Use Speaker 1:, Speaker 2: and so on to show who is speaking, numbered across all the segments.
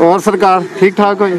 Speaker 1: ਹੋਰ ਸਰਕਾਰ ਠੀਕ ਠਾਕ
Speaker 2: ਹੋ ਜੀ?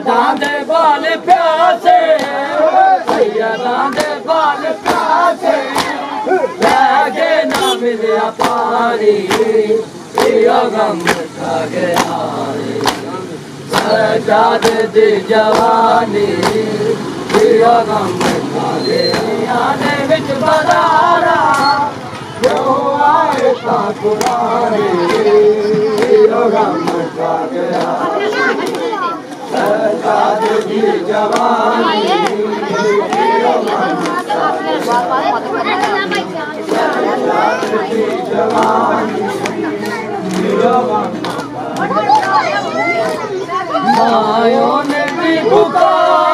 Speaker 2: بال پيسان. بال پياسي. نام پاري. گم س گاري وچ جواني. سياگم آئے تا وچ بدارا. غم ڪراني گاڳ Mayon, let me go.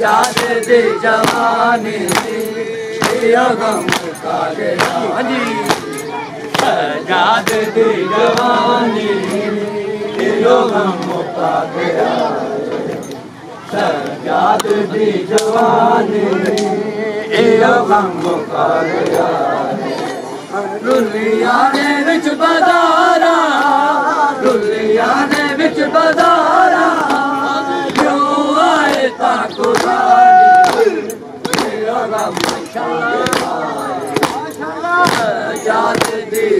Speaker 2: ياد تي جواني گواني سجاد دي جواني گيا سجاد دي جواني اي گنگو ڪال ڏلاڻي وچ پدارا ڏليا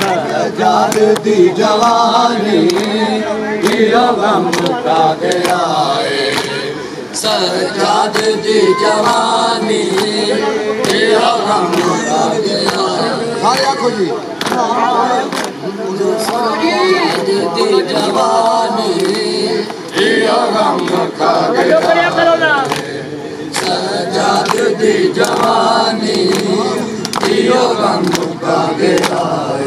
Speaker 3: سجاد جي جواني ڌيءَ رنگ ڪيا سجاد جي. جواني يا رنگ ڪردي جواني ڪيئن رنگ ڪيا
Speaker 2: سجاد جي جواني ڄنگ ڪيا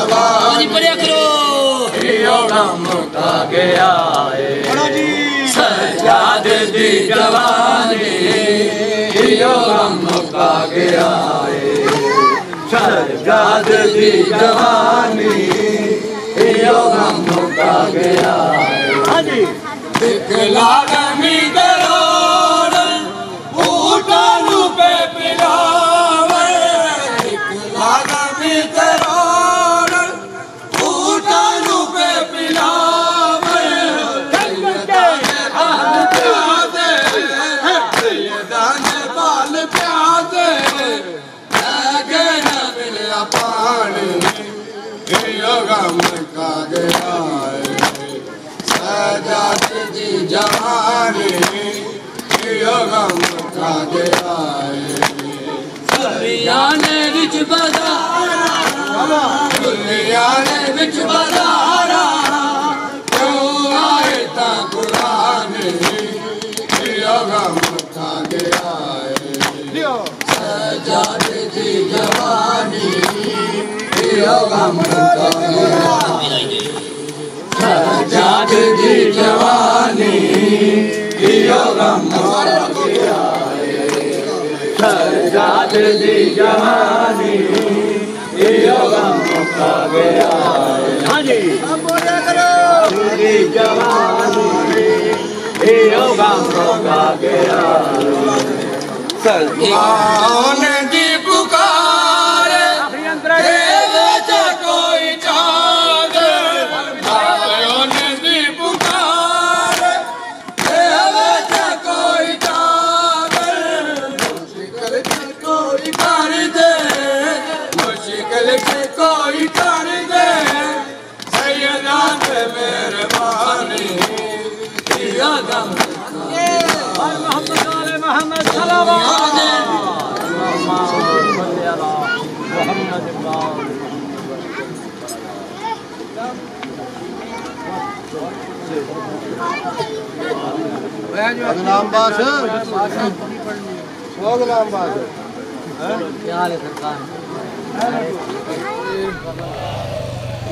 Speaker 2: دی جوانی
Speaker 4: پڑھیا کرو
Speaker 2: یہ غم کا گیا ہے سجاد دی جوانی یہ غم کا گیا ہے سجاد دی جوانی یہ غم کا دی جوانی یہ غم کا گیا ہے دنیا نے وچ بازارا دنیا نے وچ بازارا کیوں آئے تا قرآن یہ غم کا گیا ہے سجاد دی جوانی یہ غم کا گیا ہے سجاد دی جوانی یہ غم کا گیا ہے سجاد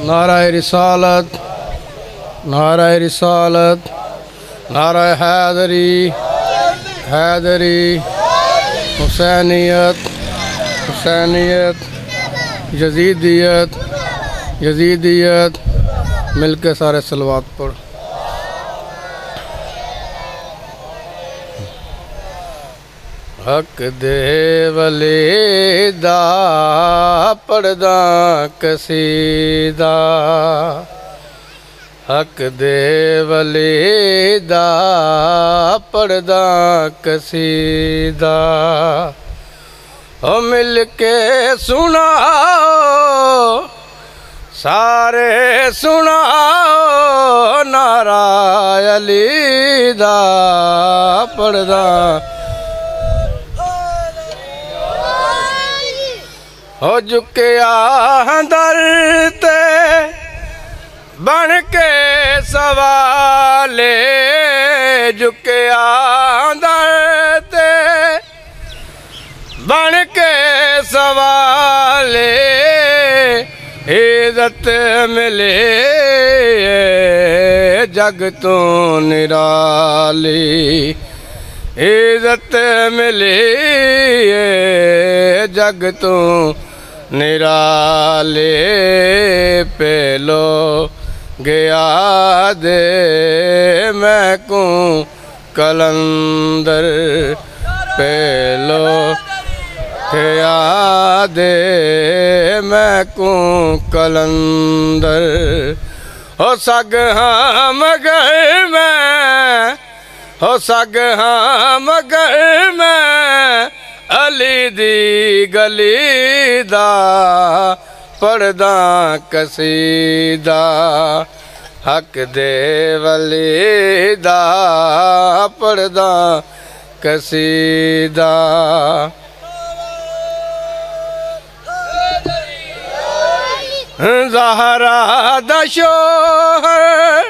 Speaker 5: نعم رسالت نعم رسالت نعم حاضری حاضری حسینیت حسینیت، یزیدیت یزیدیت، مل کے سارے سلوات پر حق دے ولی دا پردہ کسیدہ۔ حق دے ولی دا پردہ کسیدہ او مل کے سناؤ سارے سناؤ نعرہ علی دا پردہ ہو جکیا در تے بن کے سوالے جکیا در تے بن کے سوالے عزت ملے جگ تو نرالی
Speaker 2: عزت ملی ہے جگ تو نرالے پہلو گیا دے میں کو کلندر پہلو گیا دے میں کو کلندر ہو سگ ہاں مگر میں ہو سگ ہاں مگر میں علی دی گلی دا پردہ کسیدہ حق دے ولی دا پردہ کسیدہ زہرا دا شوہر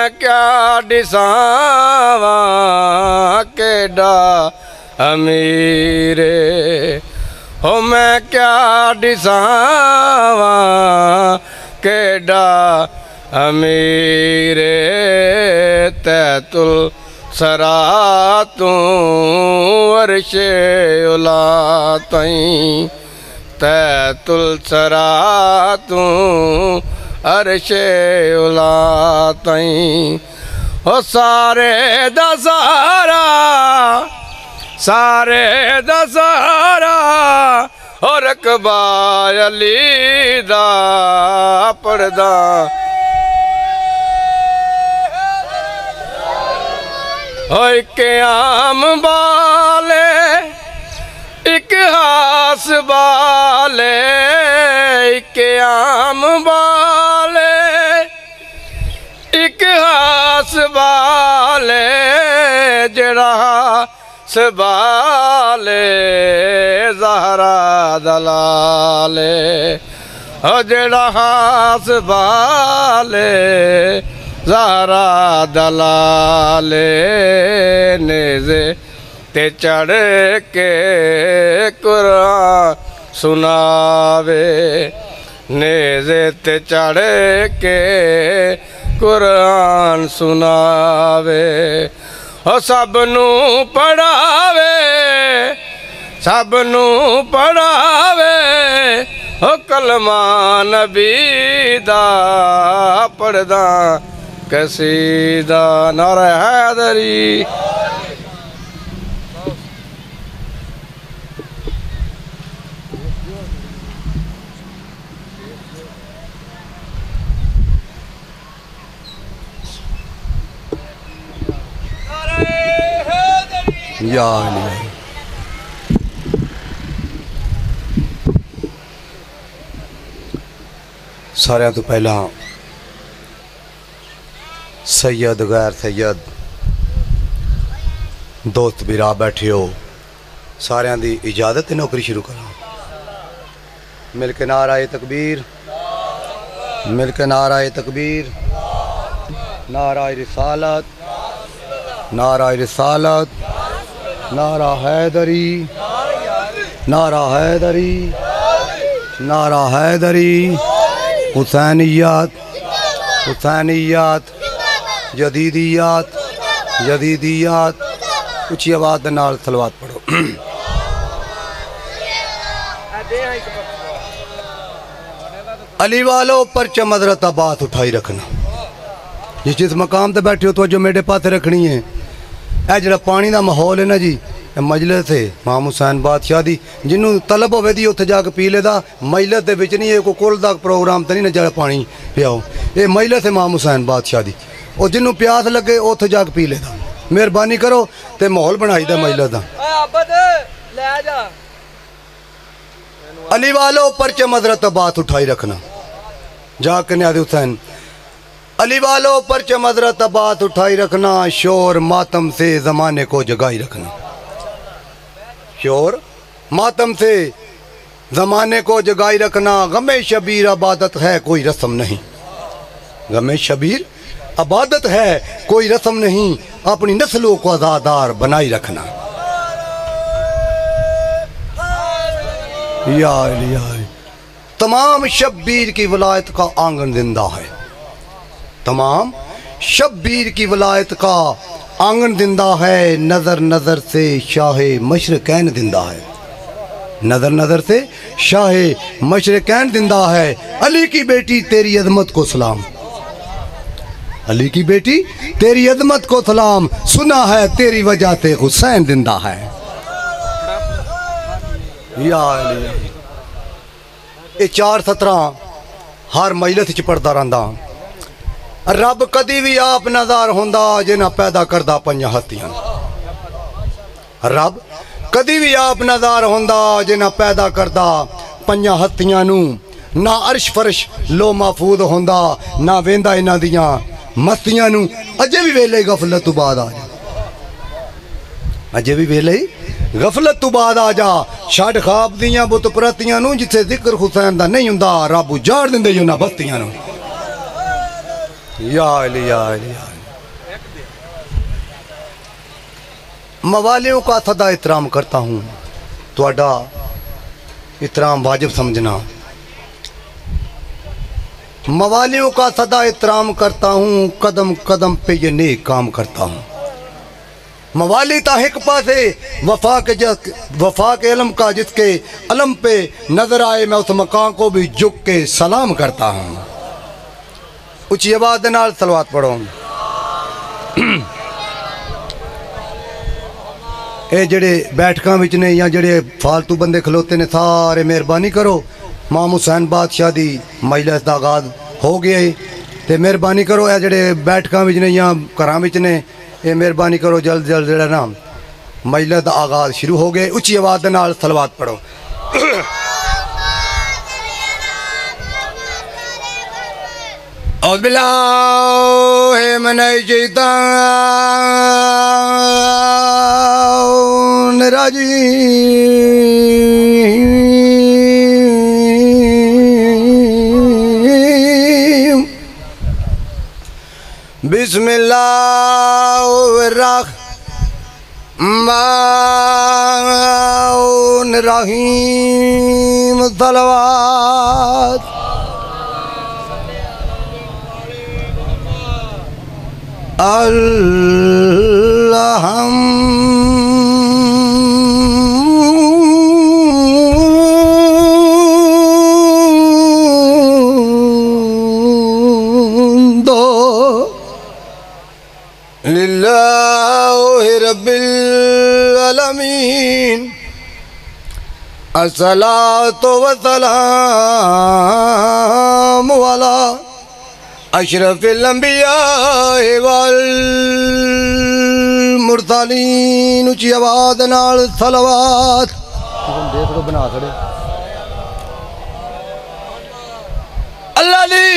Speaker 2: میں کیا ڈساواں کیڈا امیرے ہو میں کیا ڈساواں کیڈا امیرے تیت السرا تو عرش اولا تائیں تیت السرا تو عرش اولا تائیں ہو سارے دا سارا سارے دا سارا اور رقبہ علی دا پردہ ہوئے قیام بالے ایک ہاس بالے بالے جڑا سبالے زہرا دلالے۔ ہو جڑا ہاس بالے زہرا دلالے نیزے تے چڑھ کے قرآن سناوے۔ نیزے تے چڑھ کے قرآن سناوے او سب نو پڑھاوے سب نو پڑھاوے او کلمہ نبی دا پڑھدا قصیدہ نعرہ حیدری
Speaker 6: یا علی
Speaker 7: ਸਾਰਿਆਂ ਤੋਂ ਪਹਿਲਾਂ ਸੈਯਦ ਗੈਰ ਸੈਯਦ ਦੋਸਤ ਵੀਰਾ ਬੈਠਿਓ ਸਾਰਿਆਂ ਦੀ ਇਜਾਜ਼ਤ ਤੇ ਨੌਕਰੀ ਸ਼ੁਰੂ ਕਰਾਂ ਮਿਲ ਕੇ ਨਾਰਾਏ ਤਕਬੀਰ ਮਿਲ ਕੇ ਨਾਰਾਏ ਤਕਬੀਰ ਨਾਰਾਏ ਰਿਸਾਲਤ نعرہ رسالت، نعرہ حیدری نعرہ حیدری نعرہ حیدری، حسینیات حسینیات، جدیدیات جدیدیات اچھی آواز نال سلوات پڑھو۔ علی والو پرچم حضرت آباد اٹھائی رکھنا۔ جس جس مقام تے بیٹھے ہو تو جو میرے پاس رکھنی ہے۔ اے جڑا پانی دا ماحول ہے نا جی اے مجلس ہے مام حسین بادشاہ دی جنوں طلب ہوے دی اوتھے جا کے پی لے دا مجلس دے وچ نہیں ہے کوئی کل دا پروگرام تے نہیں نہ جڑا پانی پیاؤ اے مجلس ہے مام حسین بادشاہ دی او جنوں پیاس لگے اوتھے جا کے پی لے دا مہربانی کرو تے ماحول بنائی دا مجلس دا علی والو پرچم حضرت بات اٹھائی رکھنا جا کے نیاد حسین علی والو پرچم حضرت بات اٹھائی رکھنا، شور ماتم سے زمانے کو جگائی رکھنا۔ شور ماتم سے زمانے کو جگائی رکھنا، غم شبیر عبادت ہے، کوئی رسم نہیں۔ غم شبیر عبادت ہے، کوئی رسم نہیں۔ اپنی نسلوں کو آزادار بنائی رکھنا۔ یا علی یا علی تمام شبیر کی ولایت کا آنگن زندہ ہے۔ تمام شبیر کی ولایت کا آنگن دندہ ہے، نظر نظر سے شاہ مشرقین زندہ ہے۔ نظر نظر سے شاہ مشرقین زندہ ہے۔ علی کی بیٹی تیری عظمت کو سلام۔ علی کی بیٹی تیری عظمت کو سلام۔ سنا ہے تیری وجہ سے حسین زندہ ہے۔ یا علی۔ یہ چار سترہ، ہر مجلس چ پڑھتا رہتا ਰੱਬ ਕਦੀ ਵੀ ਆਪ ਨਜ਼ਾਰ ਹੁੰਦਾ ਜੇ ਨਾ ਪੈਦਾ ਕਰਦਾ ਪੰਜਾਂ ਹਸਤੀਆਂ ਰੱਬ ਕਦੀ ਵੀ ਆਪ ਨਜ਼ਾਰ ਹੁੰਦਾ ਜੇ ਨਾ ਪੈਦਾ ਕਰਦਾ ਪੰਜਾਂ ਹਸਤੀਆਂ ਨੂੰ। ਨਾ ਅਰਸ਼ ਫਰਸ਼ ਲੋ ਮਾਫੂਦ ਹੁੰਦਾ, ਨਾ ਵੇਂਦਾ ਇਹਨਾਂ ਦੀਆਂ ਮਸਤੀਆਂ ਨੂੰ। ਅਜੇ ਵੀ ਵੇਲੇ ਗਫਲਤ ਤੋਂ ਬਾਅਦ ਆ ਜਾ। ਅਜੇ ਵੀ ਵੇਲੇ ਗਫਲਤ ਤੋਂ ਬਾਅਦ ਆ ਜਾ। ਛੱਡ ਖਾਬ ਦੀਆਂ ਬੁੱਤ ਪ੍ਰਤੀਆਂ ਨੂੰ ਜਿੱਥੇ ਜ਼ਿਕਰ ਹੁਸੈਨ ਦਾ ਨਹੀਂ ਹੁੰਦਾ, ਰੱਬ ਉਜਾੜ ਦਿੰਦੇ ਉਹਨਾਂ ਬਸਤੀਆਂ ਨੂੰ। یا علی یا علی یا علی۔ موالیوں کا صدا احترام کرتا ہوں۔ تھوڑا احترام واجب سمجھنا۔ موالیوں کا صدا احترام کرتا ہوں، قدم قدم پہ یہ نیک کام کرتا ہوں۔ موالی تا ایک پاسے وفا کے وفا کے علم کا جس کے علم پہ نظر آئے، میں اس مکان کو بھی جھک کے سلام کرتا ہوں۔ اچھی آواز دے نال سلوات پڑھو۔ اے جڑے بیٹھکاں وچ نے یا جڑے فالتو بندے کھلوتے نے سارے مہربانی کرو۔ مام حسین بادشاہ دی مجلس دا آغاز ہو گیا ہے۔ تے مہربانی کرو اے جڑے بیٹھکاں وچ نے یا گھراں وچ نے، اے مہربانی کرو جلد جلد جڑا نا مجلس دا آغاز شروع ہو گیا اچھی آواز دے نال سلوات پڑھو۔ أعوذ بالله من الشيطان الرجيم بسم الله الرحمن الرحيم صلوات الحمد لله رب العالمين. الصلاة والسلام على اشرف الانبیاء والمرسلین اچھی آواز نال صلوات۔ دیکھ لو بنا کھڑے اللہ لی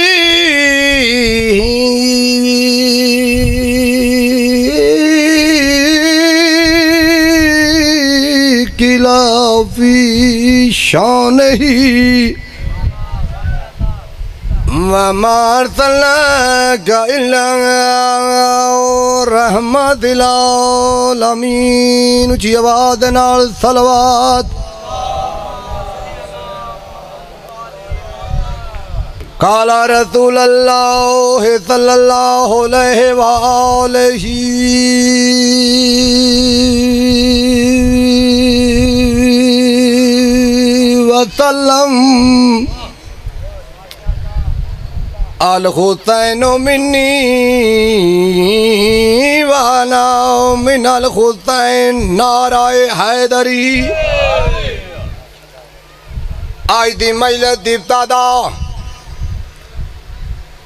Speaker 7: کلافی شان ہی۔ وما أرسلناك إلا رحمة للعالمين اچھی آواز نال صلوات۔ قال رسول الله صلى الله عليه وآله وسلم۔ الحسین منی وانا من الحسین نارائے حیدری۔ آج دی مجلس دی ابتدا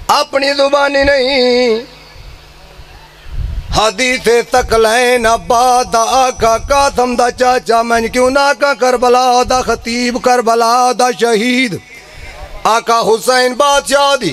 Speaker 7: اپنی زبانی نہیں۔ حدیث تکلین ابا دا آقا قاسم دا چاچا من کیوں نہ کا کربلا دا خطیب، کربلا دا شہید۔ آقا حسین بادشاہ دی۔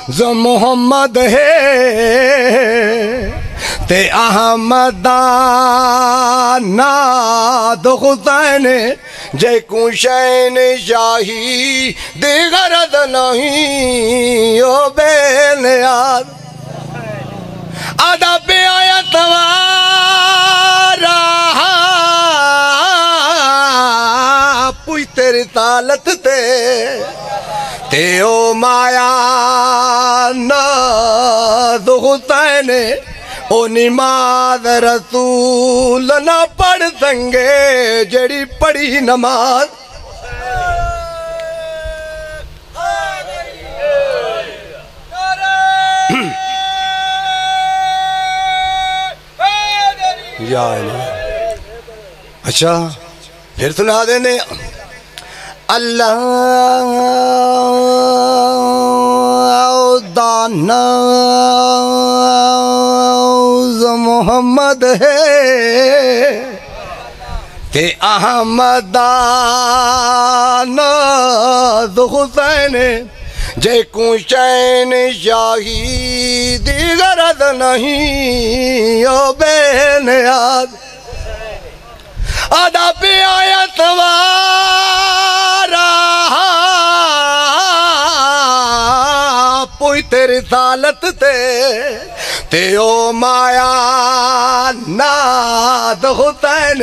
Speaker 7: ہے اللہ ز محمد ہے تے احمد ناد حسین جے کو شین شاہی دی غرض نہیں او بے نیاز آدھا پہ آیا توارا پوئی تیری تالت تے تے او مایا ناد حسین او نماز رسول نہ پڑھ سنگے جڑی پڑھی نماز یا اللہ دانا محمد ہے کہ احمد حسین جے کو شین شاہی دی غرض نہیں، او بے نیاز آدھا پہ آیا توارا پوئی تیری سالت تے تے او مایا ناد حسین۔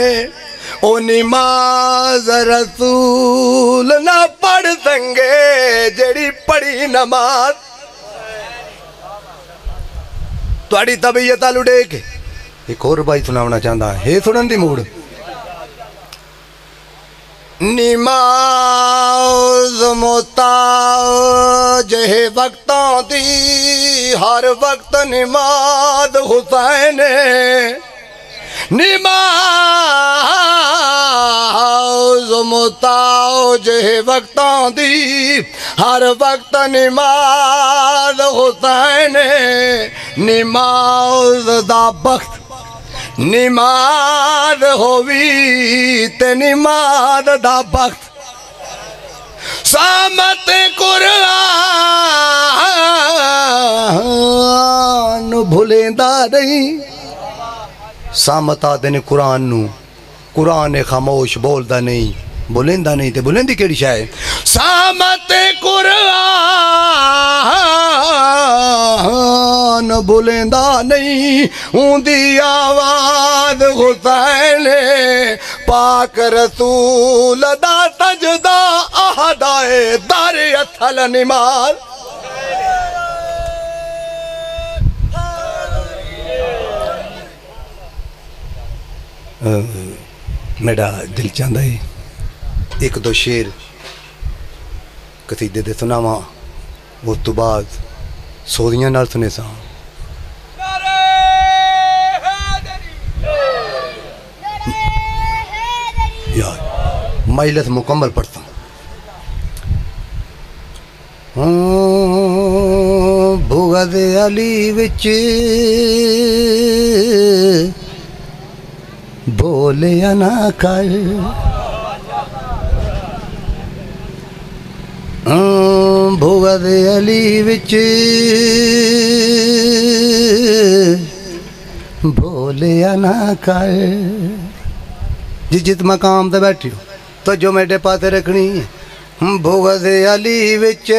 Speaker 7: او نماز رسول نہ پڑھ سنگے جڑی پڑھی نماز۔ تواڈی طبیعت آلو ڈیک ایک اور بھائی سناونا چاہتا ہے سنن دی موڑ۔ نماز محتاج ہے وقتوں دی ہر وقت نماز حسین نماز محتاج ہے وقتوں دی ہر وقت نماز حسین نماز دا بخت نماز ہووی تے نماز دا بخت سامت قرآن بھولیندا نہیں سامت آدھے قرآن نو قرآن خاموش بولدا نہیں بولیندا نہیں تے بولندی کیڑی شے سامت قرآن بولیندا نہیں اوندی آواز حسین پاک رسول دا سجدہ احدائے در اتھل نماز۔ میرا دل چاہتا ہے۔ ایک دو شیر قصیدے دے سناواں اس تو بعد سودیاں نال سنے ساں یار مجلس مکمل پڑھتا ہوں بغد علی وچ بولیا نہ کر ہوں بغد علی وچ بولیا نہ کر جی جت مقام تے بیٹھی ہو تو جو میرے پاس رکھنی ہے بغد علی وچ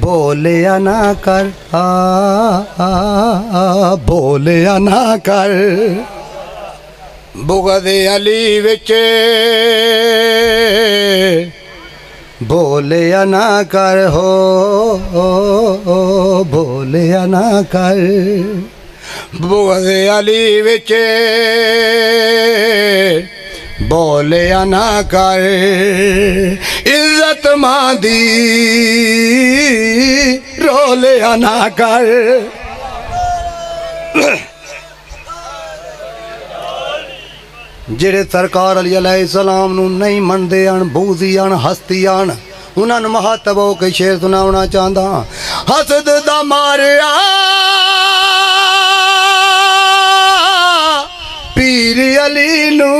Speaker 7: بولیا نہ کر آ آ آ بولیا نہ کر بغد علی وچ بولیا نہ کر ہو ہو، بولیا نہ کر بغد علی وچ بولیا نہ کر عزت ماں دی رولیا نہ ਜਿਹੜੇ ਸਰਕਾਰ ਅਲੀ ਅਲੈਹਿ ਸਲਾਮ ਨੂੰ ਨਹੀਂ ਮੰਨਦੇ ਹਨ, ਬੂਜ਼ੀ ਹਨ, ਹਸਤੀ ਹਨ, ਉਹਨਾਂ ਨੂੰ ਮਹੱਤਵ ਹੋ ਕੇ ਸ਼ੇਰ ਸੁਣਾਉਣਾ ਚਾਹੁੰਦਾ ਹਸਦ ਦਾ ਮਾਰਿਆ, ਪੀਰ ਅਲੀ ਨੂੰ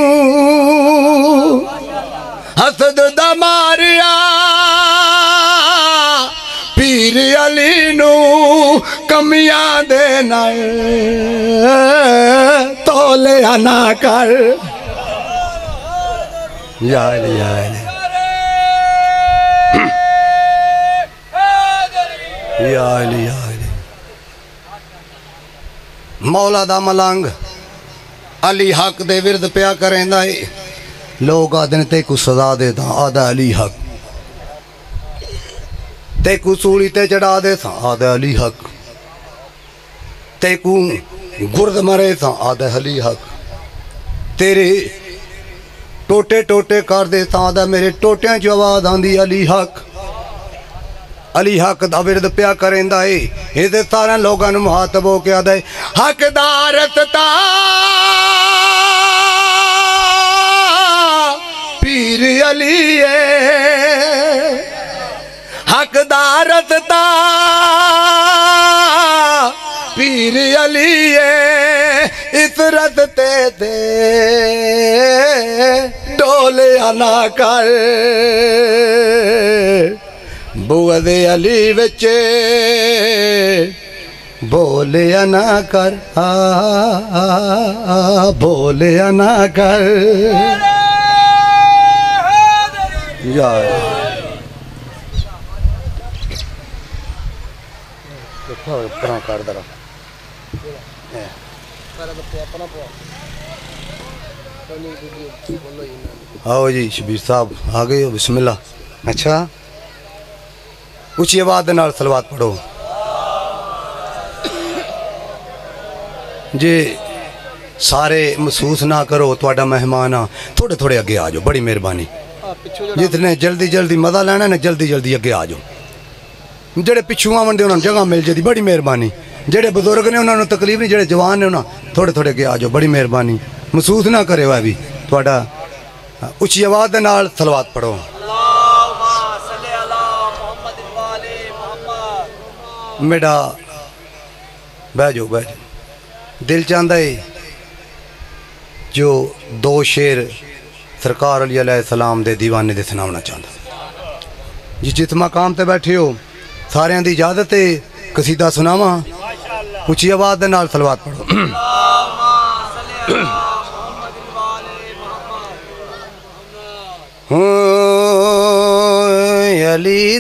Speaker 7: ਹਸਦ ਦਾ ਮਾਰਿਆ ਅਲੀ ਨੂੰ ਕਮੀਆਂ ਦੇ ਨਾਲ ਤੋਲਿਆ ਨਾ ਕਰ। لا الہ الا یا علی یا علی مولا دا ملانگ علی حق دے ورد پیا کریں دائی لوگ آدھن تے کو سزا دے دا آدھا علی حق تے کو سولی تے چڑھا دے تھا آدھا علی حق تے کو گرد مرے تھا آدھا علی حق تیرے ਟੋਟੇ ਟੋਟੇ ਕਰ ਦੇ ਸਾਂ ਮੇਰੇ ਟੋਟਿਆਂ ਚ ਆਵਾਜ਼ ਆਂਦੀ ਅਲੀ ਹੱਕ। ਅਲੀ ਹੱਕ ਦਾ ਵਿਰਦ ਪਿਆ ਕਰੇਂਦਾ ਏ। ਇਹਦੇ ਸਾਰਿਆਂ ਲੋਕਾਂ ਨੂੰ ਮੁਹਾਤਬ ਹੋ ਕੇ ਆਦਾ ਏ। ਹੱਕਦਾਰਤ ਤਾ ਪੀਰ ਅਲੀ ਏ। ਹੱਕਦਾਰਤ ਤਾ پیر علی عطرت تے دے ڈولیا نہ کر۔ بود علی وچ بولیا نہ کر۔ آ بولیا نہ کر۔ یار کر درا آؤ جی شبیر صاحب آ گئے ہو بسم اللہ۔ اچھا۔ اچھی آواز سلوات پڑھو۔ جی سارے محسوس نہ کرو تا مہمان آ۔ تھوڑے تھوڑے اگے آ جاؤ بڑی مہربانی۔ جتنے جلدی جلدی مزہ لینا نا جلدی جلدی اگے آ جاؤ۔ جڑے پچھو آن جگہ مل جاتی بڑی مہربانی۔ ਜਿਹੜੇ ਬਜ਼ੁਰਗ ਨੇ ਉਹਨਾਂ ਨੂੰ ਤਕਲੀਫ ਨਹੀਂ ਜਿਹੜੇ ਜਵਾਨ ਨੇ ਉਹਨਾਂ ਥੋੜੇ ਥੋੜੇ ਅੱਗੇ ਆ ਜਾਓ ਬੜੀ ਮਿਹਰਬਾਨੀ। ਮਹਿਸੂਸ ਨਾ ਕਰਿਓ ਇਹ ਵੀ ਤੁਹਾਡਾ ਉੱਚੀ ਆਵਾਜ਼ ਦੇ ਨਾਲ ਸਲਵਾਤ ਪੜੋ ਮੇਰਾ ਬਹਿ ਜਾਓ ਬਹਿ ਜਾਓ। ਦਿਲ ਚਾਹੁੰਦਾ ਏ ਜੋ ਦੋ ਸ਼ੇਰ ਸਰਕਾਰ ਅਲੀ ਅਲੈਹ ਸਲਾਮ ਦੇ دیਵਾਨੇ ਦੇ ਸੁਣਾਉਣਾ ਚਾਹੁੰਦਾ। ਜੀ ਜਿਸ ਮਕਾਮ ਤੇ ਬੈਠੇ ਹੋ ਸਾਰਿਆਂ ਦੀ ਇਜਾਜ਼ਤ ਹੈ ਕਸੀਦਾ ਸੁਣਾਵਾਂ। پوچھیے آباد سلوات پڑھو۔ علی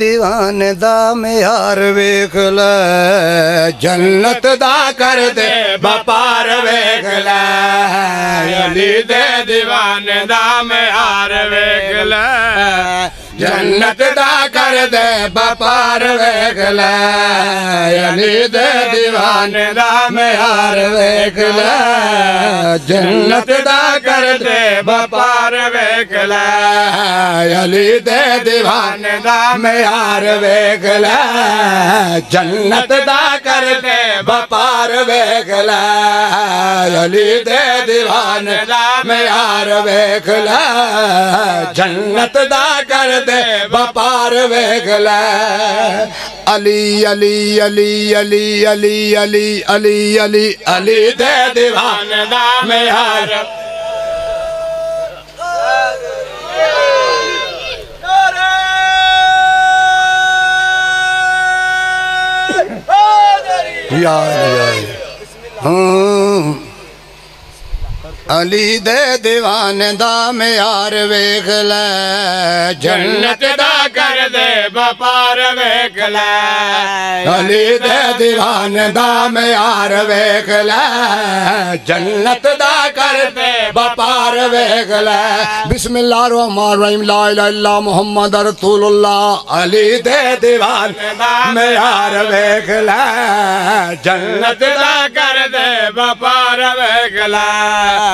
Speaker 7: دوان دیار وے لے، جنت دے، بپار وے
Speaker 2: لے۔ علی دبان دے لے۔ جنت دا
Speaker 7: کر دے بپار ویک لے علی دے دیوان دا میار ویک لے جنت دا کر دے بپار ویک
Speaker 2: لے علی دے
Speaker 7: دیوان دا میار ویک لے جنت دا کر دے بپار ویک لے علی دے دیوان دا میار ویک لے جنت دا کر دے دے بپار ویگل علی علی علی علی علی علی علی علی علی دے دیوان دا میار یار یار۔ ہاں۔ علی دے دیوان دا میار ویخ لے جنت دا
Speaker 2: کر دے بپار ویخ لے۔ علی دے
Speaker 7: دیوان دا میار ویخ لے جنت دا کر دے بپار ویخ لے۔ بسم اللہ الرحمن الرحیم لا الہ الا محمد رسول اللہ علی دے دیوان دا میار ویخ لے جنت
Speaker 2: دا کر دے بپار ویخ لے۔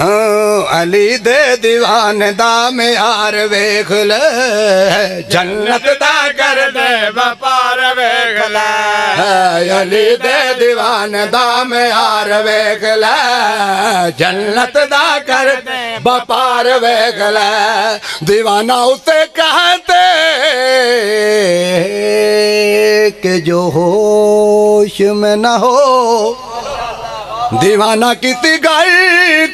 Speaker 7: ہاں، علی دے دیوان دا میار ویخ لے، جنت دا کر دے
Speaker 2: بپار ویخ لے۔
Speaker 7: ہاں، علی دے دیوان دا میار ویخ لے، جنت دا کر دے بپار ویخ لے۔ دیوانہ اسے کہتے کہ جو ہوش میں نہ ہو۔ دیوانہ کسی گل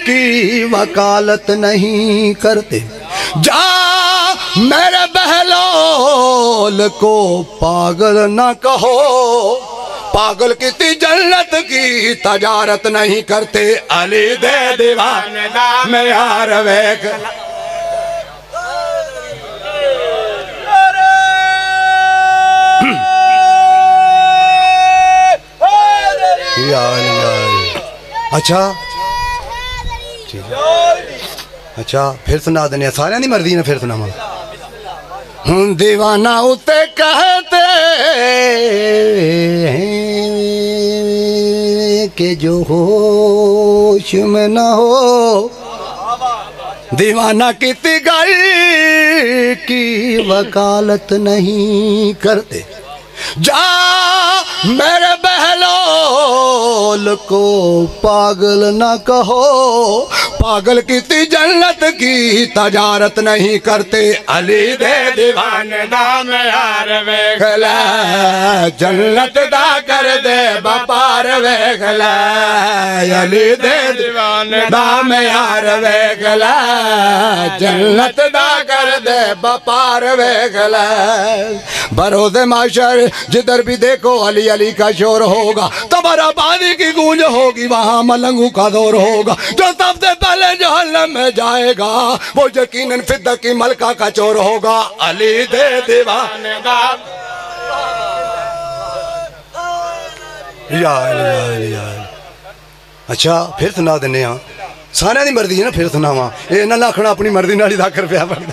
Speaker 7: کی وکالت نہیں کرتے۔ جا میرے بہلول کو پاگل نہ کہو۔ پاگل کسی جنت کی تجارت نہیں کرتے۔ علی دے دیوان میں یار ویک اچھا۔ اچھا پھر سنا دنے سارے نہیں مرضی نے پھر سنا ہوں دیوانہ اتے کہتے ہیں کہ جو ہوش میں نہ ہو۔ دیوانہ کسی گل کی وکالت نہیں کرتے۔ جا میرے بہلول کو پاگل نہ کہو۔ پاگل کسی جنت کی تجارت نہیں کرتے۔ علی دے دیوان
Speaker 2: دا میار
Speaker 7: ویخلا جنت دا کر دے بپار ویخلا علی دے دیوان دا میار ویخلا جنت دا کر دے بپار ویخلا بروز معاشر جدھر بھی دیکھو علی علی کا شور ہوگا تمہارا آبادی کی گونج ہوگی، وہاں ملنگوں کا دور ہوگا۔ جو سب سے پہلے جہنم میں جائے گا، وہ یقیناً فدہ کی ملکہ کا چور ہوگا۔ علی دے دیوان یا علی یا علی یا علی اچھا پھر سنا دینے ہاں۔ ਸਾਰਿਆਂ ਦੀ ਮਰਜ਼ੀ ਹੈ ਨਾ ਫਿਰ ਸੁਣਾਵਾ। ਇਹ ਨਾ ਲਖਣਾ ਆਪਣੀ ਮਰਜ਼ੀ ਨਾਲ ਹੀ 10 ਰੁਪਿਆ ਬਣਦਾ।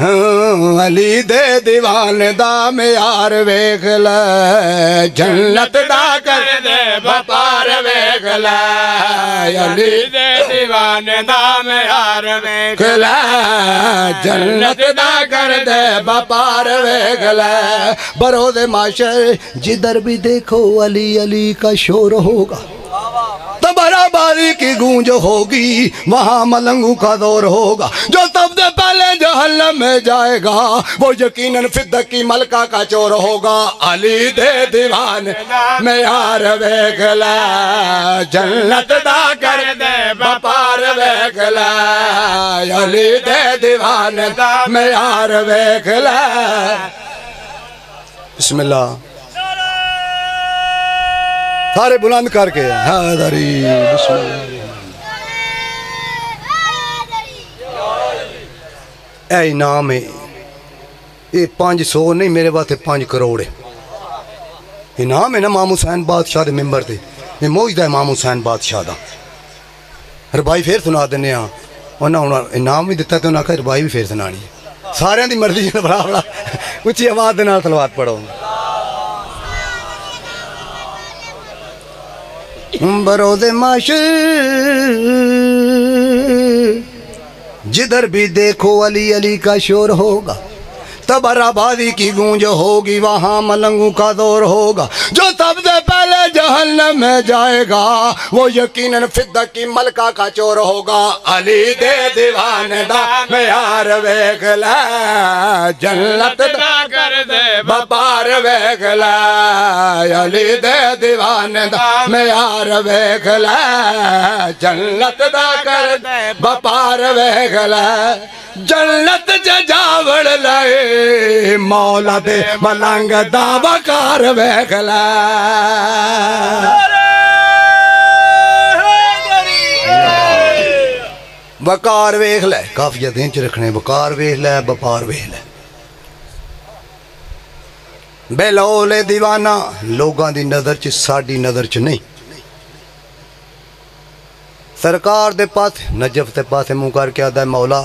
Speaker 7: ਹਾਂ ਅਲੀ ਦੇ دیਵਾਨ ਦਾ ਮਿਆਰ ਵੇਖ ਲੈ ਜੰਨਤ ਦਾ ਕਰਦੇ ਵਪਾਰ ਵੇਖ ਲੈ ਅਲੀ
Speaker 2: ਦੇ دیਵਾਨ ਦਾ ਮਿਆਰ ਵੇਖ
Speaker 7: ਲੈ ਜੰਨਤ ਦਾ ਕਰਦੇ ਵਪਾਰ ਵੇਖ ਲੈ। ਬਰੋ ਦੇ ਮਾਸ਼ਰ ਜਿੱਧਰ ਵੀ ਦੇਖੋ ਅਲੀ ਅਲੀ ਕਾ ਸ਼ੋਰ ਹੋਗਾ تمہارا باری کی گونج ہوگی، وہاں ملنگوں کا دور ہوگا۔ جو سب سے پہلے جہنم میں جائے گا، وہ یقیناً فدہ کی ملکہ کا چور ہوگا۔ علی دے دیوان میں یار ویکھ جنت دا کر دے بپار ویکھ علی دے دیوان میں یار ویکھ بسم اللہ۔ سارے بلند کر کے۔ ہاں، حیدری بسم اللہ۔ اے انعام ہے یہ پانچ سو، نہیں، میرے واسطے پانچ کروڑ ہے۔ انعام ہے نا امام حسین بادشاہ دے ممبر تے۔ یہ موجدہ ہے ہاں امام حسین بادشاہ دا۔ ربائی پھر سنا دینے ہاں۔ انہاں انہاں انعام بھی دیتا تے انہاں کہا ربائی بھی پھر سنانی ہے۔ سارے دی مرضی ہے، بڑا بڑا۔ اچھی آواز دے نال تلوات پڑھو۔ بروز معاشر جدھر بھی دیکھو علی علی کا شور ہوگا۔ تب آبادی کی گونج ہوگی وہاں ملنگوں کا دور ہوگا۔ جو سب سے پہلے جہنم میں جائے گا وہ یقیناً فدہ کی ملکہ کا چور ہوگا۔ علی دے دیوان دا میار ویگ لے جنت دا
Speaker 2: کر دے
Speaker 7: بپار ویگ لے۔ علی دے دیوان دا میار ویگ لے جنت دا کر دے بپار ویگ لے۔ جنت جاوڑ لائے مولا دے ملنگ دا بکار ویکھ لے۔ بکار ویکھ لے۔ کافی دین چ رکھنے بکار ویکھ لے بپار ویکھ لے۔ بے لولے دیوانہ، لوگاں دی نظر چ، ساڈی نظر چ نہیں۔ سرکار دے پاس، نجف دے پاس، منہ کر کے آدھا ہے، مولا۔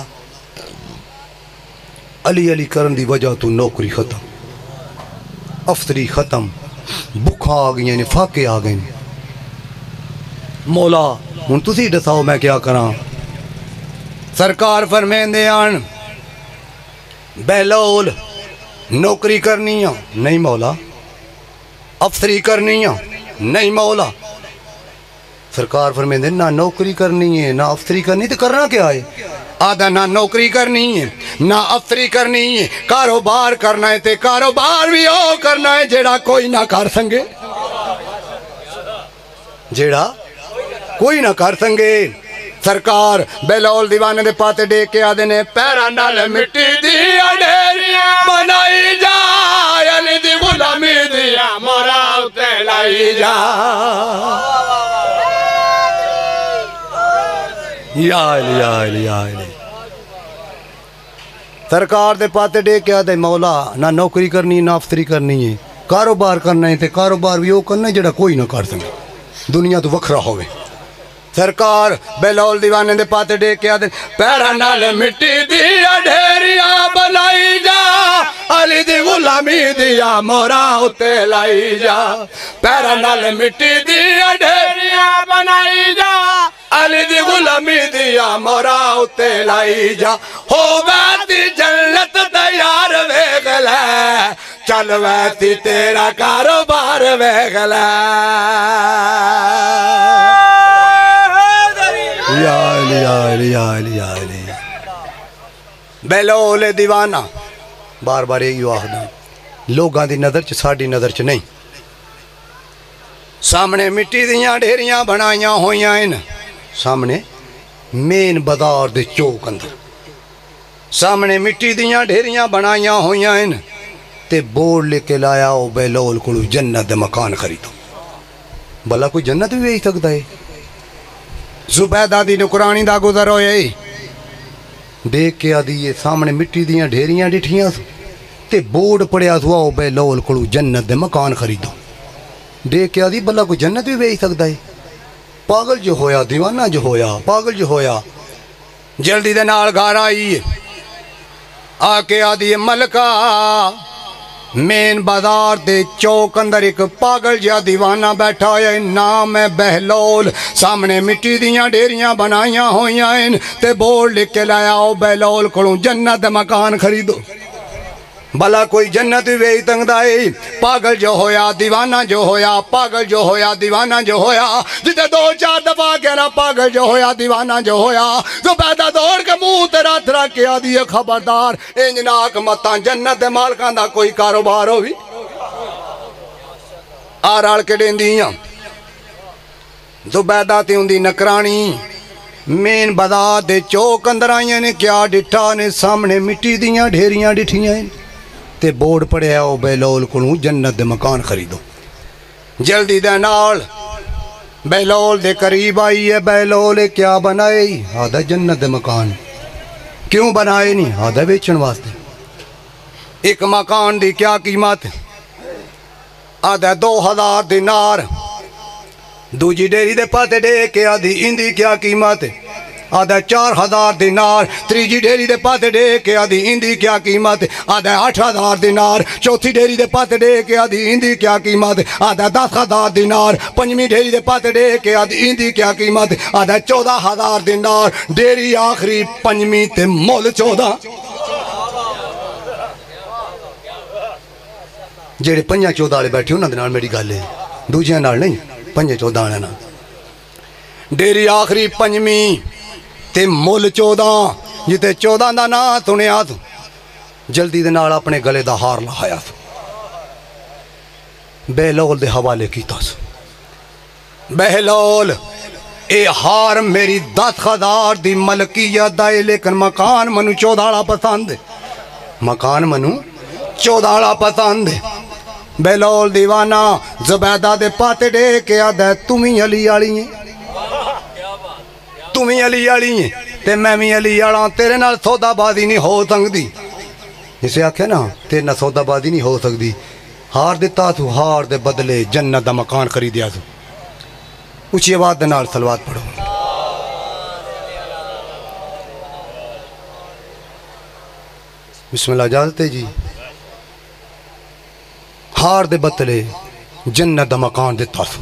Speaker 7: علی علی کرن دی وجہ تو نوکری ختم۔ افتری ختم۔ بکھا آ گئی نے یعنی فاقے مولا، ہن تسی دساؤ میں کیا کراں؟ سرکار فرمیندے آن بہلول نوکری کرنی ہے نہیں مولا۔ افسری کرنی ہے نہیں مولا۔ سرکار فرمیندے نہ نوکری کرنی ہے، نہ افسری کرنی تو کرنا کیا ہے؟ آدھا نہ نوکری کرنی ہے، نہ افتری کرنی ہے، کاروبار کرنا ہے تے کاروبار بھی ہو کرنا ہے جیڑا کوئی نہ کر سنگے۔ جیڑا کوئی نہ کر سنگے۔ سرکار بیلول دیوانے دے پاتے دے کے آدھے نے پیرا نال مٹی دیا اڈیریاں بنائی جا یلی یعنی دی غلامی دیا مرا اتے لائی جا یا علی یا علی یا علی۔ ਸਰਕਾਰ ਦੇ ਪਾਤੇ ਡੇ ਕੇ ਮੌਲਾ, ਨਾ ਨੌਕਰੀ ਕਰਨੀ, ਨਾ ਅਫਸਰੀ ਕਰਨੀ ਹੈ ਕਾਰੋਬਾਰ ਕਰਨਾ ਹੈ ਤੇ ਕਾਰੋਬਾਰ ਵੀ ਉਹ ਕਰਨਾ ਜਿਹੜਾ ਕੋਈ ਨਾ ਕਰ ਸਕੇ। ਦੁਨੀਆ ਤੋਂ ਵੱਖਰਾ ਹੋਵੇ। ਸਰਕਾਰ ਬੈਲੋਲ ਦੀਵਾਨੇ ਦੇ ਪਾਤੇ ਡੇ ਕੇ ਆਦੇ ਪੈਰਾਂ ਨਾਲ ਮਿੱਟੀ ਦੀ ਢੇਰੀਆਂ ਬਣਾਈ ਜਾ। ਅਲੀ ਦੀ ਗੁਲਾਮੀ ਦੀਆਂ ਮੋਰਾ ਉੱਤੇ ਲਾਈ ਜਾ। ਪੈਰਾਂ ਨਾਲ ਮਿੱਟੀ ਦੀ ਢੇਰੀਆਂ ਬਣਾਈ ਜਾ। علی دی غلامی دیا مورا اتے لائی جا۔ ہو بیتی جلت تیار ویغل ہے چل بیتی تیرا کاروبار ویغل ہے یا علی یا علی یا علی یا علی۔ بلول دیوانہ۔ بار بار یہی لوگ آن دی نظر چھ ساڑی نظر چھ نہیں۔ سامنے مٹی دیاں ڈھیریاں بنایاں ہویاں ہیں ਸਾਹਮਣੇ ਮੇਨ ਬਾਜ਼ਾਰ ਦੇ ਚੌਕ ਅੰਦਰ। ਸਾਹਮਣੇ ਮਿੱਟੀ ਦੀਆਂ ਢੇਰੀਆਂ ਬਣਾਈਆਂ ਹੋਈਆਂ ਹਨ ਤੇ ਬੋਰਡ ਲਿਖ ਕੇ ਲਾਇਆ, ਉਹ ਬੈਲੋਲ ਕੋਲੋਂ ਜੰਨਤ ਦੇ ਮਕਾਨ ਖਰੀਦੋ। ਭਲਾ ਕੋਈ ਜੰਨਤ ਵੀ ਵੇਚ ਸਕਦਾ ਏ? ਜ਼ੁਬੈਦਾ ਦੀ ਨੁਕਰਾਨੀ ਦਾ ਗੁਜ਼ਰ ਹੋਏ ਦੇਖ ਕੇ ਆਦੀ ਇਹ ਸਾਹਮਣੇ ਮਿੱਟੀ ਦੀਆਂ ਢੇਰੀਆਂ ਡਿਠੀਆਂ ਤੇ ਬੋਰਡ ਪੜਿਆ ਸੁਆ, ਉਹ ਬੈਲੋਲ ਕੋਲੋਂ ਜੰਨਤ ਦੇ ਮਕਾਨ ਖਰੀਦੋ। ਦੇਖ ਕੇ ਆਦੀ, ਭਲਾ ਕੋਈ ਜੰਨਤ ਵੀ ਵੇਚ ਸਕਦਾ ਏ? ਪਾਗਲ ਜਿਹਾ ਹੋਇਆ دیਵਾਨਾ ਜਿਹਾ ਹੋਇਆ, ਪਾਗਲ ਜਿਹਾ ਹੋਇਆ। ਜਲਦੀ ਦੇ ਨਾਲ ਘਰ ਆਈ। ਆ ਕੇ ਆਦੀ ਮਲਕਾ। ਮੇਨ ਬਾਜ਼ਾਰ ਦੇ ਚੌਕ ਅੰਦਰ ਇੱਕ ਪਾਗਲ ਜਿਹਾ دیਵਾਨਾ ਬੈਠਾ ਹੈ ਨਾਮ ਹੈ ਬਹਿਲੋਲ। ਸਾਹਮਣੇ ਮਿੱਟੀ ਦੀਆਂ ਢੇਰੀਆਂ ਬਣਾਈਆਂ ਹੋਈਆਂ ਹਨ ਤੇ ਬੋਰਡ ਲਿਖ ਕੇ ਲਾਇਆ, ਉਹ ਬਹਿਲੋਲ ਕੋਲੋਂ ਜੰਨਤ ਮਕਾਨ ਖਰੀਦੋ। بھلا کوئی جنت وی تنگ دائی پاگل جو ہویا دیوانہ جو ہویا پاگل جو ہویا دیوانہ جو ہویا جتے دو چار دفعہ کہنا پاگل جو ہویا دیوانہ جو ہویا جو پیدا دور کے منہ تیرا ترا کیا دیئے خبردار انجناک متان جنت مالکان دا کوئی کاروبار ہوئی آرال کے دین دیاں جو پیدا تھی اندھی نکرانی مین بدا دے چوک اندر آئیاں نے کیا ڈٹھا نے سامنے مٹی دیاں ڈھیریاں ڈٹھیاں ਤੇ ਬੋਰਡ ਪੜਿਆ, ਉਹ ਬੈਲੋਲ ਕੋਲੋਂ ਜੰਨਤ ਦੇ ਮਕਾਨ ਖਰੀਦੋ। ਜਲਦੀ ਦੇ ਨਾਲ, ਬੈਲੋਲ ਦੇ ਕਰੀਬ ਆਈ ਹੈ ਬੈਲੋਲ ਇਹ ਕਿਆ ਬਣਾਏ? ਆਦਾ ਜੰਨਤ ਦੇ ਮਕਾਨ। ਕਿਉਂ ਬਣਾਏ ਨਹੀਂ? ਆਦਾ ਵੇਚਣ ਵਾਸਤੇ। ਇੱਕ ਮਕਾਨ ਦੀ ਕਿਆ ਕੀਮਤ? ਆਦਾ 2000 ਦਿਨਾਰ। ਦੂਜੀ ਡੇਰੀ ਦੇ ਪਾਤੇ ਦੇ ਕੇ ਆਦੀ ਇੰਦੀ ਕਿਆ ਕੀਮਤ? آدھا چار ہزار دینار تریجی ڈیری دے پاتے ڈے کے آدھی اندھی کیا قیمت آدھے اٹھ ہزار دینار، چوتھی ڈیری دے پاتے ڈے کے آدھی اندھی کیا قیمت آدھے دس ہزار دینار پنجمی ڈیری دے پاتے ڈے کے آدھی اندھی کیا قیمت آدھے چودہ ہزار دینار، ڈیری آخری پنجمی تے مول چودہ۔ جیڑے پنجہ چودہ والے بیٹھے انہوں نے میری گل ہے، دوجیاں نہیں پنجے چودہ آنے ڈیری آخری پنجمی مول چود جی چودہ کا نا سنیا سو جلدی گلے کا ہار لہایا بہلو دوالے کیا سہ لو یہ ہار میری دس ہزار دی ملکی یاد آئے لیکن مکان من چودا پسند مکان من چودا پسند بہلو دیوانہ زبیدہ دے پے کیا دہ تلی والی ہے تو بھی علی والی تے میں بھی علی والا تیرے نال سودا بازی نہیں ہو سکتی جسے آخیا نا تیرے نال سودا بازی نہیں ہو سکتی ہار دیتا تو ہار دے بدلے جنت دا مکان خریدیا تو اچھی آواز دے سلوات پڑھو بسم اللہ اجازت ہے جی ہار دے بدلے جنت دا مکان دیتا سو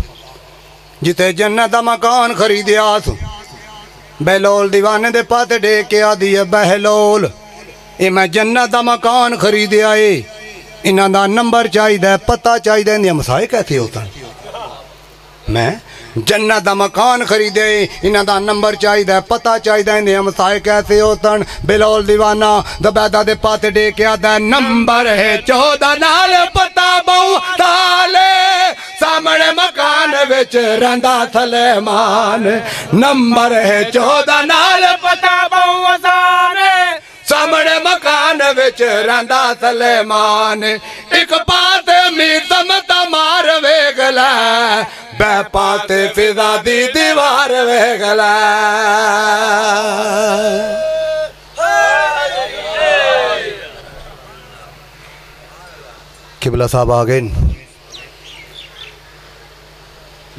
Speaker 7: جتے جنت دا مکان خریدیا سو ਬਹਿਲੋਲ دیਵਾਨੇ ਦੇ ਪੱਤ ਡੇ ਕੇ ਆਦੀ ਹੈ ਬਹਿਲੋਲ। ਇਹ ਮੈਂ ਜੰਨਤ ਦਾ ਮਕਾਨ ਖਰੀਦਿਆ ਏ ਇਹਨਾਂ ਦਾ ਨੰਬਰ ਚਾਹੀਦਾ, ਪਤਾ ਚਾਹੀਦਾ, ਇਹਦੀਆਂ ਮਸਾਏ ਕਹਤੇ ਹੋਤਨ ਮੈਂ ਜੰਨਤ ਦਾ ਮਕਾਨ ਖਰੀਦੇ ਇਹਨਾਂ ਦਾ ਨੰਬਰ ਚਾਹੀਦਾ ਹੈ, ਪਤਾ ਚਾਹੀਦਾ ਇਹਦੇ ਮਸਾਏ ਕੈਸੇ ਹੋਤਨ ਬਿਲੋਲ دیਵਾਨਾ ਦਬੈਦਾ ਦੇ ਪੱਤ ਡੇ ਕੇ ਨੰਬਰ ਹੈ 14 ਨਾਲ ਪਤਾ ਬਹੁ ਤਾਲੇ ਸਾਹਮਣੇ ਮਕਾਨ ਵਿੱਚ ਰਹਿੰਦਾ ਸਲੇਮਾਨ। ਨੰਬਰ ਹੈ 14 ਨਾਲ ਪਤਾ ਬਹੁ ਅਸਾਨੇ। سامنے مکان وچ رہندا سلیمان ایک پاس میر سمت مار ویگلا بے پاس فضا دی دیوار ویگلا قبلہ صاحب آگئن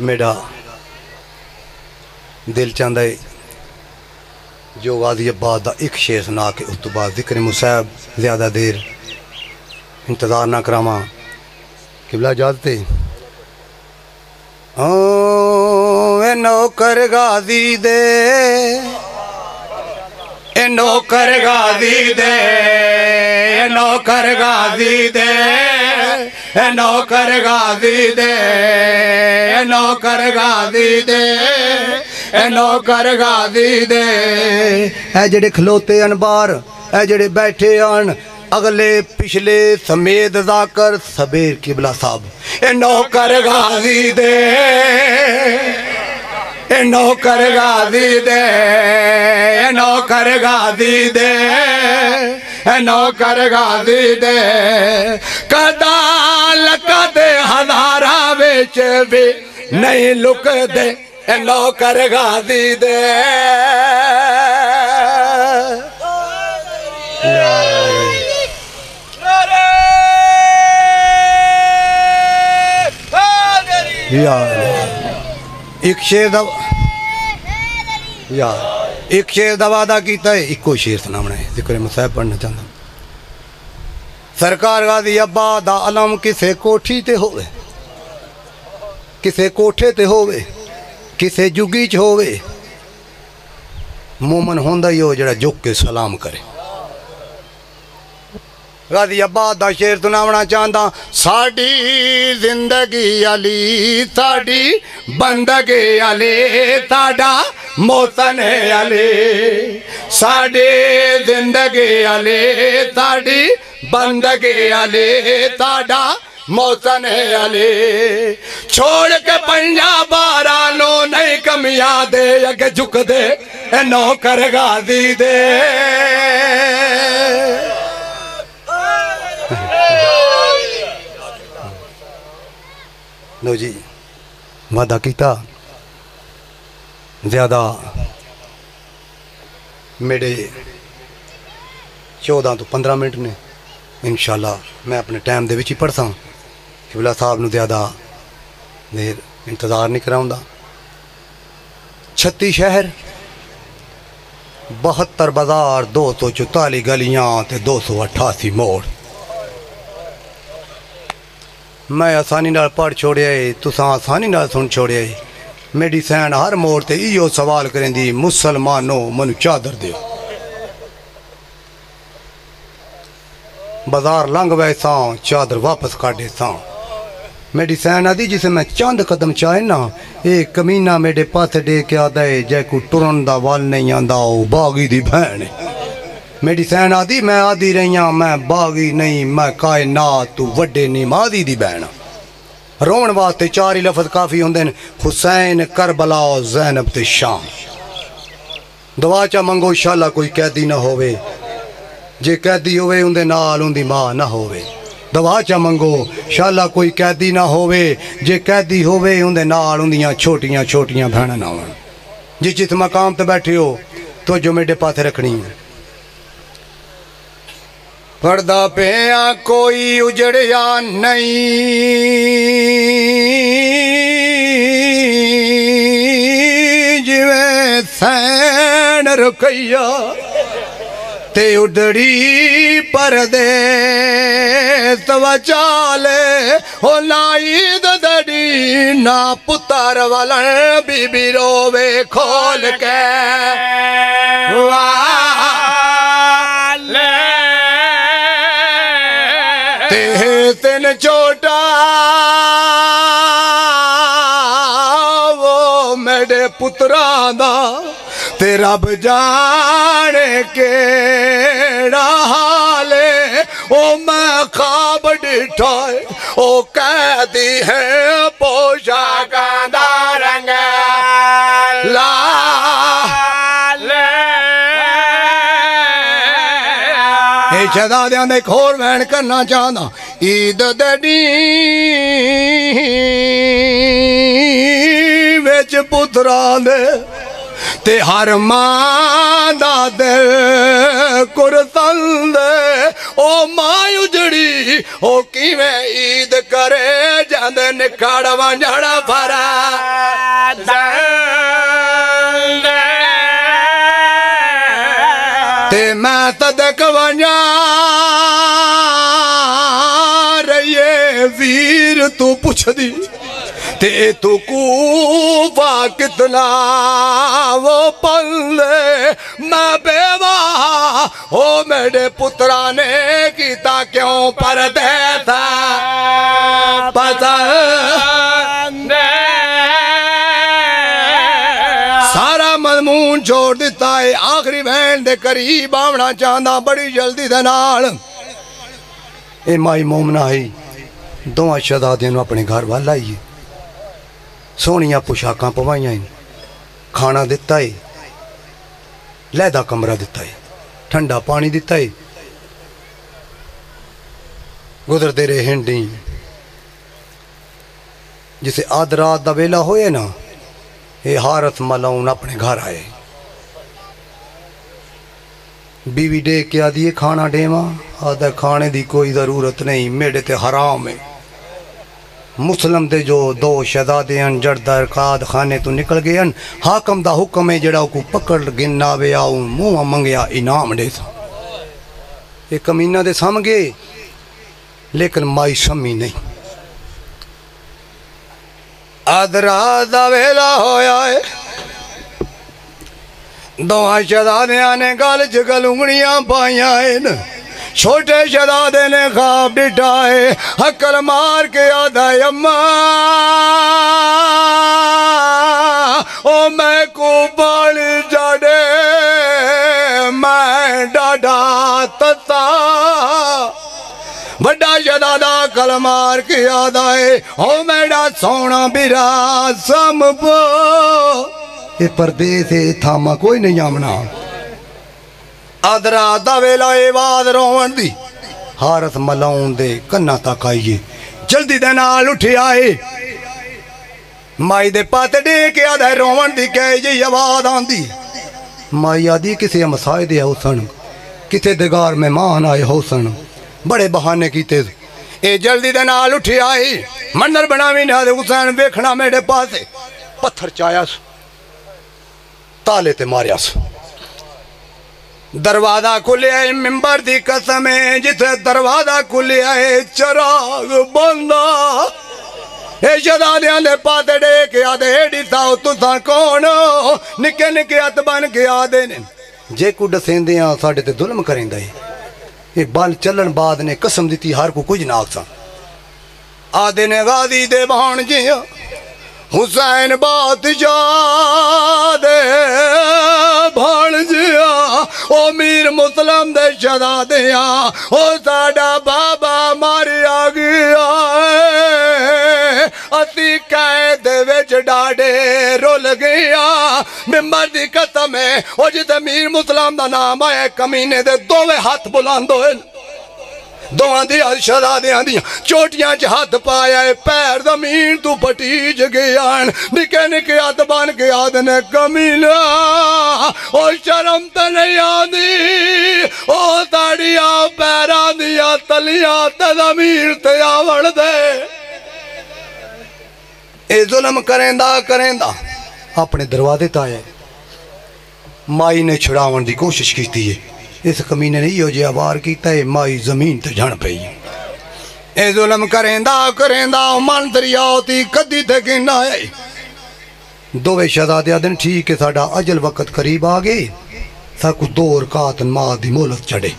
Speaker 7: میڈا دل چاندائی جو غازی آباد دا ایک شیر سنا کے اس تو بعد ذکر مصعب، زیادہ دیر انتظار نہ کراما قبلہ اجازتے او اے نوکر غازی دے۔ اے نوکر غازی دے۔ اے نوکر غازی دے۔ اے نوکر غازی دے۔ اے نوکر غازی دے۔ اے نوکر غازی دے اے جڑے کھلوتے ان بار اے جڑے بیٹھے ان اگلے پچھلے سمید ذاکر سبیر قبلہ صاحب اے نوکر غازی دے اے نوکر غازی دے اے نوکر غازی دے اے نوکر غازی دے کدا لکد ہزارہ وچ بھی نہیں لک دے نوکر غازی دے ایک شیر دا ایک شیر دا وعدہ کیتا ہے ایک کو شیر سنامنا ہے ذکر مصاحب پڑھنا چاہتا ہوں سرکار غازی ابا دا علم کسے کوٹھی تے ہوئے کسے کوٹھے تے ہوئے کسے جگی چ ہوئے مومن ہوندا ہی ہو جڑا جھک کے سلام کرے۔ غازی آباد دا شیر سناونا چاہتا ساڈی زندگی علی، ساڈی بندگی علی، ساڈا موسن علی۔ ساڈی زندگی علی، ساڈی بندگی علی، ساڈا موسن علی۔ چھوڑ کے پنجاب بارانو نہیں کمیاں دے اگے جھک دے، اے نوکر غازی دے۔ لو جی وعدہ کیتا۔ زیادہ میرے چودہ تو پندرہ منٹ نے۔ انشاءاللہ میں اپنے ٹائم دے وچ ہی پڑھساں قبلہ صاحب نو زیادہ دیر انتظار نہیں کراؤں چھتی شہر، بہتر بازار، دو سو چوتالی گلیاں تے دو سو اٹھاسی موڑ۔ میں آسانی نال پڑھ چھوڑیا ہے تساں آسانی نال سن چھوڑیا ہے میری سین ہر موڑ تے ایو سوال کریں دی مسلمانو منو چادر دیو۔ بازار لنگ ویساں چادر واپس کاٹے ساں میری سین آدھی جسے میں چاند قدم چاہے نا، اے کمینہ میرے پاس ڈے کے آدھا ہے، جے کو ٹرن دا وال نہیں آندا، او باغی دی بہن ہے۔ میری سین آدھی میں آدھی رہیاں میں باغی نہیں، میں کائنات تو وڈے نمازی دی بہن ہاں۔ رون واسطے چار ہی لفظ کافی ہوندے نے، حسین، کربلا، زینب تے شام۔ دعا چا منگو، انشاءاللہ کوئی قیدی نہ ہووے۔ جے قیدی ہوئے اندے نال اندی ماں نہ ہووے۔ دعا چا منگو انشاءاللہ کوئی قیدی نہ ہووے جے قیدی ہووے اندے نال اندیاں چھوٹیاں چھوٹیاں بہناں نہ ہون جس جس مقام تے بیٹھے ہو تو جو میرے پاسے رکھنی ہے پردہ پیا کوئی اجڑیا نہیں جویں سین رکیا تے اڈڑی پردے توچالے ہو لائی ددڑی نا پتر ولن بی بی روے کھول کے۔ تے تن چوٹا وہ میرے پتران دا رب جانے کیڑا حال ہے او میں خواب ڈٹھائے او قیدی ہے پوشاکاں دا رنگ۔ لا اے شہزادیاں دے ایک ہور وین کرنا چاہنا عید دے ڈی وچ پتران دے تے ہر ماں دا دل کرتن دے او ماں اجڑی او کیویں عید کرے جاندے نکھڑ ونجڑ بھرا تے میں تدک ونجا رہیے ویر تو تے تو کوفہ کتنا وہ پلے میں بیوہ ہو میرے پترانے کیتا کیوں پردے تھا؟ پسند سارا مضمون چھوڑ دیتا ہے۔ آخری بہن دے قریب آونا چاہنا بڑی جلدی دے نال۔ اے مائی مومنا ہی دوہاں شہزادیاں اپنے گھر والا ہی سونیاں پوشاکاں پوائیاں کھانا دیتا ہے لیدہ کمرہ دیتا ہے ٹھنڈا پانی دیتا ہے گزر دے رہے ہنڈی جسے آدھ رات دا ویلا ہوئے نا اے حارت ملاؤن اپنے گھر آئے بیوی ڈے کیا دیئے کھانا ڈیما آدھا کھانے دی کوئی ضرورت نہیں میڈے تے حرام ہے مسلم دے جو دو شہزادے ہیں، جڑ در قاد خانے تو نکل گئے ہیں۔ حاکم دا حکم ہے جڑا کو پکڑ گننا وے آؤں، منہ منگیا انعام دے سا یہ کمینہ دے سامگے، لیکن مائی سمی نہیں۔ آدرا دا ویلا ہویا ہے۔ دوہاں شہزادیاں نے گل چگل انگڑیاں پائیاں ہیں۔ چھوٹے شہزادے نے خواب ڈٹائے حکل مار کے آدھا اماں۔ او میں کو بڑ جڑے میں ڈاڈا تتا۔ وڈا شہزادہ کل مار کے آدھا ہے، او میڈا سونا بیرا سمبو اے پردے سے تھاما، کوئی نہیں آمنا۔ آدرا دا ویلا اے واد روان دی حارت ملاؤن دے کنا تک آئیے جلدی دے نال اٹھی آئے مائی دے پاتے ڈے کے آدھا روان دی کہے جی آواز آن دی مائی آدھی کسی مسائے دے حسن کسی دگار میں مان آئے حسن بڑے بہانے کیتے اے جلدی دے نال اٹھی آئی منر بناوی نہ دے حسین ویکھنا میرے پاسے پتھر چایا سو تالے تے ماریا سو دروازہ کھلے آئے ممبر دی قسم ہے، جتھے دروازہ کھلے آئے، چراغ بندہ اے شہزادیاں دے پاتے ڈے کے آدھے ایڈی تاؤ تساں کون؟ نکے نکے ہاتھ بن کے آدھے نے۔ جے کو ڈسیندیاں ساڈے تے ظلم کریندا ہے۔ یہ بال چلن بعد نے قسم دیتی ہر کو کچھ نہ آکساں آدھے نے غازی دے بہن جیاں، حسین بات دے۔ دیا، او ساڈا بابا ماریا گیا اسی قید وچ ڈاڈے رول گیا۔ ممبر دی قسم ہے، او جتے میر مسلم دا نام آئے کمینے دے دووے ہاتھ بلاندو ہے دوہاں دی شہزادیاں دی چوٹیاں چ ہاتھ پایا ہے پیر زمین تو پٹیج گیا نکے نکے ہاتھ بن کے آدھنے کمیلا او شرم تے نہیں آدھی او تاڑیاں پیران دیا تلیاں تے زمین تے آوڑ دے اے ظلم کریں دا کریں دا اپنے دروازے تائے مائی نے چھڑاون دی کوشش کیتی ہے اس کمینے نے یہ جے آوار کی تے مائی زمین تے جھن پئی۔ اے ظلم کریندا کریندا، من دریاؤ تی کدی تے گن آئے۔ دوے شہزادے دن ٹھیک ہے، ساڈا وقت قریب آ گئے۔ سا کو دو دی مہلت چڑھے۔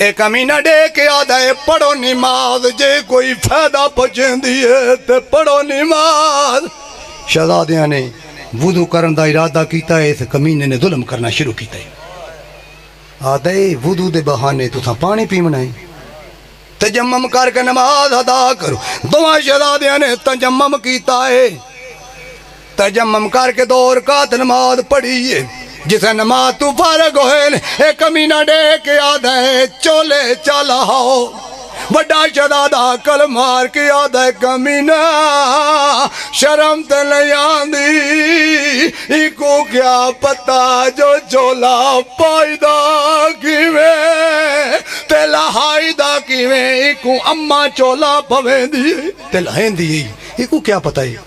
Speaker 7: اے کمینہ ڈے کے آدھا پڑھو نماز، جے کوئی فائدہ پچھندی ہے تے پڑھو نماز۔ شہزادیاں
Speaker 8: نے وضو کرن دا ارادہ کیتا ہے، اس کمینے نے ظلم کرنا شروع کیتا ہے۔ آدھے وضو دے بہانے تو تھا پانی پیمنا ہے
Speaker 7: تجمم کر کے نماز ادا کرو۔ دوہاں شہزادیاں نے تجمم کیتا ہے۔ تجمم کر کے دور کات نماز پڑھی ہے جسے نماز تو فارغ ہوئے ایک کمینہ ڈے کے آدھے چولے چالا ਵੱਡਾ ਸ਼ਹਜ਼ਾਦਾ ਕਲ ਮਾਰ ਕੇ ਆਦਾ ਹੈ ਕਮੀਨਾ ਸ਼ਰਮ ਤੇ ਨਹੀਂ ਆਂਦੀ ਇਕੋ ਕਿਆ ਪਤਾ ਜੋ ਚੋਲਾ ਪਾਇਦਾ ਕਿਵੇਂ ਤੇ ਲਹਾਇਦਾ ਕਿਵੇਂ ਇਕੋ ਅੰਮਾ ਚੋਲਾ ਪਵੇਂਦੀ
Speaker 8: ਤੇ ਲਹਿੰਦੀ ਇਹਨੂੰ ਕੀ ਪਤਾ ਹੈ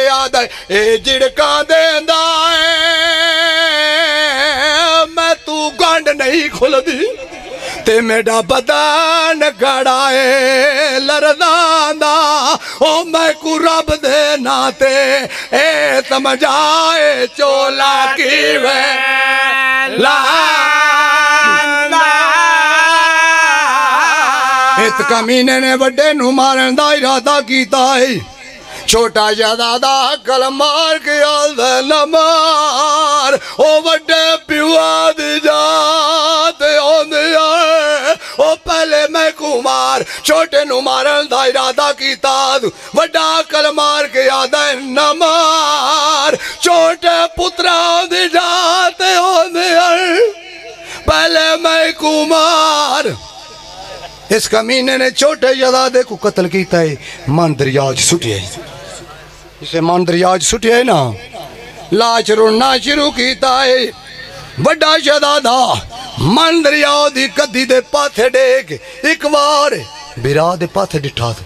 Speaker 7: اے جڑکا دیندا اے میں تو گنڈ نہیں کھلدی تے میرا بدن گڑا اے لرداندا او میں کو رب دے ناتے اے سمجھائے چولا کی وے لا ات کمینے نے بڑے نو مارن دا ارادہ کیتا ہے چھوٹا شہزادہ کل مار گیا نمار او بڑے پیوا دی جات ہوندیا او پہلے میں کمار چھوٹے نو مارن دا ارادہ کیتا وڈا کل مار
Speaker 8: آل دے نمار چھوٹے پترا دی جات ہوندیا پہلے میں کمار اس کمینے نے چھوٹے جدا
Speaker 7: دے کو قتل کیتا ہے من دریاج سٹیا ہے جسے ماندری آج سٹی نا لاش رڑنا
Speaker 8: شروع کیتا ہے۔ بڑا شدا
Speaker 7: دا ماندری آج دی کدی دے پاتھے ڈیک ایک وار بیرا دے پاتھے ڈٹھا تھے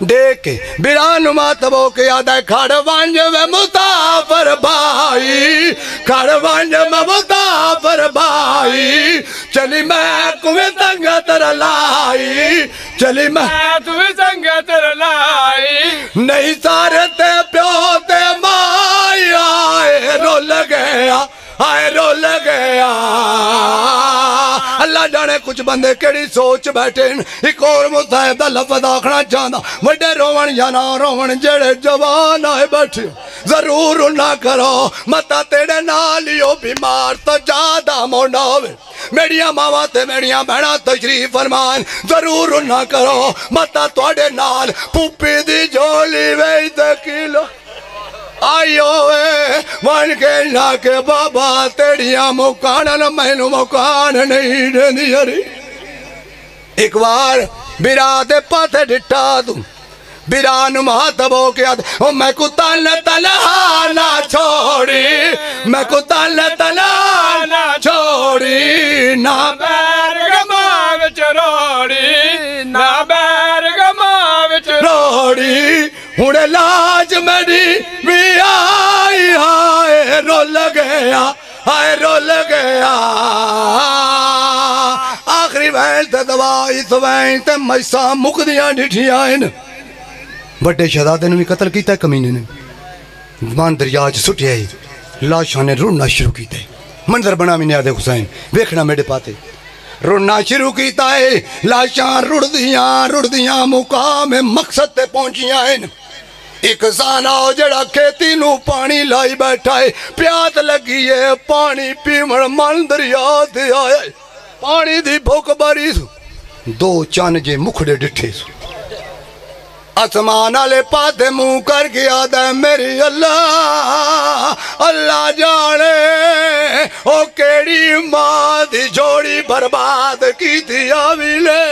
Speaker 7: ڈیکے بیرانما تبو کے یادہ کھڑ میں متافر بھائی۔ کھڑ
Speaker 2: میں متافر بھائی۔ چلی
Speaker 7: میں کوئی تنگا تر لائی۔ چلی میں کوئی تنگا تر لائی۔ نہیں سارے تے پیو تے مائی۔ آئے رول گیا آئے رول گیا اللہ جانے کچھ بندے کیڑی سوچ بیٹھے ایک اور مصاحب دا لفظ آکھنا چاہندا وڈے روون یا نہ روون جڑے جوان آئے بیٹھے ضرور نہ کرو متا تیرے نال بیمار تو زیادہ مونا ہوے میڑیاں ماواں تے میڑیاں بہنا تشریف فرمان ضرور نہ کرو متا تواڈے نال پھوپی دی جھولی وچ تے آئی من کے نا کے بابا تیڑیاں مکانن مینو مکان نہیں دیندی ایک بار برا دے پاتے ڈٹا دوں برا مہاتب ہو کے آدھے او میں کو تن تنہا نہ چھوڑی میں کو
Speaker 2: تن تنہا نہ چھوڑی نہ بیر گماں وچ
Speaker 7: روڑی نہ بیر گماں وچ روڑی ہن لاج میری گیا ہائے رول گیا، ہائے رول گیا۔ آخری وین دوائی تو وین تے
Speaker 8: مجسا مقدیاں ڈٹھیاں ہیں بڑے شہزادے نے بھی قتل کیتا ہے، کمینے نے مان دریاج سٹیا ہی لاشاں نے رونا شروع کیتا ہے منظر بنا میں نیادے حسین،
Speaker 7: ویکھنا میرے پاتے۔ رونا شروع کیتا ہے، لاشاں رڑ دیاں رڑ دیاں مقام مقصد تے پہنچیاں ہیں ایک زانا جڑا کھیتی نو پانی لائی بیٹھا پیات پیاس لگی ہے، پانی پیمن من دریا دیا پانی دی
Speaker 8: بھوک باری سو۔ دو چان جے
Speaker 7: مکھڑے ڈٹھے سو۔ آسمان والے پاتے منہ کر گیا دے میری اللہ اللہ جانے۔ او کیڑی ماں جوڑی برباد کی تھی آویلے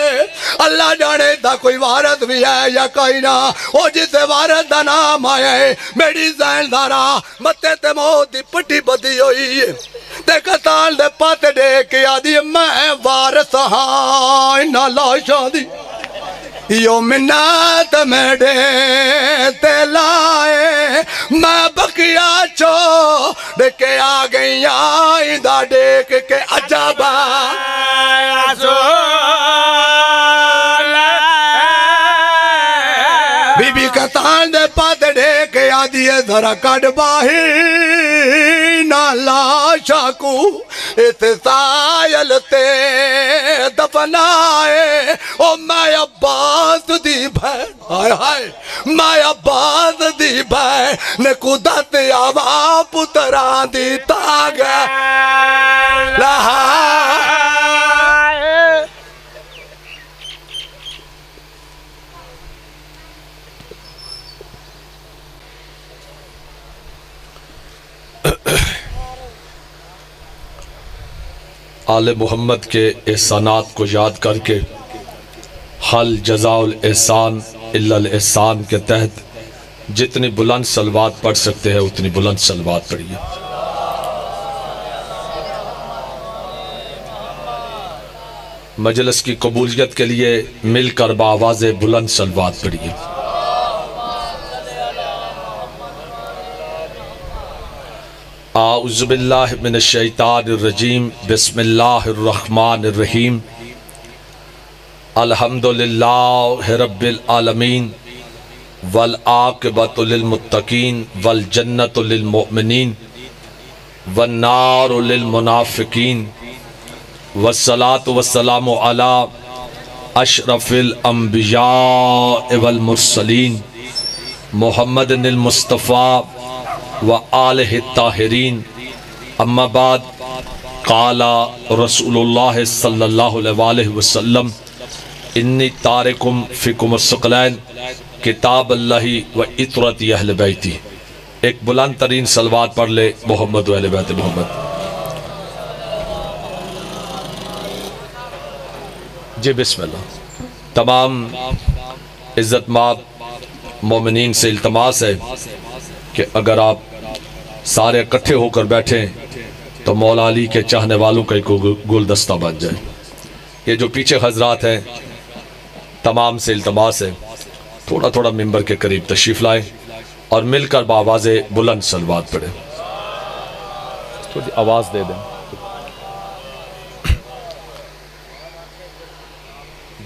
Speaker 7: اللہ جانے دا کوئی وارت بھی ہے یا کوئی نہ۔ او جسے وارد دا نام آئے میری ذہن دارا، متے تے موت پٹی بدی ہوئی
Speaker 9: تے کتال دے پاتے ڈے کے آدھی میں وارث ہاں انہا لاشاں دی۔ یو منات میڈے تے لائے میں بکیا چو ڈکے آ گئی آئی دا ڈیک کے پات ڈیک آدھی ہے، ذرا کڑ باہی نالا شاکو۔ اس سائل تے دفنائے او میں عباس دی بھین ہائے ہائے۔ میں عباس دی بھین نے قدت آوا پتران دی تاگ لہا
Speaker 10: آل محمد کے احسانات کو یاد کر کے حل جزاء الاحسان الا الاحسان کے تحت جتنی بلند سلوات پڑھ سکتے ہیں، اتنی بلند سلوات پڑھیے۔ مجلس کی قبولیت کے لیے مل کر بآواز بلند سلوات پڑھیے۔ اعوذ باللہ من الشیطان الرجیم، بسم اللہ الرحمن الرحیم۔ الحمدللہ رب العالمین والعاقبت للمتقین والجنت للمؤمنین، والنار للمنافقین۔ والصلاة والسلام علی اشرف الانبیاء والمرسلین۔ محمد المصطفیٰ و آلہ الطاہرین. اما بعد، قال رسول اللہ صلی اللہ علیہ وآلہ وسلم، انی تارکم فکم السقلین کتاب اللہ و اطرت اہل بیتی. ایک بلند ترین سلوات پڑھ لے، محمد و اہل بیت محمد. جی بسم اللہ. تمام عزت ماب مومنین سے التماس ہے کہ اگر آپ سارے اکٹھے ہو کر بیٹھیں تو مولا علی کے چاہنے والوں کا ایک گلدستہ بن جائے۔ یہ جو پیچھے حضرات ہیں، تمام سے التماس ہے، تھوڑا تھوڑا ممبر کے قریب تشریف لائیں اور مل کر بآواز بلند سلوات پڑھیں تھوڑی آواز دے دیں۔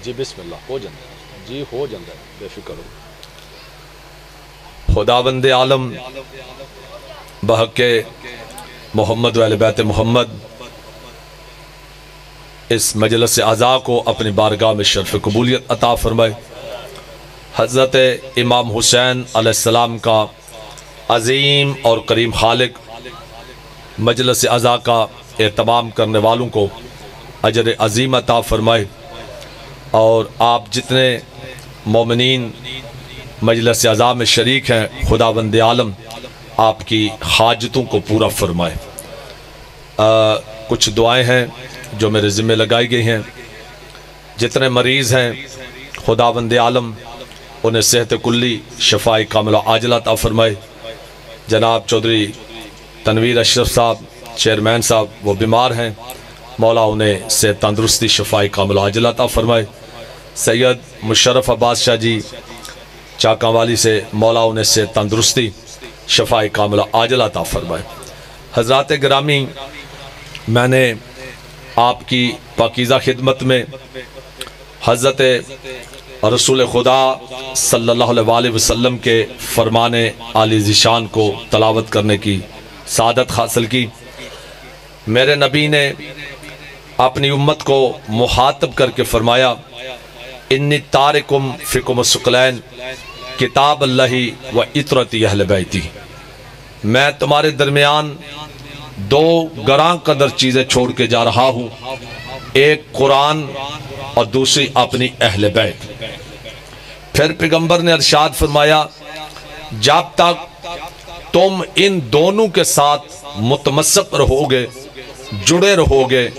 Speaker 10: جی بسم اللہ، ہو جاندہ جی ہو جاندہ بے فکر ہو۔ خداوند عالم بحق محمد و بیت محمد اس مجلس اعضاء کو اپنی بارگاہ میں شرف قبولیت عطا فرمائے۔ حضرت امام حسین علیہ السلام کا عظیم اور کریم خالق مجلس اعضاء کا اہتمام کرنے والوں کو اجر عظیم عطا فرمائے۔ اور آپ جتنے مومنین مجلس اعضاء میں شریک ہیں خدا بند عالم آپ کی حاجتوں کو پورا فرمائے۔ آ, کچھ دعائیں ہیں جو میرے ذمہ لگائی گئی ہیں۔ جتنے مریض ہیں خدا بند عالم انہیں صحت کلی شفائی کامل عاجلہ عطا فرمائے۔ جناب چودھری تنویر اشرف صاحب چیئرمین صاحب وہ بیمار ہیں۔ مولا انہیں صحت تندرستی شفائی کامل عاجلہ عطا فرمائے۔ سید مشرف عباس شاہ جی چاکاں والی سے مولا انہیں سے تندرستی۔ شفائی کاملہ عاجلہ عطا فرمائے۔ حضرات گرامی، میں نے آپ کی پاکیزہ خدمت میں حضرت رسول خدا صلی اللہ علیہ وآلہ وسلم کے فرمان عالی ذیشان کو تلاوت کرنے کی سعادت حاصل کی۔ میرے نبی نے اپنی امت کو محاطب کر کے فرمایا، انی تارکم فکم السقلین کتاب اللہ و اطرت اہل بیتی میں تمہارے درمیان دو گراں قدر چیزیں چھوڑ کے جا رہا ہوں۔ ایک قرآن اور دوسری اپنی اہل بیت۔ پھر پیغمبر نے ارشاد فرمایا، جب تک تم ان دونوں کے ساتھ متمسک رہو گے جڑے رہو گے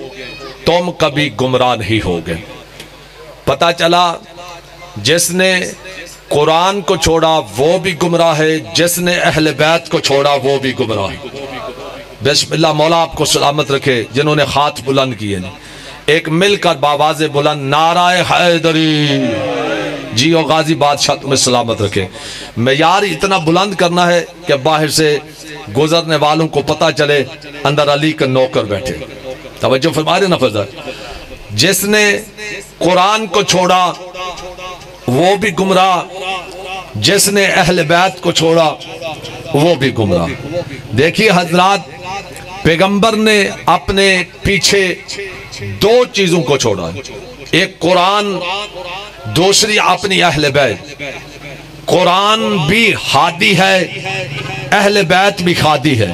Speaker 10: تم کبھی گمراہ نہیں ہوگے۔ پتا چلا، جس نے قرآن کو چھوڑا، وہ بھی گمراہ ہے۔ جس نے اہل بیت کو چھوڑا، وہ بھی گمراہ ہے۔ بسم اللہ، مولا آپ کو سلامت رکھے، جنہوں نے ہاتھ بلند کیے ایک مل کر باواز بلند، نعرہ حیدری۔ جی او غازی بادشاہ تمہیں سلامت رکھے۔ معیار اتنا بلند کرنا ہے کہ باہر سے گزرنے والوں کو پتہ چلے، اندر علی کا نوکر بیٹھے۔ توجہ فرما رہے نا فضل جس نے قرآن کو چھوڑا وہ بھی گمراہ، جس نے اہل بیت کو چھوڑا، وہ بھی گمراہ۔ دیکھیے حضرات، پیغمبر نے اپنے پیچھے دو چیزوں کو چھوڑا ایک قرآن، دوسری اپنی اہل بیت۔ قرآن بھی ہادی ہے، اہل بیت بھی خادی ہے۔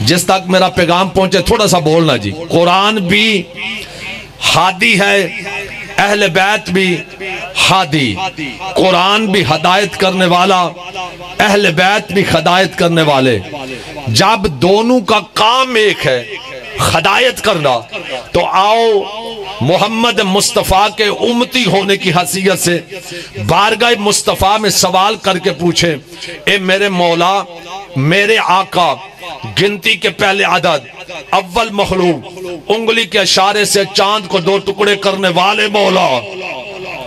Speaker 10: جس تک میرا پیغام پہنچے، تھوڑا سا بولنا جی۔ قرآن بھی ہادی ہے اہل بیت بھی ہادی، قرآن بھی ہدایت کرنے والا، اہل بیت بھی ہدایت کرنے والے۔ جب دونوں کا کام ایک ہے، ہدایت کرنا، تو آؤ محمد مصطفیٰ کے امتی ہونے کی حیثیت سے بارگاہ مصطفیٰ میں سوال کر کے پوچھیں، اے میرے مولا، میرے آقا گنتی کے پہلے عدد، اول مخلوق، انگلی کے اشارے سے چاند کو دو ٹکڑے کرنے والے مولا۔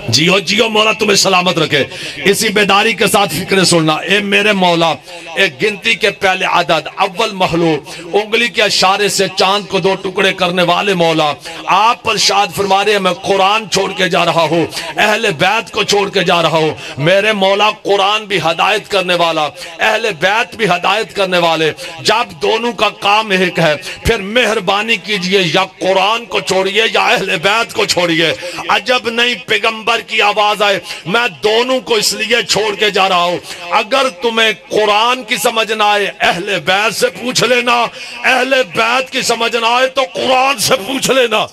Speaker 10: جیو جیو مولا تمہیں سلامت رکھے۔ اسی بیداری کے ساتھ فکر سننا۔ اے میرے مولا، اے گنتی کے پہلے عدد، اول مخلوق، انگلی کے اشارے سے چاند کو دو ٹکڑے کرنے والے مولا، آپ پر شاد فرما رہے ہیں، میں قرآن چھوڑ کے جا رہا ہوں، اہل بیت کو چھوڑ کے جا رہا ہوں۔ میرے مولا، قرآن بھی ہدایت کرنے والا، اہل بیت بھی ہدایت کرنے والے۔ جب دونوں کا کام ایک ہے، پھر مہربانی کیجیے، یا قرآن کو چھوڑیے، یا اہل بیت کو چھوڑیے۔ عجب نہیں، پیغمبر کی آواز آئے۔ میں دونوں کو اس لیے چھوڑ کے جا رہا ہوں۔ اگر تمہیں قرآن کی سمجھ نہ آئے، اہل بیت سے پوچھ لینا۔ اہل بیت کی سمجھ نہ آئے تو قرآن سے پوچھ لینا۔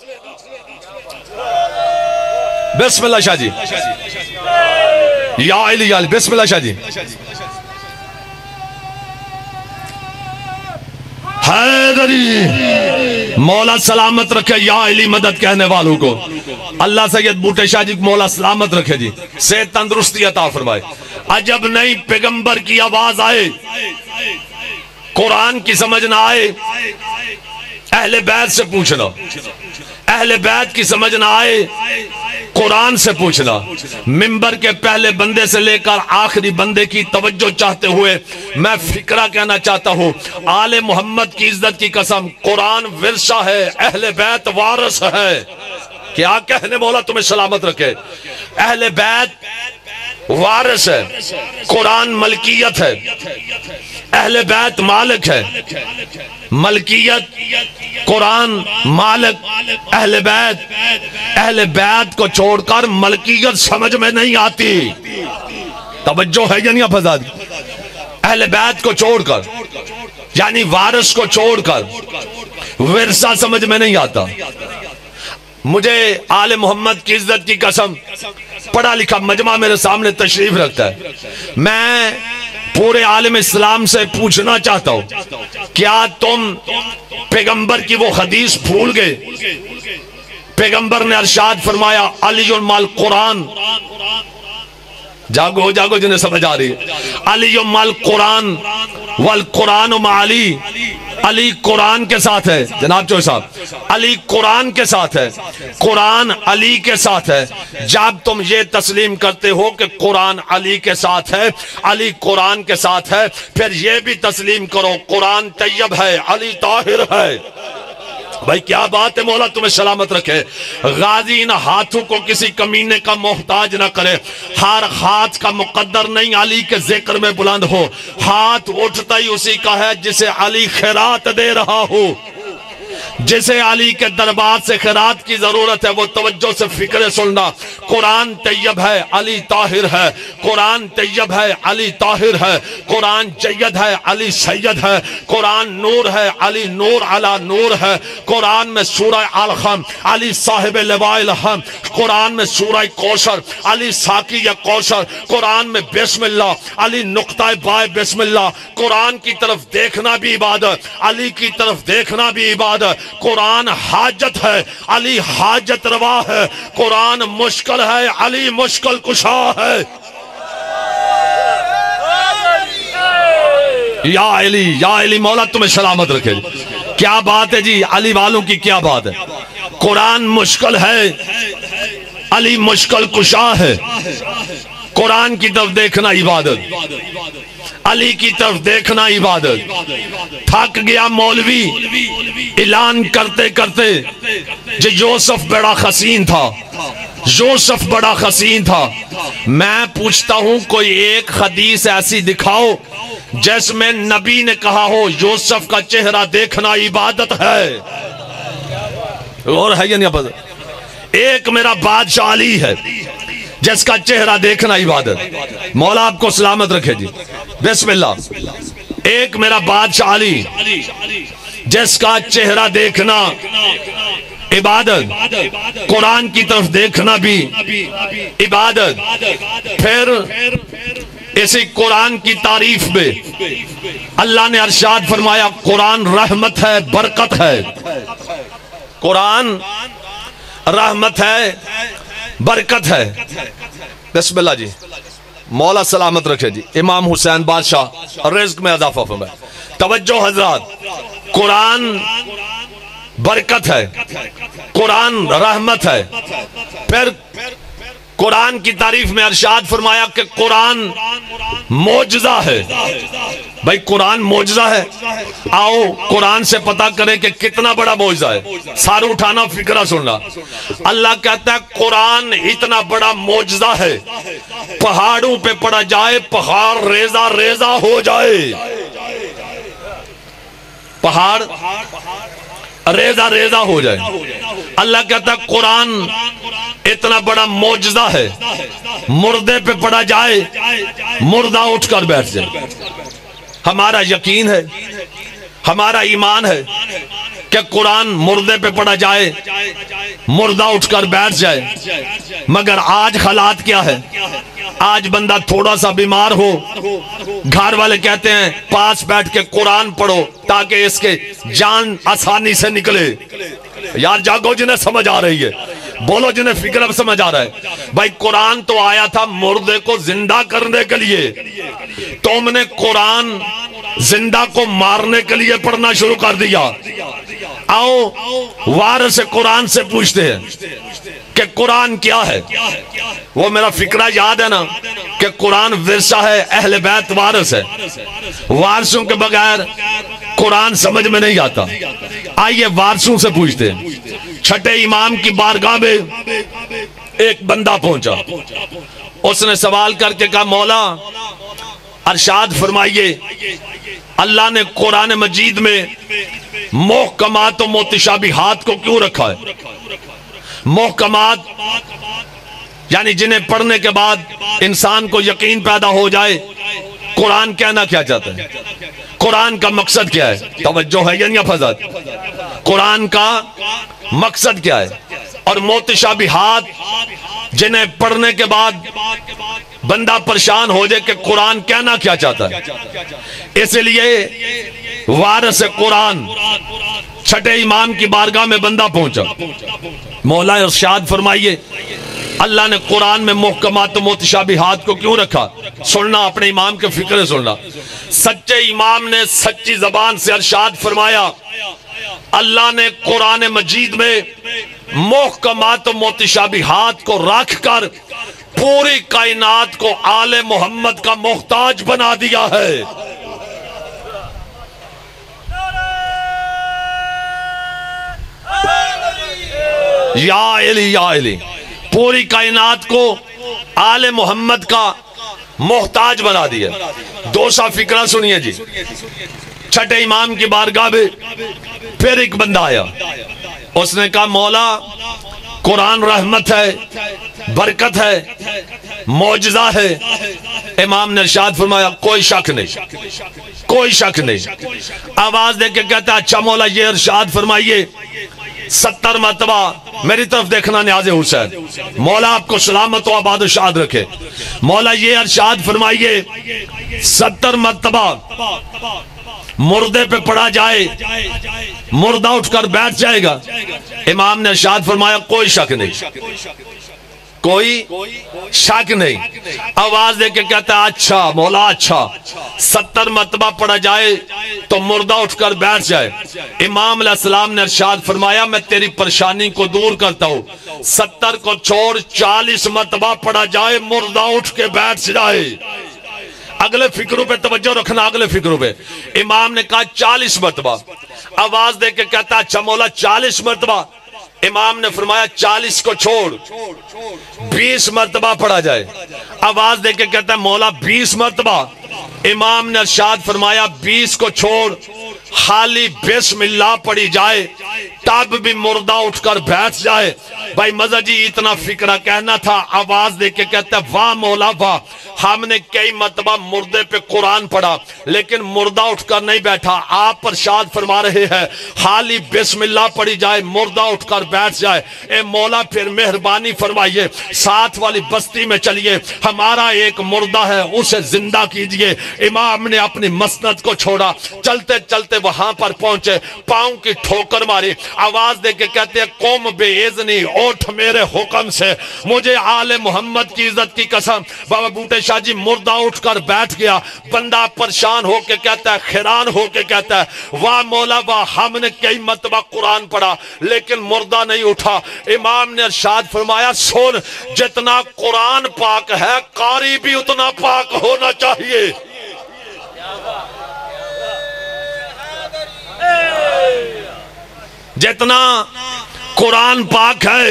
Speaker 10: بسم اللہ شاہ جی۔ یا علی یا علی۔ بسم اللہ شاہ جی۔ حیدری مولا سلامت رکھے یا علی مدد کہنے والوں کو۔ اللہ سید بوٹے شاہ جی مولا سلامت رکھے جی۔ سے تندرستی عطا فرمائے۔ عجب نہیں پیغمبر کی آواز آئے۔ قرآن کی سمجھ نہ آئے۔ اہل بیت سے پوچھنا۔ اہل بیت کی سمجھ نہ آئے۔ قرآن سے پوچھنا۔ ممبر کے پہلے بندے سے لے کر آخری بندے کی توجہ چاہتے ہوئے میں فکرہ کہنا چاہتا ہوں۔ آل محمد کی عزت کی قسم، قرآن ورثہ ہے، اہل بیت وارث ہے۔ کیا کہنے مولا تمہیں سلامت رکھے؟ اہل بیت وارث ہے، قرآن ملکیت ہے، اہل بیت مالک ہے۔ ملکیت، قرآن مالک، اہل بیت اہل بیت کو چھوڑ کر ملکیت سمجھ میں نہیں آتی۔ توجہ ہے یا نہیں افزاد اہل بیت کو چھوڑ کر یعنی وارث کو چھوڑ کر ورثہ سمجھ میں نہیں آتا۔ مجھے آل محمد کی عزت کی قسم پڑھا لکھا مجمع میرے سامنے تشریف رکھتا ہے۔ میں پورے عالم اسلام سے پوچھنا چاہتا ہوں کیا تم پیغمبر کی وہ حدیث بھول گئے؟ پیغمبر نے ارشاد فرمایا، علی المال قرآن۔ جاگو جاگو جنہیں سمجھ آ رہی ہے۔ علی مال قرآن والقرآن مع علی۔ علی قرآن کے ساتھ ہے۔ جناب چوئی صاحب، علی قرآن کے ساتھ ہے۔ قرآن علی کے ساتھ ہے۔ جب تم یہ تسلیم کرتے ہو کہ قرآن علی کے ساتھ ہے، علی قرآن کے ساتھ ہے، پھر یہ بھی تسلیم کرو، قرآن طیب ہے، علی طاہر ہے۔ بھائی کیا بات ہے مولا، تمہیں سلامت رکھے۔ غازی ان ہاتھوں کو کسی کمینے کا محتاج نہ کرے۔ ہر ہاتھ کا مقدر نہیں علی کے ذکر میں بلند ہو۔ ہاتھ اٹھتا ہی اسی کا ہے جسے علی خیرات دے رہا ہو۔ جسے علی کے دربار سے خیرات کی ضرورت ہے، وہ توجہ سے فکر سننا۔ قرآن طیب ہے، علی طاہر ہے۔ قرآن طیب ہے، علی طاہر ہے۔ قرآن جید ہے، علی سید ہے۔ قرآن نور ہے، علی نور علا نور ہے۔ قرآن میں سورہ الخم، علی صاحب لواء الحم قرآن میں سورہ کوشر علی ساکی یا کوشر قرآن میں بسم اللہ، علی نقطہ بائے بسم اللہ۔ قرآن کی طرف دیکھنا بھی عبادت، علی کی طرف دیکھنا بھی عبادت۔ قرآن حاجت ہے، علی حاجت روا ہے، قرآن مشکل ہے، علی مشکل کشا ہے۔ یا علی یا علی مولا، تمہیں سلامت رکھے۔ کیا بات ہے جی؟ علی والوں کی کیا بات ہے؟ قرآن مشکل ہے، علی مشکل کشا ہے۔ قرآن کی طرف دیکھنا عبادت۔ علی کی طرف دیکھنا عبادت۔ تھک گیا مولوی۔ اعلان کرتے کرتے جو یوسف بڑا خسین تھا۔ یوسف بڑا خسین تھا۔ میں پوچھتا ہوں، کوئی ایک حدیث ایسی دکھاؤ جس میں نبی نے کہا ہو، یوسف کا چہرہ دیکھنا عبادت ہے۔ اور ہے یا نہیں ایک میرا بادشاہ علی ہے۔ جس کا چہرہ دیکھنا عبادت. مولا آپ کو سلامت رکھے جی. بسم اللہ. ایک میرا بادشاہ علی، جس کا چہرہ دیکھنا عبادت، قرآن کی طرف دیکھنا بھی عبادت، پھر اسی قرآن کی تعریف میں اللہ نے ارشاد فرمایا، قرآن رحمت ہے، برکت ہے۔ قرآن رحمت ہے برکت ہے۔ بسم اللہ جی۔ مولا سلامت رکھے جی۔ امام حسین بادشاہ رزق میں اضافہ فرمائے۔ توجہ حضرات، قرآن برکت ہے۔ قرآن رحمت ہے۔ پھر قرآن کی تعریف میں ارشاد فرمایا کہ قرآن موجزہ ہے۔ بھائی قرآن موجزہ ہے۔ آؤ قرآن سے پتا کریں کہ کتنا بڑا موجزہ ہے۔ سارو اٹھانا، فکرہ سننا۔ اللہ کہتا ہے قرآن اتنا بڑا موجزہ ہے۔ پہاڑوں پہ پڑا جائے، پہاڑ ریزہ ریزہ ہو جائے۔ پہاڑ ریزہ ریزہ ہو جائے۔ اللہ کہتا ہے قرآن اتنا بڑا موجزہ ہے۔ مردے پہ پڑا جائے مردہ اٹھ کر بیٹھ جائے۔ ہمارا یقین ہے ہمارا ایمان ہے۔ کہ قرآن مردے پہ پڑا جائے، مردہ اٹھ کر بیٹھ جائے۔ مگر آج حالات کیا ہے؟ آج بندہ تھوڑا سا بیمار ہو، گھر والے کہتے ہیں، پاس بیٹھ کے قرآن پڑھو تاکہ اس کے جان آسانی سے نکلے۔ یار جاگو جنہیں سمجھ آ رہی ہے، بولو جنہیں فکر اب سمجھ آ رہا ہے۔ بھائی قرآن تو آیا تھا مردے کو زندہ کرنے کے لیے۔ تم نے قرآن زندہ کو مارنے کے لیے پڑھنا شروع کر دیا۔ آؤ، وارث قرآن سے پوچھتے ہیں کہ قرآن کیا ہے؟ وہ میرا فکرہ یاد ہے نا کہ قرآن ورثہ ہے، اہل بیت وارث ہے۔ وارثوں کے بغیر قرآن سمجھ میں نہیں آتا۔ آئیے وارثوں سے پوچھتے ہیں۔ چھٹے امام کی بارگاہ میں ایک بندہ پہنچا۔ اس نے سوال کر کے کہا، مولا ارشاد فرمائیے، اللہ نے قرآن مجید میں محکمات و متشابہات کو کیوں رکھا ہے؟ محکمات یعنی جنہیں پڑھنے کے بعد انسان کو یقین پیدا ہو جائے، قرآن کہنا کیا چاہتا ہے؟ قرآن کا مقصد کیا ہے؟ توجہ ہے یا نہیں قرآن کا مقصد کیا ہے؟ اور موتشابہات جنہیں پڑھنے کے بعد بندہ پریشان ہو جائے کہ قرآن کہنا کیا چاہتا ہے۔ اس لیے وارث قرآن چھٹے امام کی بارگاہ میں بندہ پہنچا۔ مولا ارشاد فرمائیے، اللہ نے قرآن میں محکمات و متشابہات کو کیوں رکھا؟ سننا، اپنے امام کے فکر سننا۔ سچے امام نے سچی زبان سے ارشاد فرمایا، اللہ نے قرآن مجید میں محکمات و متشابہات کو رکھ کر پوری کائنات کو آل محمد کا محتاج بنا دیا ہے۔ یا علی یا علی، پوری کائنات کو آل محمد کا محتاج بنا دیا۔ دو سا فکرہ سنیے جی۔ چھٹے امام کی بارگاہ میں پھر ایک بندہ آیا۔ اس نے کہا، مولا، قرآن رحمت ہے۔ برکت ہے، معجزہ ہے۔ امام نے ارشاد فرمایا، کوئی شک نہیں، کوئی شک نہیں۔ آواز دے کے کہتا اچھا مولا، یہ ارشاد فرمائیے۔ ستر مرتبہ میری طرف دیکھنا نیاز حسین۔ مولا آپ کو سلامت و آباد و شاد رکھے۔ مولا یہ ارشاد فرمائیے، ستر مرتبہ مردے پہ پڑا جائے، مردہ اٹھ کر بیٹھ جائے گا۔ امام نے ارشاد فرمایا، کوئی شک نہیں۔ کوئی شک نہیں۔ آواز دے کے کہتا ہے اچھا مولا اچھا۔ ستر مرتبہ پڑا جائے تو مردہ اٹھ کر بیٹھ جائے۔ امام علیہ السلام نے ارشاد فرمایا، میں تیری پریشانی کو دور کرتا ہوں۔ ستر کو چھوڑ، چالیس مرتبہ پڑا جائے، مردہ اٹھ کے بیٹھ جائے۔ اگلے فکروں پہ توجہ رکھنا، اگلے فکروں پہ۔ امام نے کہا، چالیس مرتبہ۔ آواز دے کے کہتا اچھا مولا، چالیس مرتبہ۔ امام نے فرمایا چالیس کو چھوڑ۔ بیس مرتبہ پڑھا جائے۔ آواز دے کے کہتا ہے، مولا بیس مرتبہ۔ امام نے ارشاد فرمایا بیس کو چھوڑ۔ خالی بسم اللہ پڑھی جائے۔ تب بھی مردہ اٹھ کر بیٹھ جائے۔ بھائی مزہ جی اتنا فکرہ کہنا تھا۔ آواز دے کے کہتا ہے، واہ مولا، واہ۔ ہم نے کئی مرتبہ مردے پہ قرآن پڑھا، لیکن مردہ اٹھ کر نہیں بیٹھا۔ آپ پرشاد فرما رہے ہیں، خالی بسم اللہ پڑھی جائے، مردہ اٹھ کر بیٹھ جائے۔ اے مولا، پھر مہربانی فرمائیے، ساتھ والی بستی میں چلیے۔ ہمارا ایک مردہ ہے، اسے زندہ کیجیے امام نے اپنی مسند کو چھوڑا۔ چلتے چلتے وہاں پر پہنچے۔ پاؤں کی ٹھوکر ماری۔ آواز دے کے کہتے ہیں، قوم بے اذنی اوٹھ میرے حکم سے۔ مجھے آل محمد کی عزت کی قسم۔ بابا بوٹے شاہ جی مردہ اٹھ کر بیٹھ گیا۔ بندہ پریشان ہو کے کہتا ہے خیران ہو کے کہتا ہے، واہ مولا، واہ، ہم نے کئی مرتبہ قرآن پڑھا، لیکن مردہ نہیں اٹھا۔ امام نے ارشاد فرمایا، سن، جتنا قرآن پاک ہے، قاری بھی اتنا پاک ہونا چاہیے۔ جتنا قرآن پاک ہے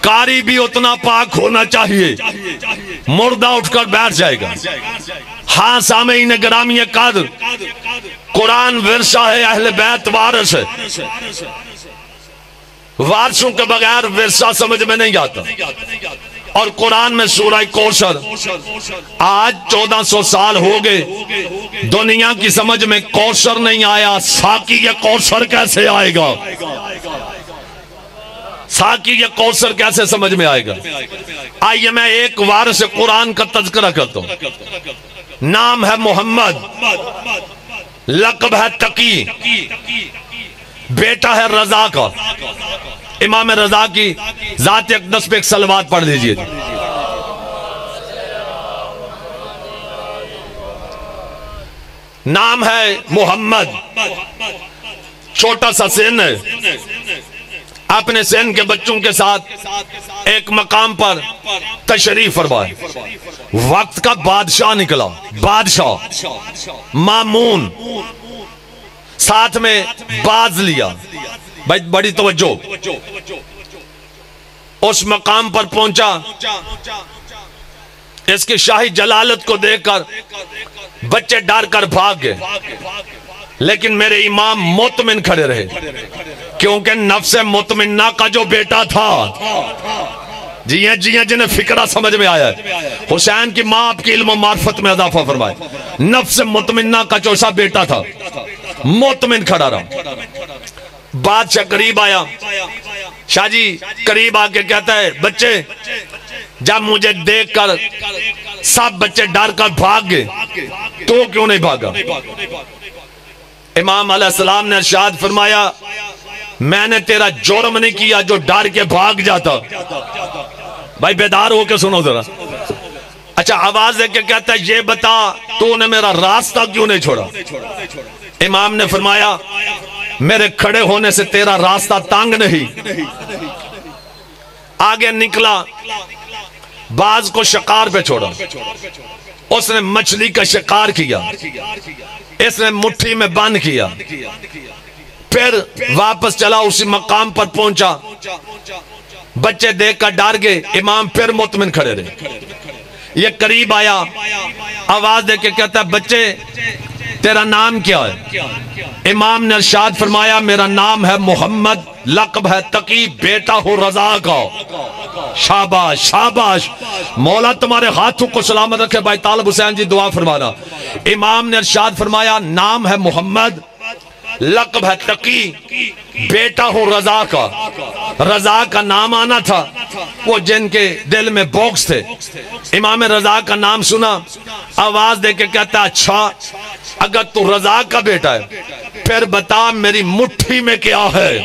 Speaker 10: کاری بھی اتنا پاک ہونا چاہیے۔ مردہ اٹھ کر بیٹھ جائے گا۔ ہاں سامعین گرامی قدر، قرآن ورثہ ہے، اہل بیت وارث۔ ہے وارثوں کے بغیر ورثہ سمجھ میں نہیں آتا۔ اور قرآن میں سورہ کوشر آج چودہ سو سال ہو گئے۔ دنیا کی سمجھ میں کوشر نہیں آیا ساکی یہ کوشر کیسے آئے گا؟ ساکی یہ کوشر کیسے سمجھ میں آئے گا؟ آئیے میں ایک وار سے قرآن کا تذکرہ کرتا ہوں۔ نام ہے محمد، لقب ہے تقی۔ بیٹا ہے رضا کا۔ امام رضا کی ذات اقدس پہ ایک سلوات پڑھ لیجیے۔ نام ہے محمد۔ چھوٹا سا سین ہے۔ اپنے سین کے بچوں کے ساتھ ایک مقام پر تشریف فرمائے۔ وقت کا بادشاہ نکلا۔ بادشاہ۔ مامون۔ ساتھ میں باز لیا۔ بھائی بڑی توجہ۔ اس مقام پر پہنچا۔ اس کی شاہی جلالت کو دیکھ کر بچے ڈر کر بھاگ گئے۔ لیکن میرے امام مطمئن کھڑے رہے۔ کیونکہ نفس مطمئنہ کا جو بیٹا تھا۔ جی ہیں جی ہیں جنہیں فکرہ سمجھ میں آیا ہے۔ حسین کی ماں آپ کی علم و معرفت میں اضافہ فرمائے۔ نفس مطمئنہ کا چوسا بیٹا تھا۔ مطمئن کھڑا رہا بادشاہ قریب آیا۔ شاہ جی قریب آکے کہتا ہے، بچے جب مجھے دیکھ کر، سب بچے ڈر کر بھاگ گئے۔ تو کیوں نہیں بھاگا؟ امام علیہ السلام نے ارشاد فرمایا، میں نے تیرا جرم نہیں کیا جو ڈر کے بھاگ جاتا۔ بھائی، بیدار ہو کے سنو ذرا۔ اچھا آواز دے کے کہتا ہے، یہ بتا، تو نے میرا راستہ کیوں نہیں چھوڑا؟ امام نے فرمایا، میرے کھڑے ہونے سے تیرا راستہ تانگ نہیں۔ آگے نکلا، باز کو شکار پہ چھوڑا۔ اس نے مچھلی کا شکار کیا۔ اس نے مٹھی میں بند کیا۔ پھر واپس چلا، اسی مقام پر پہنچا۔ بچے دیکھ کر ڈار گئے۔ امام پھر مطمئن کھڑے رہے۔ یہ قریب آیا۔ آواز دے کے کہتا ہے، بچے تیرا نام کیا ہے؟ امام نے ارشاد فرمایا، میرا نام ہے محمد، لقب ہے تقی، بیٹا ہو، رضا کا۔ شاباش شاباش۔ مولا، تمہارے ہاتھوں کو سلامت رکھے، بھائی طالب حسین جی دعا فرمانا۔ امام نے ارشاد فرمایا، نام ہے محمد لقب ہے تقی، بیٹا ہوں رضا کا۔ رضا کا نام آنا تھا۔ وہ جن کے دل میں بوکس تھے۔ امام رضا کا نام سنا۔ آواز دے کے کہتا اچھا اگر تو رضا کا بیٹا ہے، پھر بتا میری مٹھی میں کیا ہے؟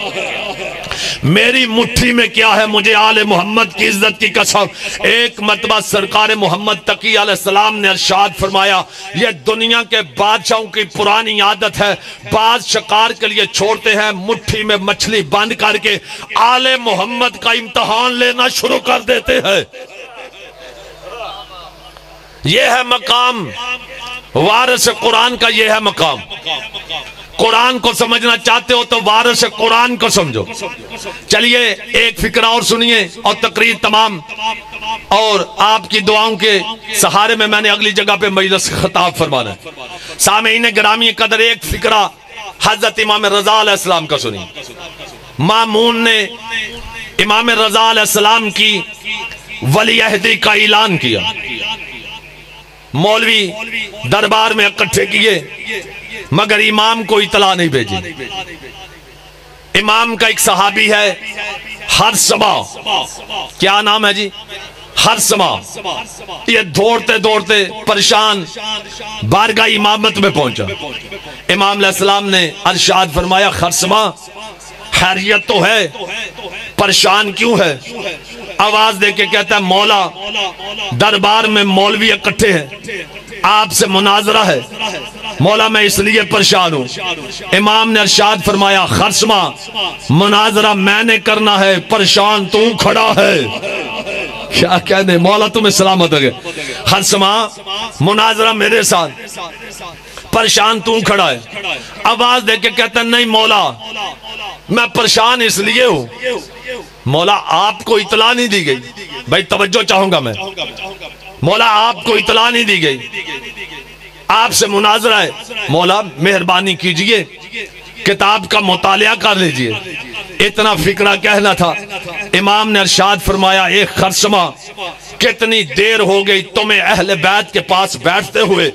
Speaker 10: میری مٹھی میں کیا ہے؟ مجھے آل محمد کی عزت کی قسم۔ ایک مرتبہ سرکار محمد تقی علیہ السلام نے ارشاد فرمایا، یہ دنیا کے بادشاہوں کی پرانی عادت ہے۔ بعض شکار کے لیے چھوڑتے ہیں، مٹھی میں مچھلی بند کر کے آل محمد کا امتحان لینا شروع کر دیتے ہیں۔ یہ ہے مقام۔ وارث قرآن کا یہ ہے مقام۔ قرآن کو سمجھنا چاہتے ہو تو وارث قرآن کو سمجھو۔ چلیے، ایک فکرہ اور سنیے اور تقریر تمام۔ اور آپ کی دعاؤں کے سہارے میں میں نے اگلی جگہ پہ مجلس خطاب فرمانا ہے۔ سامعین گرامی قدر ایک فکرہ حضرت امام رضا علیہ السلام کا سنی مامون نے امام رضا علیہ السلام کی ولی عہدی کا اعلان کیا۔ مولوی دربار میں اکٹھے کیے، مگر امام کو اطلاع نہیں بھیجی۔ امام کا ایک صحابی ہے ہر سما کیا نام ہے جی؟ ہر سما یہ دوڑتے دوڑتے پریشان بارگاہ امامت میں پہنچا۔ امام علیہ السلام نے ارشاد فرمایا خرسما خیریت تو ہے، پریشان کیوں ہے؟ آواز دے کے کہتا ہے، مولا، دربار میں مولوی اکٹھے ہیں۔ آپ سے مناظرہ ہے۔ مولا، میں اس لیے پریشان ہوں۔ امام نے ارشاد فرمایا خرسما مناظرہ میں نے کرنا ہے، پریشان تو کھڑا ہے۔ کیا کہنے مولا، تمہیں سلامت ہے خرسما مناظرہ میرے ساتھ۔ پریشان تو کھڑا ہے۔ آواز دے کے کہتا ہے، نہیں مولا، میں پریشان اس لیے ہوں۔ مولا آپ کو اطلاع نہیں دی گئی۔ بھائی توجہ چاہوں گا میں۔ مولا آپ کو اطلاع نہیں دی گئی۔ آپ سے مناظرہ ہے۔ مولا مہربانی کیجیے۔ کتاب کا مطالعہ کر لیجیے۔ اتنا فکرہ کہنا تھا۔ امام نے ارشاد فرمایا ایک خرسمہ، کتنی دیر ہو گئی تمہیں اہل بیت کے پاس بیٹھتے ہوئے۔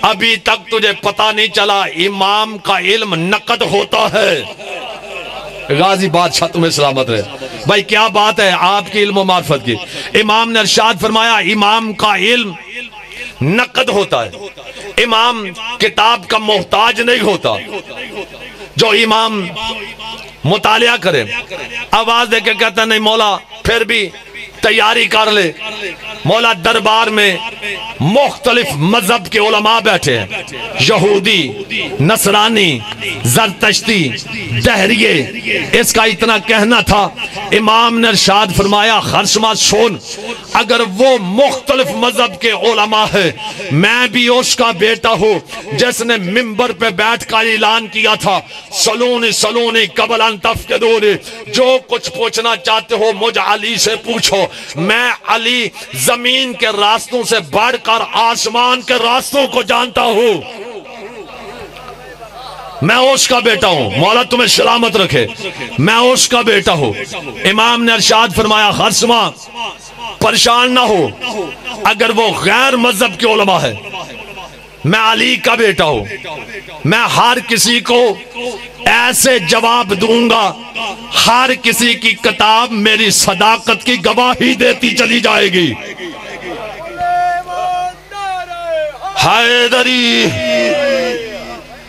Speaker 10: ابھی تک تجھے پتا نہیں چلا، امام کا علم نقد ہوتا ہے۔ غازی بادشاہ تمہیں سلامت رہے۔ بھائی کیا بات ہے آپ کی علم و معرفت کی۔ امام نے ارشاد فرمایا، امام کا علم نقد ہوتا ہے۔ امام کتاب کا محتاج نہیں ہوتا۔ جو امام مطالعہ کرے، آواز دے کے کہتا نہیں مولا، پھر بھی تیاری کر لے۔ مولا دربار میں مختلف مذہب کے علماء بیٹھے ہیں۔ یہودی، نصرانی، زرتشتی، دہریے۔ اس کا اتنا کہنا تھا، امام نے ارشاد فرمایا خرشما سون اگر وہ مختلف مذہب کے علماء ہے میں بھی اس کا بیٹا ہوں، جس نے ممبر پہ بیٹھ کر اعلان کیا تھا، سلونی سلونی قبل انتف کے جو کچھ پوچھنا چاہتے ہو، مجھ علی سے پوچھ پوچھو، میں علی زمین کے راستوں سے بڑھ کر آسمان کے راستوں کو جانتا ہوں۔ میں اس کا بیٹا ہوں۔ مولا تمہیں سلامت رکھے۔ میں اس کا بیٹا ہوں۔ امام نے ارشاد فرمایا خرسما پریشان نہ ہو۔ اگر وہ غیر مذہب کے علماء ہے میں علی کا بیٹا ہوں۔ میں ہر کسی کو ایسے جواب دوں گا، ہر کسی کی کتاب میری صداقت کی گواہی دیتی چلی جائے گی۔ حیدری،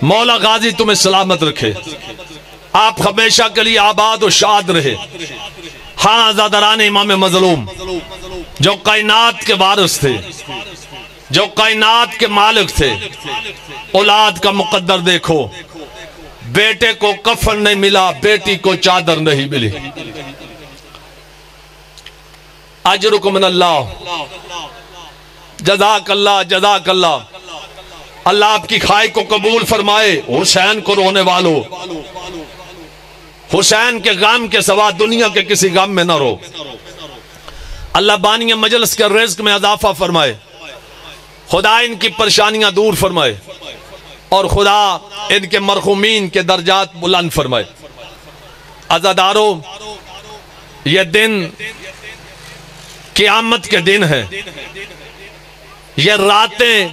Speaker 10: مولا غازی تمہیں سلامت رکھے۔ آپ ہمیشہ کے لیے آباد و شاد رہے۔ ہاں زادران امام مظلوم، جو کائنات کے وارث تھے۔ جو کائنات کے مالک تھے، اولاد کا مقدر دیکھو، بیٹے کو کفن نہیں ملا، بیٹی کو چادر نہیں ملی۔ اجرکم من اللہ۔ جزاک اللہ جزاک اللہ۔ اللہ آپ کی خواہ کو قبول فرمائے، حسین کو رونے والو۔ حسین کے غم کے سوا دنیا کے کسی غم میں نہ رو۔ اللہ بانی مجلس کے رزق میں اضافہ فرمائے۔ خدا ان کی پریشانیاں دور فرمائے اور خدا ان کے مرخومین کے درجات بلند فرمائے۔ ازادارو یہ دن قیامت کے دن ہے یہ راتیں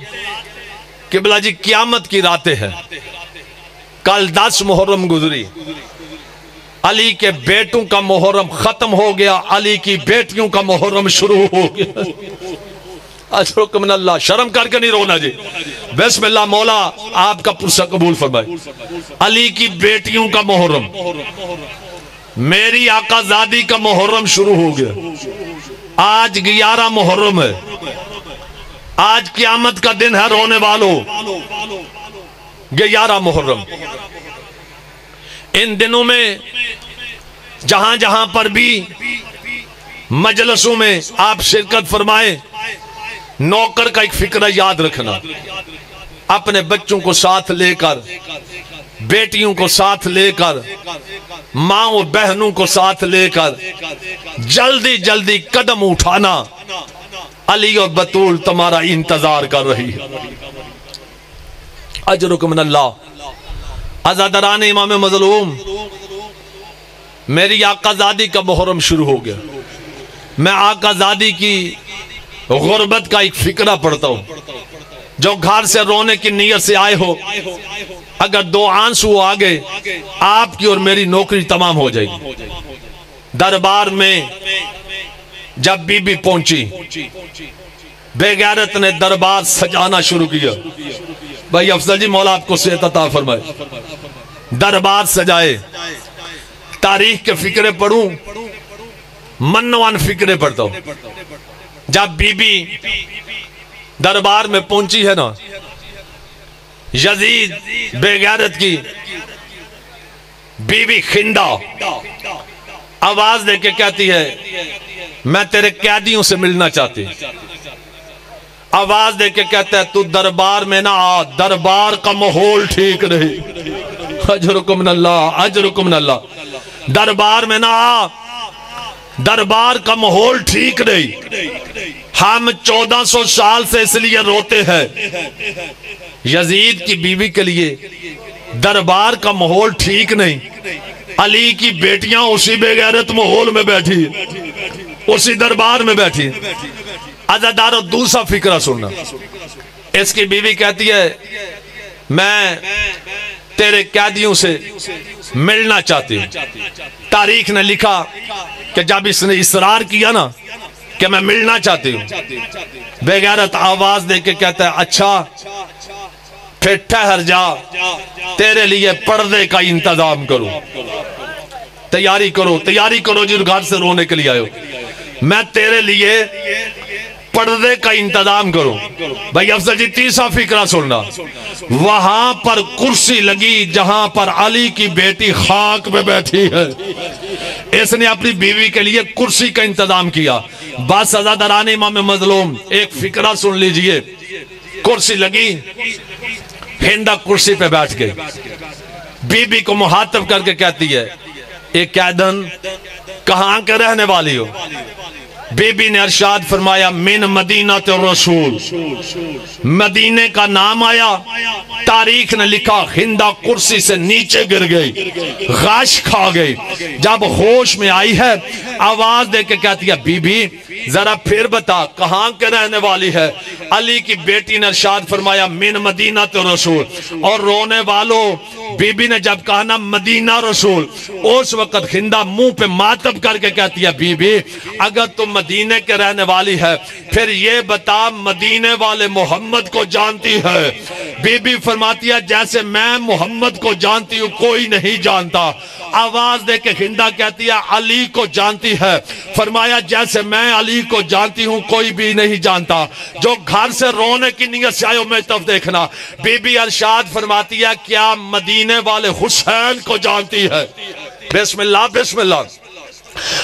Speaker 10: قبلہ جی قیامت کی راتیں ہیں۔ کل دس محرم گزری۔ علی کے بیٹوں کا محرم ختم ہو گیا۔ علی کی بیٹیوں کا محرم شروع ہو گیا۔ من اللہ، شرم کر کے نہیں رونا جی۔ بسم اللہ مولا، آپ کا پرسہ قبول فرمائے۔ علی کی بیٹیوں کا محرم۔ میری آقا زادی کا محرم شروع ہو گیا۔ آج گیارہ محرم ہے۔ آج قیامت کا دن ہے رونے والوں گیارہ محرم۔ ان دنوں میں جہاں جہاں پر بھی مجلسوں میں آپ شرکت فرمائے نوکر کا ایک فکرہ یاد رکھنا۔ اپنے بچوں کو ساتھ لے کر، بیٹیوں کو ساتھ لے کر، ماں و بہنوں کو ساتھ لے کر، جلدی جلدی قدم اٹھانا۔ علی اور بطول تمہارا انتظار کر رہی ہے۔ اجرکم من اللہ۔ ازادران امام مظلوم، میری آقا زادی کا محرم شروع ہو گیا۔ میں آقا زادی کی غربت کا ایک فکرہ پڑھتا ہوں۔ جو گھر سے رونے کی نیت سے آئے ہو، اگر دو آنسو آگے آپ کی اور میری نوکری تمام ہو جائے گی۔ دربار میں جب بی بی پہنچی بے غیرت نے دربار سجانا شروع کیا۔ بھائی افضل جی مولا آپ کو صحت عطا فرمائے۔ دربار سجائے۔ تاریخ کے فکرے پڑھوں، منوان فکرے پڑھتا ہوں۔ جب بی بی دربار میں پہنچی ہے نا، یزید بے غیرت کی بی بی خندہ آواز دے کے کہتی ہے، میں تیرے قیدیوں سے ملنا چاہتی آواز دے کے کہتا ہے، تو دربار میں نہ آ، دربار کا ماحول ٹھیک نہیں۔ اجرکم اللہ اجرکم اللہ۔ دربار میں نہ آ دربار کا ماحول ٹھیک نہیں۔ ہم چودہ سو سال سے اس لیے روتے ہیں۔ یزید کی بیوی کے لیے دربار کا ماحول ٹھیک نہیں۔ علی کی بیٹیاں اسی بے غیرت ماحول میں بیٹھی اسی دربار میں بیٹھی ازادارو اچھا، دوسرا فکرہ سننا۔ اس کی بیوی کہتی ہے، میں تیرے قیدیوں سے ملنا چاہتی ہوں۔ تاریخ نے لکھا کہ جب اس نے اصرار کیا نا، کہ میں ملنا چاہتی ہوں۔ بے غیرت آواز دے کے کہتا ہے اچھا پھر ٹھہر جا، تیرے لیے پردے کا انتظام کرو۔ تیاری کرو تیاری کرو جن گھر سے رونے کے لیے آئے ہو۔ میں تیرے لیے پردے کا انتظام کرو۔ بھائی افضل جی تیسرا فکرہ سننا۔ وہاں پر کرسی لگی جہاں پر علی کی بیٹی خاک میں بیٹھی ہے۔ اس نے اپنی بیوی کے لیے کرسی کا انتظام کیا۔ بس سزا دران امام مظلوم، ایک فکرہ سن لیجیے۔ کرسی لگی ہندہ کرسی پہ بیٹھ گئی۔ بی بی کو محاطب کر کے کہتی ہے ایک قیدن کہاں کے رہنے والی ہو؟ بی بی نے ارشاد فرمایا، من مدینہ تے رسول مدینے کا نام آیا، تاریخ نے لکھا، ہندہ کرسی سے نیچے گر گئی، غاش کھا گئی۔ جب ہوش میں آئی ہے، آواز دے کے کہتی ہے بی بی ذرا پھر بتا، کہاں کے رہنے والی ہے؟ علی کی بیٹی نے ارشاد فرمایا، من مدینہ تے رسول اور رونے والوں بی بی نے جب کہا نا، مدینہ رسول۔ اس وقت ہندہ منہ پہ ماتب کر کے کہتی ہے بی بی اگر تم مدینے کے رہنے والی ہے، پھر یہ بتا مدینے والے محمد کو جانتی ہے۔ بی بی فرماتی ہے، جیسے میں محمد کو جانتی ہوں، کوئی نہیں جانتا۔ آواز دے کے ہندہ کہتی ہے، علی کو جانتی ہے۔ فرمایا، جیسے میں علی کو جانتی ہوں، کوئی بھی نہیں جانتا۔ جو گھر سے رونے کی نیت سے آئے میں طرف دیکھنا۔ بی بی ارشاد فرماتی ہے، کیا مدینے والے حسین کو جانتی ہے؟ بسم اللہ بسم اللہ۔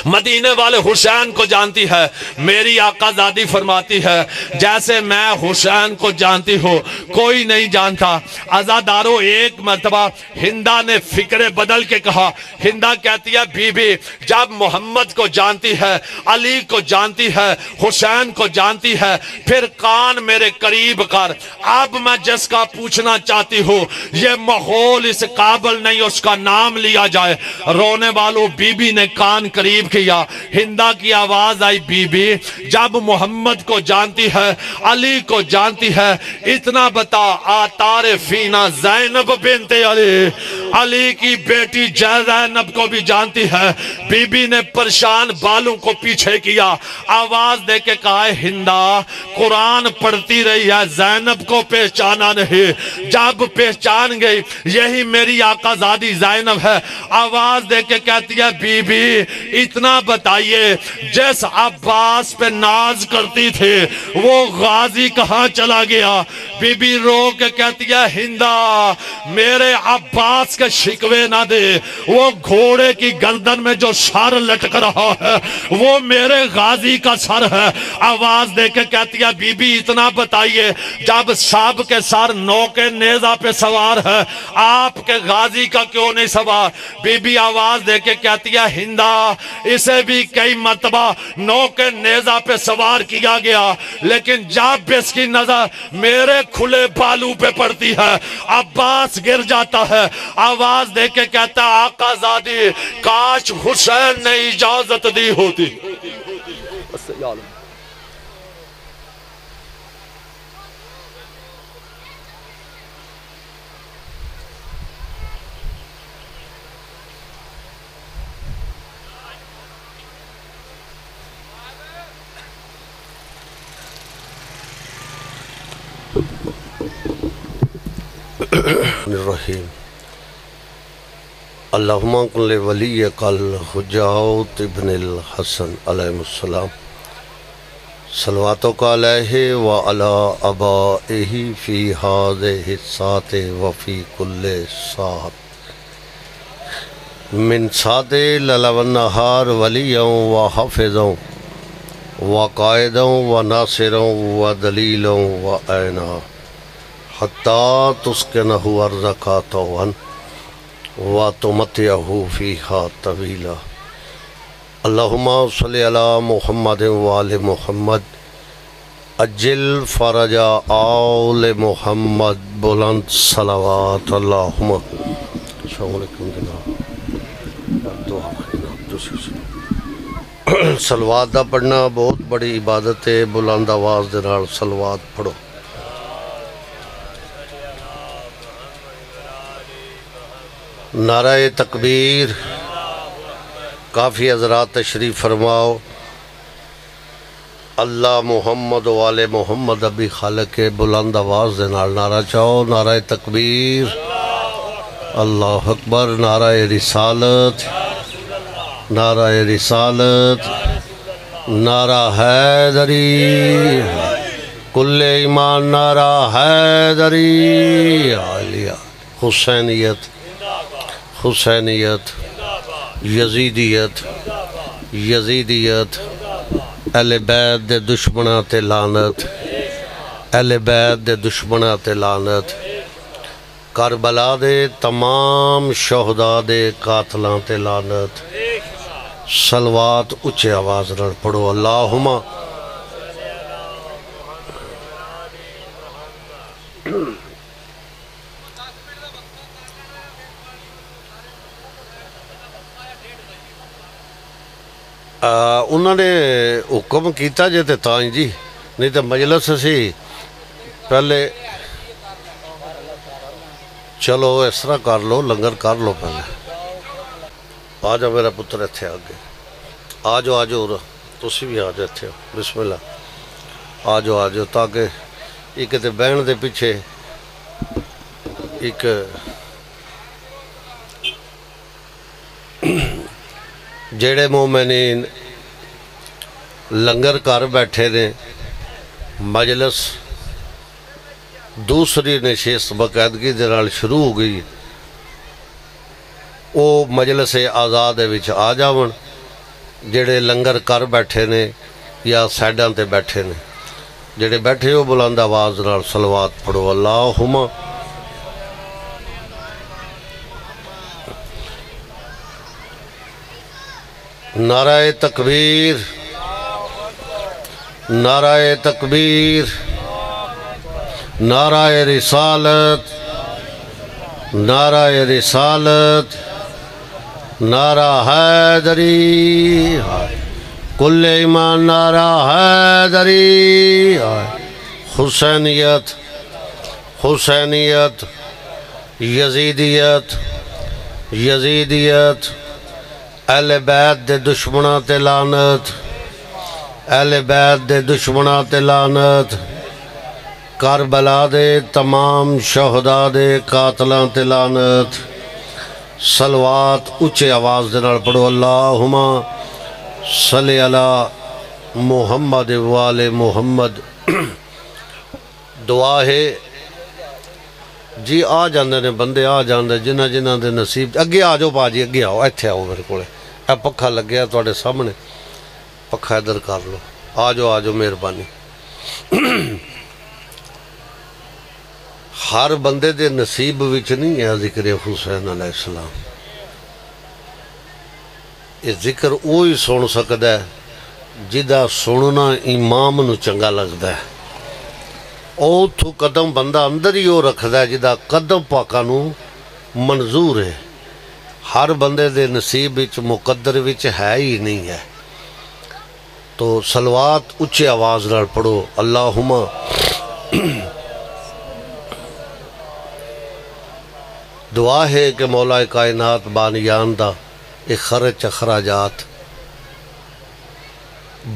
Speaker 10: مدینے والے حسین کو جانتی ہے، میری آقا زادی فرماتی ہے، جیسے میں حسین کو جانتی ہوں، کوئی نہیں جانتا۔ ازادارو ایک مرتبہ ہندہ نے فکر بدل کے کہا ہندہ کہتی ہے، بی بی، جب محمد کو جانتی ہے، علی کو جانتی ہے، حسین کو جانتی ہے، پھر کان میرے قریب کر۔ اب میں جس کا پوچھنا چاہتی ہوں، یہ ماحول اس قابل نہیں، اس کا نام لیا جائے۔ رونے والوں، بی بی نے کان قریب کیا۔ ہندا کی آواز آئی بی بی جب محمد کو جانتی ہے، علی کو جانتی ہے۔ اتنا بتا، آتار فینا زینب بنت علی۔ علی کی بیٹی جے زینب کو بھی جانتی ہے۔ بی بی نے پرشان بالوں کو پیچھے کیا۔ آواز دے کے کہا ہے ہندا، قرآن پڑھتی رہی ہے، زینب کو پہچانا نہیں۔ جب پہچان گئی، یہی میری آقا زادی زینب ہے۔ آواز دے کے کہتی ہے بی بی اتنا بتائیے، جس عباس پہ ناز کرتی تھی، وہ غازی کہاں چلا گیا؟ بی بی رو کے کہتی ہے، ہندا، میرے عباس کے شکوے نہ دے، وہ گھوڑے کی گردن میں جو سر لٹک رہا ہے، وہ میرے غازی کا سر ہے۔ آواز دے کے کہتی ہے، بی بی، اتنا بتائیے، جب ساب کے سر نو کے نیزہ پہ سوار ہے، آپ کے غازی کا کیوں نہیں سوار؟ بی بی آواز دے کے کہتی ہے، ہندا اسے بھی کئی مرتبہ نو کے نیزہ پہ سوار کیا گیا، لیکن جب بھی اس کی نظر میرے کھلے بالو پہ پڑتی ہے، عباس گر جاتا ہے، آواز دے کے کہتا ہے، آقا زادی، کاش حسین نے اجازت دی ہوتی۔
Speaker 11: الرحیم۔ اللہم کل ولی کل حجاوت ابن الحسن علیہ السلام۔ صلواتو کا علیہ و علا ابائہی فی حاضر سات و فی کل سات من سات للو النہار ولیوں و حفظوں و قائدوں و ناصروں و دلیلوں و اینہ حتی تسکنہو ارزکا توان و تمتیہو فیہا طویلا اللہم صلی علی محمد و آل محمد. اجل فرج آل محمد بلند صلوات اللہم السلام علیکم جناب. دعا جناب دوسری سے سلوات دا پڑھنا بہت بڑی عبادت ہے، بلند آواز دے نال سلوات پڑھو۔ نعرہ تکبیر، کافی حضرات تشریف فرماؤ۔ اللہ محمد والے محمد ابھی خالق کے بلند آواز دے نال نعرہ چاہو۔ نعرہ تکبیر، اللہ اکبر، نعرہ رسالت نعرہ رسالت، نعرہ حیدری۔ کل ایمان، نعرہ حیدری۔ عالیہ، حسینیت۔ حسینیت، یزیدیت یزیدیت، اہل بیت دے دشمنہ تے لانت اہل بیت دے دشمنہ تے لانت کربلا دے تمام شہدہ دے قاتلان تے لانت سلوات اچھے آواز نہ پڑھو، اللہم انہوں نے حکم کیتا جے تے تائیں جی نہیں تے مجلس سی پہلے چلو اس طرح کر لو لنگر کر لو پہلے آ جاؤ میرا پتر اتھے آگے آ جاؤ آ جاؤ تسی بھی آ جاؤ اتھے بسم اللہ آ جاؤ آ جاؤ تاکہ ایک تے بہن دے پیچھے ایک جڑے مومنین لنگر کر بیٹھے نے مجلس دوسری نشست باقاعدگی دے نال شروع ہو گئی او مجلس آزاد وچ آ جاون جڑے لنگر کر بیٹھے نے یا سائڈاں تے بیٹھے نے جڑے بیٹھے ہو بلند آواز نال صلوات پڑھو اللہم نعرہ تکبیر نعرہ تکبیر، نعرہ رسالت نعرہ رسالت، نعرہ حیدری۔ کل ایمان نعرہ حیدری۔ حسینیت حسینیت، یزیدیت یزیدیت۔ اہل بیت دے دشمنہ تے لانت اہل بیت دے دشمنہ تے لانت کربلا دے تمام شہداء دے قاتلاں تے لانت سلوات اچھے آواز دے نال پڑھو، اللہم صلی علی محمد وال محمد۔ دعا ہے۔ جی آ جاندے نے بندے، آ جاندے، جنہ جنہ دے نصیب۔ اگے آ جاؤ باجی اگے آؤ، ایتھے آؤ میرے کولے۔ اے پکھا لگیا تواڈے سامنے پکھا ادھر کر لو آ جاؤ آ جاؤ مہربانی ہر بندے دے نصیب وچ نہیں ہے ذکر حسین علیہ السلام یہ ذکر وہی سن سکدا ہے جدا سننا امام نو چنگا لگدا ہے او اتھو قدم بندہ اندر ہی وہ رکھدا ہے جدا قدم پاکا نو منظور ہے ہر بندے دے نصیب وچ مقدر وچ ہے ہی نہیں ہے تو سلوات اچھے آواز نال پڑھو اللہم دعا ہے کہ مولا کائنات بانیان دا ایک خرچ اخراجات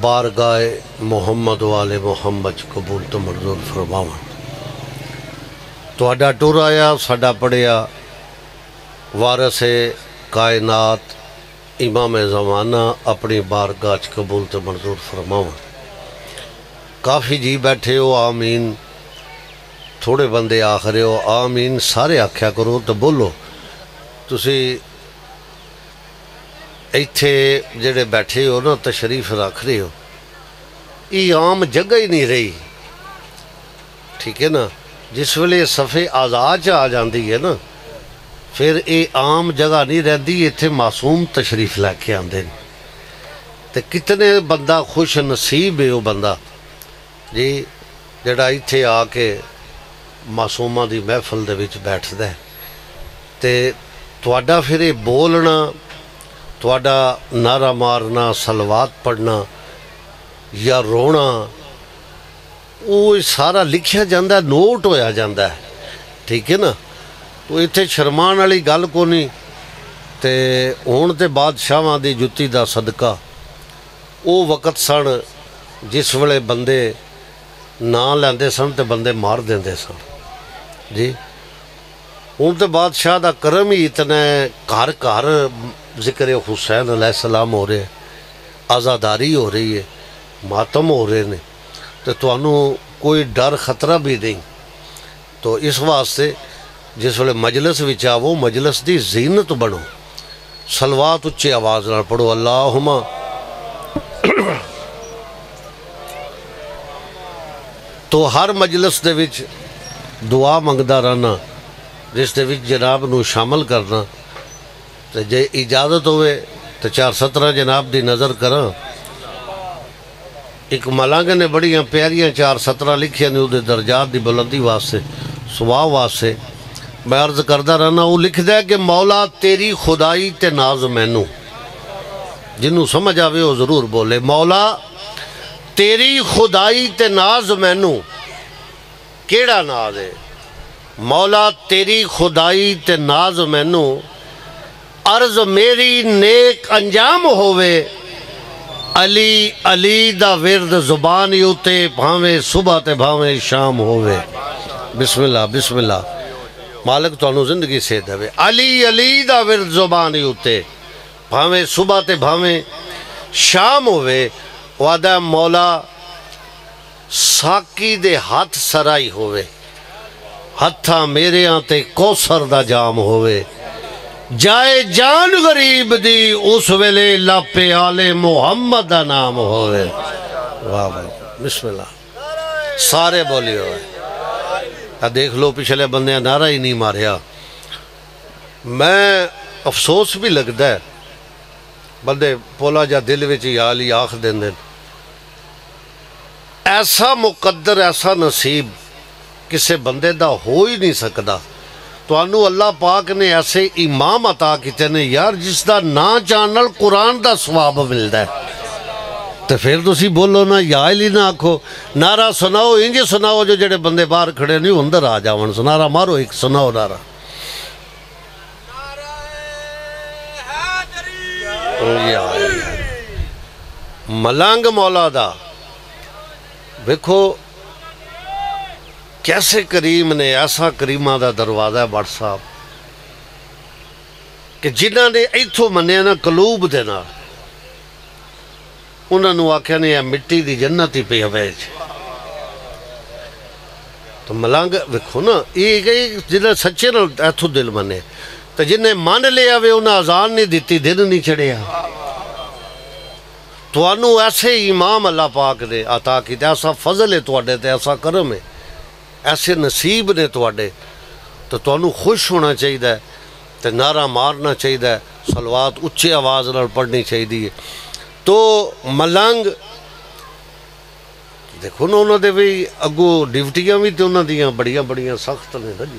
Speaker 11: بارگاہ محمد والے محمد قبول تو منظور فرماون تہاڈا ٹر آیا ساڈا پڑھیا وارث کائنات امام زمانہ اپنی بارگاہ چ قبول تو منظور فرماون کافی جی بیٹھے ہو آمین تھوڑے بندے آخ رہے ہو آمین سارے آکھیا کرو تو بولو تسی ایتھے جڑے بیٹھے ہو نا تشریف رکھ رہے ہو یہ عام جگہ ہی نہیں رہی ٹھیک ہے نا جس ویلے صفے آزاد آ جاندی ہے نا پھر یہ عام جگہ نہیں رہتی اتنے معصوم تشریف لے کے آتے ہیں تو کتنے بندہ خوش نصیب ہے وہ بندہ جی جڑا اتنے آ کے معصومہ دی محفل دے وچ بیٹھدا ہے تے تواڈا پھر یہ بولنا تواڈا نعرہ مارنا سلوات پڑھنا یا رونا وہ سارا لکھیا جاندہ ہے نوٹ ہویا جاندہ ہے ٹھیک ہے نا تو اتنے شرمان والی گل کو نہیں تے ہون تے بادشاہاں دی جُتی دا صدقہ وہ وقت سن جس ویلے بندے نا لیندے سن تے بندے مار دیندے سن جی ہوں تو بادشاہ دا کرم ہی اتنا ہے گھر گھر ذکر حسین علیہ السلام ہو رہے آزاداری ہو رہی ہے ماتم ہو رہے نے تو تمہوں کوئی ڈر خطرہ بھی نہیں تو اس واسطے جس ویلے مجلس وچ آو مجلس دی زینت بنو سلوات اچھی آواز نال پڑھو اللہم تو ہر مجلس دے وچ دعا منگدا رہنا جس دے وچ جناب نو شامل کرنا تے جے اجازت ہوئے تو چار سترہ جناب دی نظر کراں ایک ملنگ نے بڑیاں پیاریاں چار سترہ لکھیاں نے وہ درجات میں عرض کردہ رہنا وہ لکھ دے کہ مولا تیری خدائی تے ناز مینو۔ جنہوں سمجھ آوے وہ ضرور بولے، مولا تیری خدائی تے ناز مینو۔ کیڑا ناز ہے؟ مولا تیری خدائی تے ناز مینو۔ عرض میری نیک انجام ہووے۔ علی علی دا ورد زبان یوتے بھاویں صبح تے بھاویں شام ہووے۔ بسم اللہ بسم اللہ۔ مالک تو انو زندگی سے دے علی علی دا ورد زبان یوتے بھاویں صبح تے بھاویں شام ہووے وعدہ مولا ساکی دے ہاتھ سرائی ہووے ہتھاں میرے آتے کوسر دا جام ہووے جائے جان غریب دی اس ویلے لاپے آلے محمد دا نام ہوئے واہ بھائی بسم اللہ سارے بولی ہوئے دیکھ لو پچھلے بندے نعرہ ہی نہیں ماریا میں افسوس بھی لگتا ہے بندے پولا جا دل وچ یا علی آخ دین دین ایسا مقدر ایسا نصیب کسے بندے دا ہو ہی نہیں سکدا ਤੁਹਾਨੂੰ ਅੱਲਾਹ ਪਾਕ ਨੇ ਐਸੇ ਇਮਾਮ عطا ਕੀਤੇ ਨੇ ਯਾਰ ਜਿਸ ਦਾ ਨਾਂ ਜਾਣ ਨਾਲ ਕੁਰਾਨ ਦਾ ਸਵਾਬ ਮਿਲਦਾ ਹੈ ਤੇ ਫਿਰ ਤੁਸੀਂ ਬੋਲੋ ਨਾ ਯਾ ਇਲੀ ਨਾ ਆਖੋ। ਨਾਰਾ ਸੁਣਾਓ ਇੰਜ ਸੁਣਾਓ ਜੋ ਜਿਹੜੇ ਬੰਦੇ ਬਾਹਰ ਖੜੇ ਨੇ ਉਹ ਅੰਦਰ ਆ ਜਾਵਣ। ਸੁਨਾਰਾ ਮਾਰੋ ਇੱਕ ਸੁਣਾਓ ਨਾਰਾ। ਮਲੰਗ ਮੌਲਾ ਦਾ। ਵੇਖੋ ਕੈਸੇ ਕਰੀਮ ਨੇ ਐਸਾ ਕਰੀਮਾਂ ਦਾ ਦਰਵਾਜ਼ਾ ਹੈ ਬੜ ਸਾਹਿਬ ਕਿ ਜਿਨ੍ਹਾਂ ਨੇ ਇੱਥੋਂ ਮੰਨਿਆ ਨਾ ਕਲੂਬ ਦੇ ਨਾਲ। ਉਹਨਾਂ ਨੂੰ ਆਖਿਆ ਨੇ ਇਹ ਮਿੱਟੀ ਦੀ ਜੰਨਤ ਹੀ ਪਈ ਹਵੇ ਚ ਤਾਂ ਮਲੰਗ ਵੇਖੋ ਨਾ ਇਹ ਗਈ ਜਿਹਨੇ ਸੱਚੇ ਨਾਲ ਇੱਥੋਂ ਦਿਲ ਮੰਨੇ ਤੇ ਜਿਹਨੇ ਮੰਨ ਲਿਆ ਵੇ ਉਹਨਾਂ ਅਜ਼ਾਨ ਨਹੀਂ ਦਿੱਤੀ ਦਿਨ ਨਹੀਂ ਚੜਿਆ ਤੁਹਾਨੂੰ ਐਸੇ ਇਮਾਮ ਅੱਲਾਹ ਪਾਕ ਨੇ عطا ਕੀਤਾ ਐਸਾ ਫਜ਼ਲ ਹੈ ਤੁਹਾਡੇ ਤੇ ਐਸਾ ਕਰਮ ਹੈ ਐਸੇ ਨਸੀਬ ਨੇ ਤੁਹਾਡੇ ਤਾਂ ਤੁਹਾਨੂੰ ਖੁਸ਼ ਹੋਣਾ ਚਾਹੀਦਾ ਹੈ ਤੇ ਨਾਰਾ ਮਾਰਨਾ ਚਾਹੀਦਾ ਹੈ ਸਲਵਾਤ ਉੱਚੀ ਆਵਾਜ਼ ਨਾਲ ਪੜ੍ਹਨੀ ਚਾਹੀਦੀ ਹੈ ਤੋ ਮਲੰਗ, ਦੇਖੋ ਨਾ ਉਹਨਾਂ ਦੇ ਵੀ ਅੱਗੋਂ ਡਿਊਟੀਆਂ ਵੀ ਤੇ ਉਹਨਾਂ ਦੀਆਂ ਬੜੀਆਂ ਬੜੀਆਂ ਸਖਤ ਨੇ ਨਾ ਜੀ।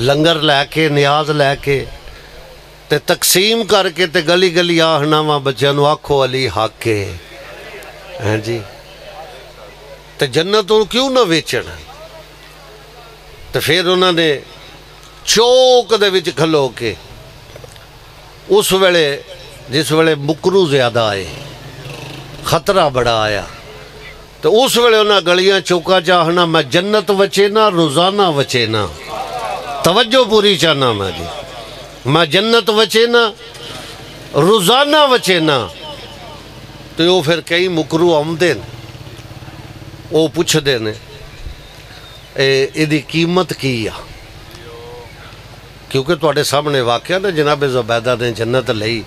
Speaker 11: ਲੰਗਰ ਲੈ ਕੇ, ਨਿਆਜ਼ ਲੈ ਕੇ ਤੇ ਤਕਸੀਮ ਕਰਕੇ ਤੇ ਗਲੀ ਗਲੀ ਆਹਣਾਵਾਂ ਬੱਚਿਆਂ ਨੂੰ ਆਖੋ ਅਲੀ ਹਾਕੇ। ਹਾਂਜੀ ਤੇ ਜੰਨਤ ਨੂੰ ਕਿਉਂ ਨਾ ਵੇਚਣ? ਤੇ ਫਿਰ ਉਹਨਾਂ ਨੇ ਚੌਕ ਦੇ ਵਿੱਚ ਖਲੋ ਕੇ ਉਸ ਵੇਲੇ ਜਿਸ ਵੇਲੇ ਮੁਕਰੂ ਜ਼ਿਆਦਾ ਆਏ ਖਤਰਾ ਬੜਾ ਆਇਆ। ਤੇ ਉਸ ਵੇਲੇ ਉਹਨਾਂ ਗਲੀਆਂ ਚੌਕਾਂ 'ਚ ਆਹਣਾ ਮੈਂ ਜੰਨਤ ਵਚੇ ਨਾ, ਰੋਜ਼ਾਨਾ ਵਚੇ ਨਾ। ਤਵੱਜੋ ਪੂਰੀ ਚਾਹਨਾ ਮੈਂ ਜੀ। ਮੈਂ ਜੰਨਤ ਵਚੇ ਨਾ, ਰੋਜ਼ਾਨਾ ਵਚੇ ਨਾ। ਤੇ ਉਹ ਫਿਰ ਕਈ ਮੁਕਰੂ ਆਉਂਦੇ ਨੇ। ਉਹ ਪੁੱਛਦੇ ਨੇ, ਇਹ, ਇਹਦੀ ਕੀਮਤ ਕੀ ਆ? ਕਿਉਂਕਿ ਤੁਹਾਡੇ ਸਾਹਮਣੇ ਵਾਕਿਆ ਨਾ ਜਨਾਬੇ ਜ਼ਬੈਦਾ ਨੇ ਜੰਨਤ ਲਈ।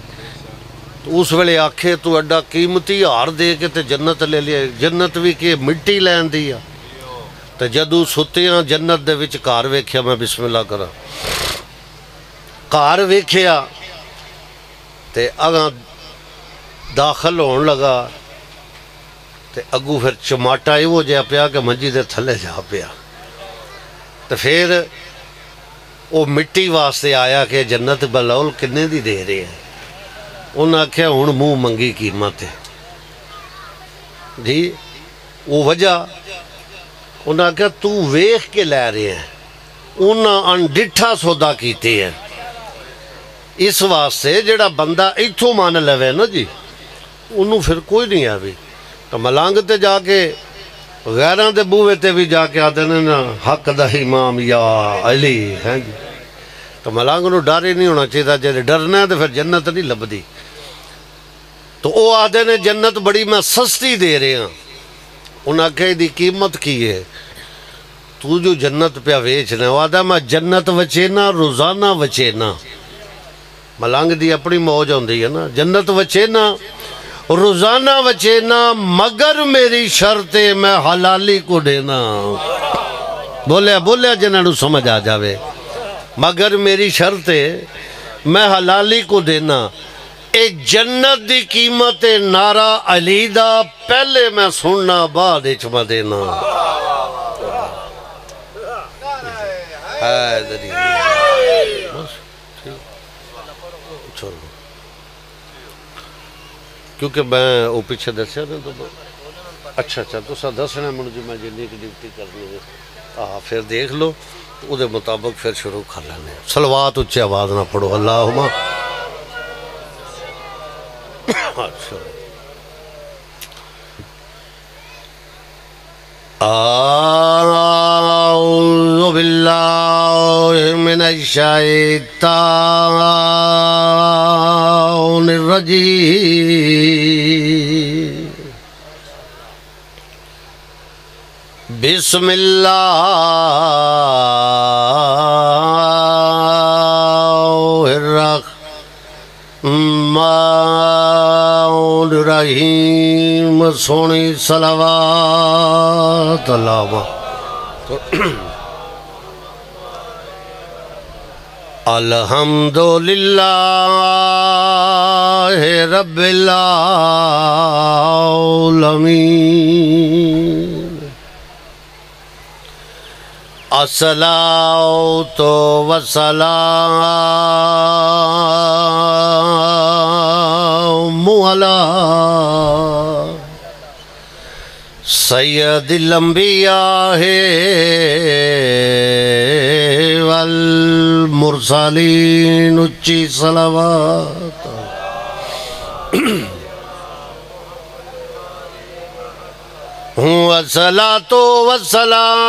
Speaker 11: ਉਸ ਵੇਲੇ ਆਖੇ, ਤੂੰ ਐਡਾ ਕੀਮਤੀ ਹਾਰ ਦੇ ਕੇ ਤੇ ਜੰਨਤ ਲੈ ਲਿਆ, ਜੰਨਤ ਵੀ ਕੀ ਮਿੱਟੀ ਲੈਣ ਦੀ ਆ? ਤੇ ਜਦੋਂ ਸੁੱਤਿਆਂ ਜੰਨਤ ਦੇ ਵਿੱਚ ਘਰ ਵੇਖਿਆ, ਮੈਂ ਬਿਸਮਿਲ੍ਲਾ ਕਰਾਂ। ਘਰ ਵੇਖਿਆ ਤੇ ਅਗਾਂ ਦਾਖਲ ਹੋਣ ਲਗਾ ਤੇ ਅੱਗੂ ਫਿਰ ਚਮਾਟਾ ਇਹੋ ਜਿਹਾ ਪਿਆ ਕਿ ਮੰਜੀ ਦੇ ਥੱਲੇ ਜਾ ਪਿਆ। ਤੇ ਫਿਰ ਉਹ ਮਿੱਟੀ ਵਾਸਤੇ ਆਇਆ ਕਿ ਜੰਨਤ ਬਲੌਲ ਕਿੰਨੇ ਦੀ ਦੇ ਰਹੇ ਆ ਉਹਨਾਂ ਆਖਿਆ, ਹੁਣ ਮੂੰਹ ਮੰਗੀ ਕੀਮਤ ਹੈ ਜੀ, ਉਹ ਵਜ੍ਹਾ, ਉਹਨਾਂ ਆਖਿਆ, ਤੂੰ ਵੇਖ ਕੇ ਲੈ ਰਿਹਾ ਉਹਨਾਂ ਅਣਡਿੱਠਾ ਸੌਦਾ ਕੀਤੇ ਹੈ। ਇਸ ਵਾਸਤੇ ਜਿਹੜਾ ਬੰਦਾ ਇੱਥੋਂ ਮੰਨ ਲਵੇ ਨਾ ਜੀ, ਉਹਨੂੰ ਫਿਰ ਕੋਈ ਨਹੀਂ ਆਵੇ। ਤਾਂ ਮਲੰਗ ਤੇ ਜਾ ਕੇ ਗੈਰਾਂ ਦੇ ਬੂਹੇ ਤੇ ਵੀ ਜਾ ਕੇ ਆਦੇ ਨੇ ਨਾ, ਹੱਕ ਦਾ ਇਮਾਮ ਯਾ ਅਲੀ ਹੈ ਜੀ। ਤਾਂ ਮਲੰਗ ਨੂੰ ਡਰ ਹੀ ਨਹੀਂ ਹੋਣਾ ਚਾਹੀਦਾ ਜੇ ਡਰਨਾ ਤੇ ਫਿਰ ਜੰਨਤ ਨਹੀਂ ਲੱਭਦੀ। ਤਾਂ ਉਹ ਆਦੇ ਨੇ, ਜੰਨਤ ਬੜੀ ਮੈਂ ਸਸਤੀ ਦੇ ਰਿਹਾ। ਉਹਨਾਂ ਆਖਿਆ, ਇਹਦੀ ਕੀਮਤ ਕੀ ਹੈ? ਤੂੰ ਜੋ ਜੰਨਤ ਪਿਆ ਵੇਚਣਾ ਉਹ ਮੈਂ ਜੰਨਤ ਵਚੇਨਾ, ਰੋਜ਼ਾਨਾ ਵਚੇਨਾ। ਮਲੰਗ ਦੀ ਆਪਣੀ ਮੌਜ ਹੁੰਦੀ ਹੈ ਨਾ, ਜੰਨਤ ਵਚੇਨਾ, ਰੋਜ਼ਾਨਾ ਵਚੇਨਾ, ਮਗਰ ਮੇਰੀ ਸ਼ਰਤ ਹੈ ਮੈਂ ਹਲਾਲੀ ਕੋ ਦੇਣਾ। ਬੋਲਿਆ ਬੋਲਿਆ, ਜਿਨ੍ਹਾਂ ਨੂੰ ਸਮਝ ਆ ਜਾਵੇ। مگر میری شرط ہے، میں حلالی کو دینا۔ اے جنت دی قیمت نارا علی دا، پہلے میں سننا، بعد اچھما دینا۔ کیونکہ میں او پیچھے دسیا نا تو اچھا اچھا تو سا دس دسنا مجھے میں جی جنی کی ڈیوٹی کرنی ہے۔ آہا پھر دیکھ لو۔ او مطابق پھر شروع کر لینے سلوات اچھے آواز نہ پڑھو اللہم آرہو باللہ من الشیطان الرجیم بسم الله الرحمن الرحيم سونی صلوات اللہ الحمد للہ رب العالمین. السلام تو وسلام سید الانبیاء والمرسلین اچھی صلوات. ہوں اصلا تو وسلام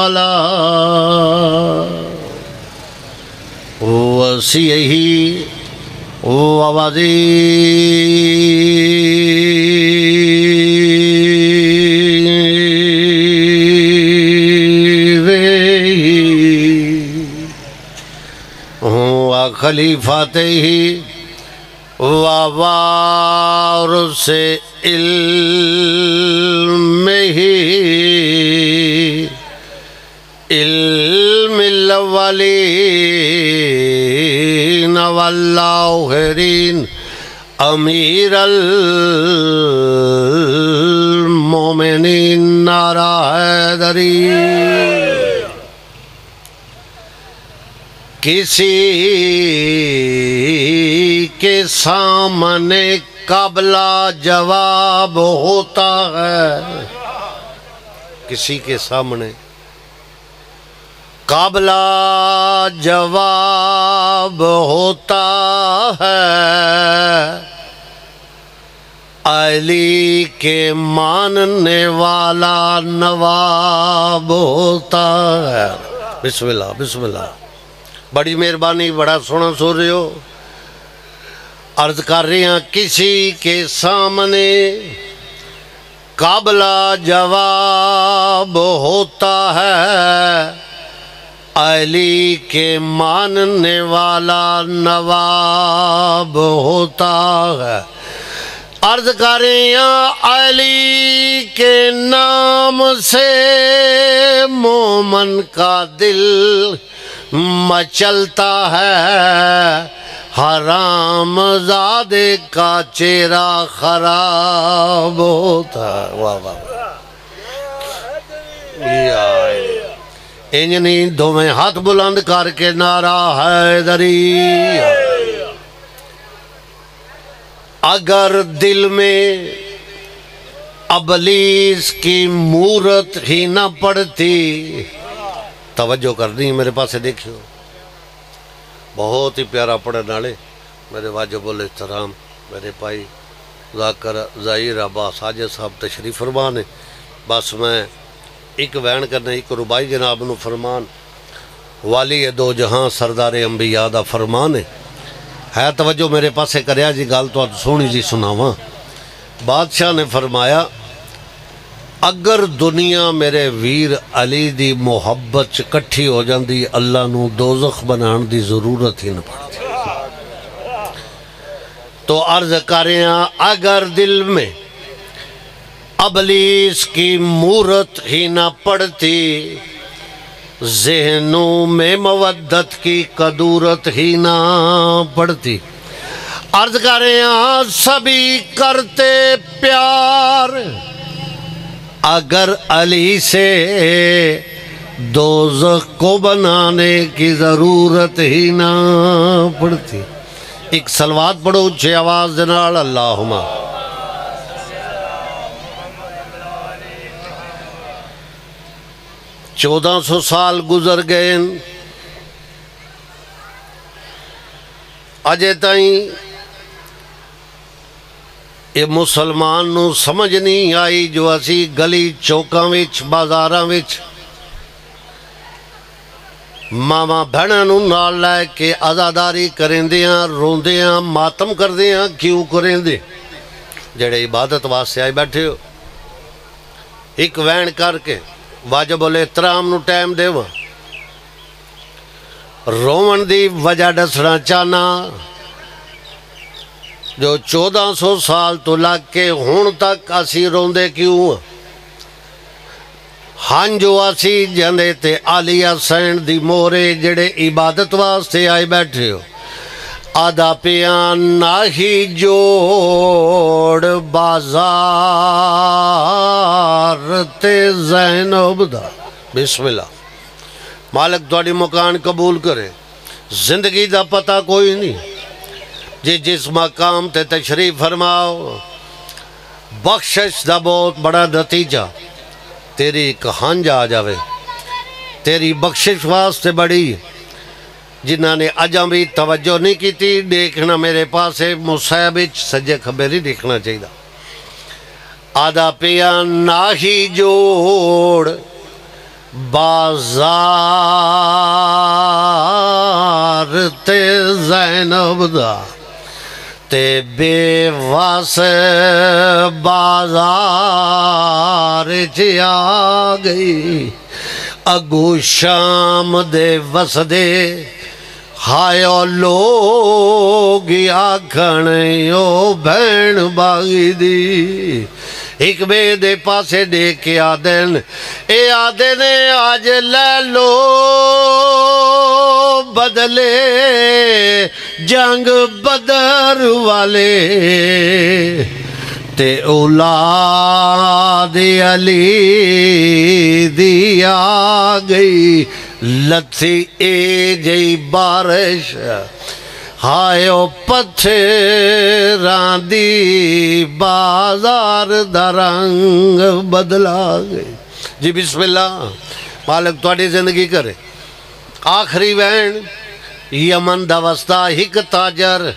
Speaker 11: علی وسیعی ووزی ہوا خلیفات ہی ووارث علم ہی۔ علم الاولین والآخرین امیر المومنین نعرہ حیدری کسی کے سامنے قبلہ جواب ہوتا ہے۔ کسی کے سامنے قابلہ جواب ہوتا ہے۔ علی کے ماننے والا نواب ہوتا ہے۔ بسم اللہ بسم اللہ۔ بڑی مہربانی، بڑا سونا سو رہے ہو۔ عرض کر رہے ہیں، کسی کے سامنے قابلہ جواب ہوتا ہے۔ علی کے ماننے والا نواب ہوتا ہے۔ عرض کریں علی کے نام سے مومن کا دل مچلتا ہے۔ حرام زادے کا چہرہ خراب ہوتا ہے۔ واہ واہ انجنی دو میں ہاتھ بلند کر کے نعرہ حیدری اگر دل میں ابلیس کی مورت ہی نہ پڑتی توجہ کر میرے پاس دیکھو بہت ہی پیارا پڑھے نالے میرے واجب الاحترام میرے پائی ذاکر ظاہر عباس حاجر صاحب تشریف فرمان ہے بس میں ایک وین کرنے ایک ربائی جناب نو فرمان والی دو جہاں سردار انبیاء دا فرمان ہے ہے توجہ میرے پاسے کریا جی گال تو سونی جی سناواں بادشاہ نے فرمایا اگر دنیا میرے ویر علی دی محبت چ کٹھی ہو جاندی اللہ نو دوزخ بنان دی ضرورت ہی نہ پڑتی تو عرض کریں اگر دل میں ابلیس کی مورت ہی نہ پڑتی۔ ذہنوں میں مودت کی قدورت ہی نہ پڑتی عرض کریں سبھی کرتے پیار۔ اگر علی سے دوزخ کو بنانے کی ضرورت ہی نہ پڑتی۔ ایک سلوات پڑھو اچھے آواز دنال اللہم۔ چودہ سو سال گزر گئے اجے تائیں یہ مسلمان نو سمجھ نہیں آئی جو اسی گلی چوکاں وچ بازاراں وچ ماما بھڑا نو نال لے کے آزاداری کریں دیاں رون دیاں ماتم کر دیاں کیوں کریں دے جڑے عبادت واسطے آئے بیٹھے ہو ایک وین کر کے واجب الاحترام نو ٹائم دے وا رومن دی وجہ ڈسنا چاہنا جو چودہ سو سال تو لگ کے ہون تک اسی روندے کیوں ہن جو اسی جندے تے عالیہ سین دی مورے جڑے آدھا پیا ناہی جوڑ بازار تے زینب دا۔ بسم اللہ۔ مالک تھوڑی مکان قبول کرے۔ زندگی دا پتہ کوئی نہیں۔ جی جس مقام تے تشریف فرماؤ۔ بخشش دا بہت بڑا نتیجہ۔ تیری ایک ہنج آ جاوے۔ تیری بخشش واسطے بڑی۔ جنہ نے اجاں بھی توجہ نہیں کی تھی دیکھنا میرے پاس ہے مصیب سجے خبر ہی دیکھنا چاہیے آدھا پیا ناہی جوڑ، بازار تے زینب دا۔ تے بے واس بازار چ آ گئی۔ اگو شام دے وس دے ہایو لوگ آکھن او بہن باغی دی ایک بے دے پاسے دے کے آدن اے آدن آج لے لو بدلے جنگ بدر والے تے اولاد علی دی لتھی اے جئی بارش ہائیو پتھراں دی بازار دا بدلا گئی جی بسم اللہ مالک تواڈی زندگی کرے آخری وین یمن دا وسطہ ہک تاجر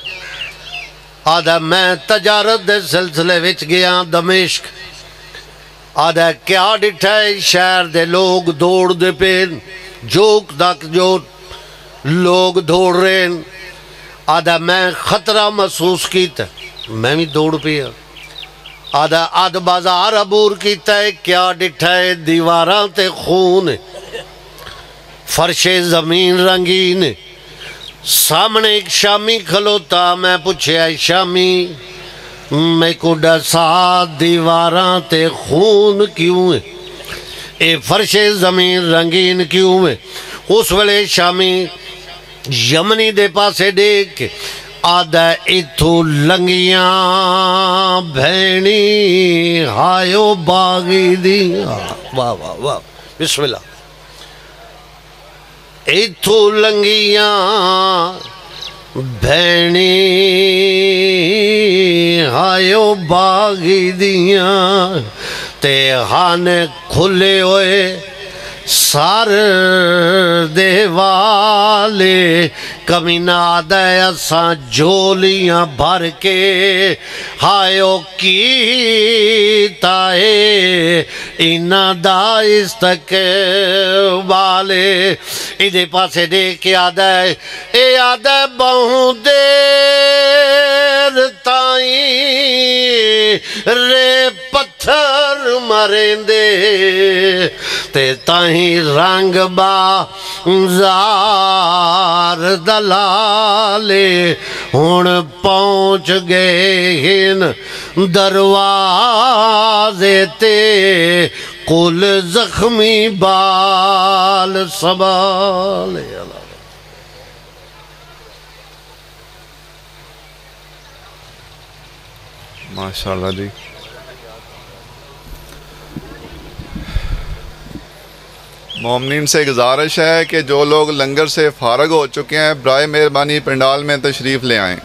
Speaker 11: آدھا میں تجارت دے سلسلے وچ گیا دمشق آدھا کیا ڈٹھا ہے شہر دے لوگ دوڑ دے پین جوک دک جو لوگ دوڑ رہے ہیں آدھا میں خطرہ محسوس کیتا، میں بھی دوڑ پیا۔ آدھا آدھ بازار عبور کیتا ہے، کیا ڈٹھا ہے دیواراں تے خون۔ فرش زمین رنگین۔ سامنے ایک شامی کھلوتا، میں پوچھے شامی میں کو ڈسا دیواراں تے خون کیوں ہے؟ اے فرش زمین رنگین کیوں ہے؟ اس ویلے شامی یمنی دے پاسے دیکھ آدھا اتھو لنگیاں بھینی، ہائیو باغی دیا واہ واہ واہ، بسم اللہ۔ اتھو لنگیاں بھینی ہائیو باغی دیاں تے ہان کھلے ہوئے سار دے والے کمینہ دے اساں جولیاں بھر کے ہائیو کی تائے اینا دا استک والے ایدے پاسے دے کے آدھے اے آدھے بہوں دیر تائیں رے پتھر مریں دے تے تائیں رنگ با زار دلالے۔ ہون پہنچ گئے ہن دروازے تے۔ کل زخمی بال سبالے اللہ
Speaker 12: ماشاءاللہ جی۔ مومنین سے گزارش ہے کہ جو لوگ لنگر سے فارغ ہو چکے ہیں، برائے مہربانی پنڈال میں تشریف لے آئیں۔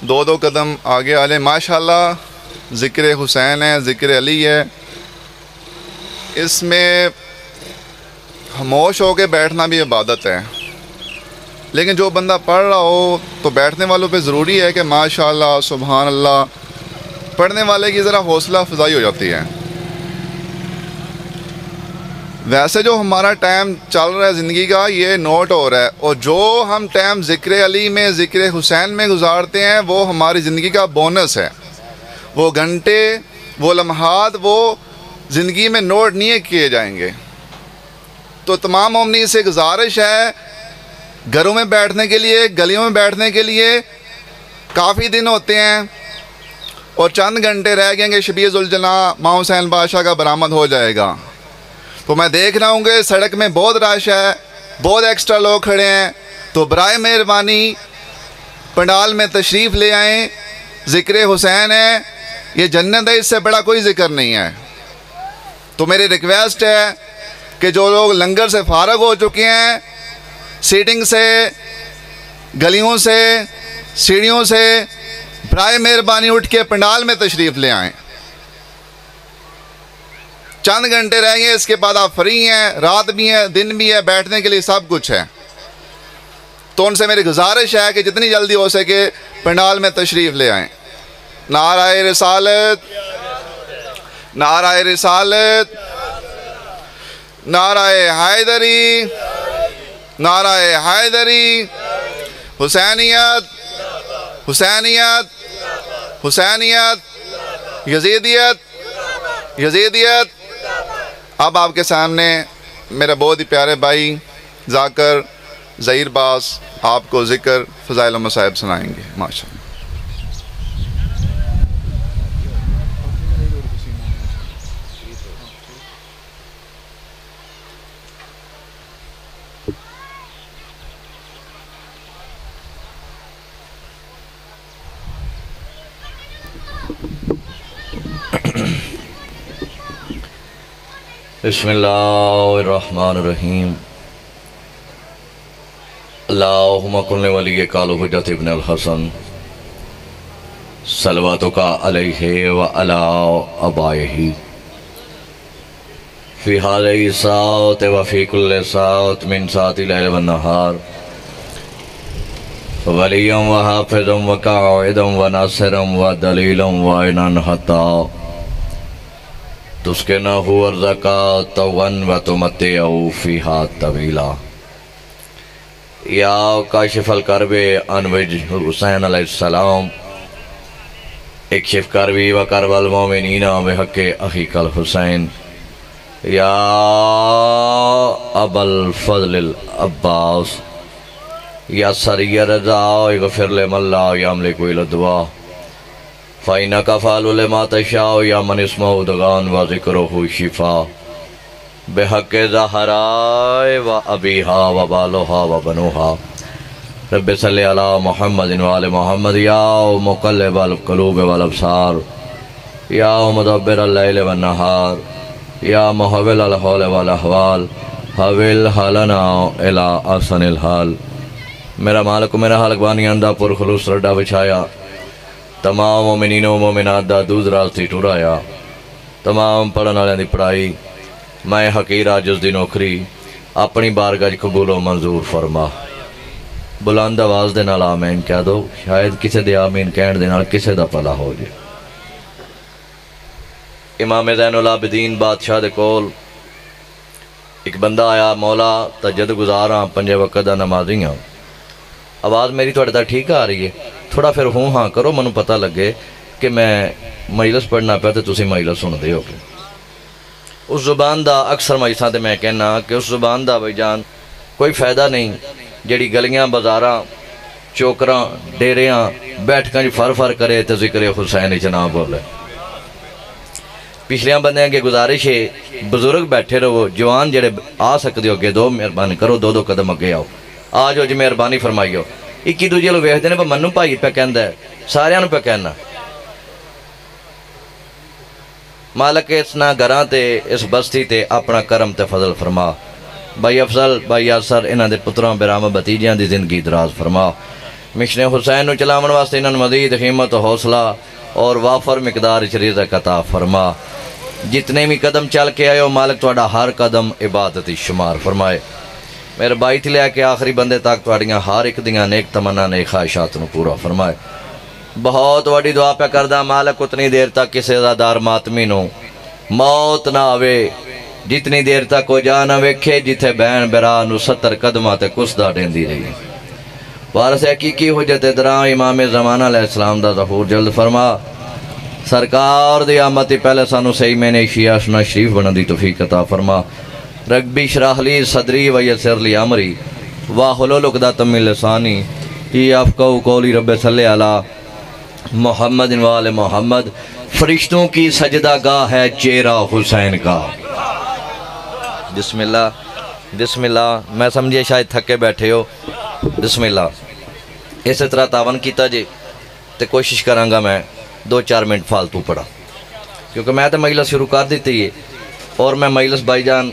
Speaker 12: دو دو قدم آگے آلے۔ ماشاءاللہ، ذکر حسین ہے ذکر علی ہے۔ اس میں خاموش ہو کے بیٹھنا بھی عبادت ہے۔ لیکن جو بندہ پڑھ رہا ہو، تو بیٹھنے والوں پہ ضروری ہے کہ ماشاءاللہ، سبحان اللہ، پڑھنے والے کی ذرا حوصلہ افزائی ہو جاتی ہے۔ ویسے جو ہمارا ٹائم چل رہا ہے زندگی کا، یہ نوٹ ہو رہا ہے۔ اور جو ہم ٹائم ذکر علی میں، ذکر حسین میں گزارتے ہیں، وہ ہماری زندگی کا بونس ہے۔ وہ گھنٹے، وہ لمحات، وہ زندگی میں نوٹ نہیں کیے جائیں گے۔ تو تمام امنی سے گزارش ہے گھروں میں بیٹھنے کے لیے، گلیوں میں بیٹھنے کے لیے۔ کافی دن ہوتے ہیں اور چند گھنٹے رہ گئیں گے، شبیہ ذوالجلاں ماں حسین بادشاہ کا برآمد ہو جائے گا۔ تو میں دیکھ رہا ہوں کہ سڑک میں بہت رش ہے، بہت ایکسٹرا لوگ کھڑے ہیں۔ تو برائے مہربانی پنڈال میں تشریف لے آئیں۔ ذکر حسین ہے، یہ جنت ہے، اس سے بڑا کوئی ذکر نہیں ہے۔ تو میری ریکویسٹ ہے کہ جو لوگ لنگر سے فارغ ہو چکے ہیں سیٹنگ سے، گلیوں سے، سیڑھیوں سے، برائے مہربانی اٹھ کے پنڈال میں تشریف لے آئیں۔ چند گھنٹے رہیں گے، اس کے بعد آپ فری ہیں، رات بھی ہیں، دن بھی ہے بیٹھنے کے لیے سب کچھ ہے تو ان سے میری گزارش ہے کہ جتنی جلدی ہو سکے پنڈال میں تشریف لے آئیں۔ نعرہ رسالت نعرہ رسالت، نعرہ حیدری نعرہ حیدری، حسینیت حسینیت حسینیت، یزیدیت یزیدیت اب آپ کے سامنے میرا بہت ہی پیارے بھائی ذاکر، ظہیر باس آپ کو ذکر فضائل و سنائیں گے ماشاء اللہ
Speaker 13: بسم اللہ الرحمن الرحیم. اللہم کن ولی کالو حجت ابن الحسن. صلواتو کا علیہ و علا ابائہی فی حالی ساعت و فی کل ساعت من ساعت لیل و نہار ولیم و حافظم و قاعدم و ناصرم و دلیلم و اینن حتی تسکنہ ورزکات ون و تمتعو فیہا طویلا۔ یا کاشف الکرب انوج حسین علیہ السلام اکشف کربی و کرب المومنین بحق اخیق الحسین۔ یا ابا الفضل العباس، یا سری رضا، اغفر لمن لا یملک الدعا۔ فَإِنَّكَ فَعَلُ لِمَا تَشَاءُ يَا مَنْ اسْمَهُ دَغَانْ وَذِكْرُهُ شِفَا بِحَقِّ زَهَرَائِ وَأَبِيهَا وَبَالُهَا وَبَنُوهَا رب صلی علی محمد وآل محمد یا مقلب القلوب والابصار یا مدبر اللیل والنہار یا محول الحول والاحوال حویل حالنا الى احسن الحال میرا مالک میرا حالک بانی اندہ پر خلوص رڈا بچھایا تمام مومنین و مومنات دا دوز راستی ٹورایا تمام پڑھن والے دی پڑھائی میں حقیر آجز دی نوکری اپنی بارگاہ قبول و منظور فرما بلند آواز دے نال آمین کہہ دو شاید کسے دے آمین کہن دے نال کسے دا پلا ہو جائے امام زین العابدین بادشاہ دے کول ایک بندہ آیا مولا تجد گزاراں پنجے وقت دا نمازیاں آواز میری تھوڑے تا ٹھیک آ رہی ہے تھوڑا پھر ہوں ہاں کرو منو پتہ لگے کہ میں مجلس پڑھنا پیا تو تسی مجلس سن دے ہو گے اس زبان دا اکثر مجلساں تے میں کہنا کہ اس زبان دا بھائی جان کوئی فائدہ نہیں جڑی گلیاں بازاراں چوکراں ڈیریاں بیٹھ کر فر فر کرے تے ذکر حسین جناب بولے پچھلیاں بندیاں کے گزارش ہے بزرگ بیٹھے رہو جوان جڑے آ سکتے ہو گے دو مہربانی کرو دو دو قدم اگے آؤ آ جو جی مہربانی فرمائیو اکی دوجے لو ویختے ہیں منو بھائی پہ کہندا ہے سارے پہ کہنا مالک اس نہ گھراں تے اس بستی تے اپنا کرم تے فضل فرما بھائی افضل بھائی اثر انہاں دے پتراں برام بتیجیاں دی زندگی دراز فرما مشن حسین نو چلاون واسطے انہاں مزید ہمت حوصلہ اور وافر مقدار چریز عطا فرما جتنے بھی قدم چل کے آئے ہو مالک تہاڈا ہر قدم عبادتی شمار فرمائے میرے بائی تھی لیا کہ آخری بندے تک تواڑیاں ہر ایک دیاں نیک تمنا، نیک خواہشات نو پورا فرمائے۔ بہت وڈی دعا پہ کردہ مالک اتنی دیر تک کسی دار ماتمی نو موت نہ آوے۔ جتنی دیر تک وہ جا نہ ویکھے، جتھے بین برا نو ستر قدمہ تے کسدہ دین دی رہی۔ وارث حقیقی حجت دران امام زمانہ علیہ السلام دا ظہور جلد فرما۔ سرکار دی آمدی پہلے سانو صحیح میں نے شیعہ شنا شریف بنا دی توفیق عطا فرما۔ رگبی شراح لی، صدری و یسر لی عمری واحلو لقدہ تمی لسانی۔ ای افقو قولی رب صلی علی محمد وال محمد۔ فرشتوں کی سجدہ گاہ ہے چیرہ حسین کا۔ بسم اللہ بسم اللہ میں سمجھے شاید تھکے بیٹھے ہو۔ بسم اللہ اسی طرح تعاون کیتا جی تو کوشش کراں گا میں دو چار منٹ فالتو پڑھا۔ کیونکہ میں تو مجلس شروع کر دیتی ہے اور میں مجلس بائی جان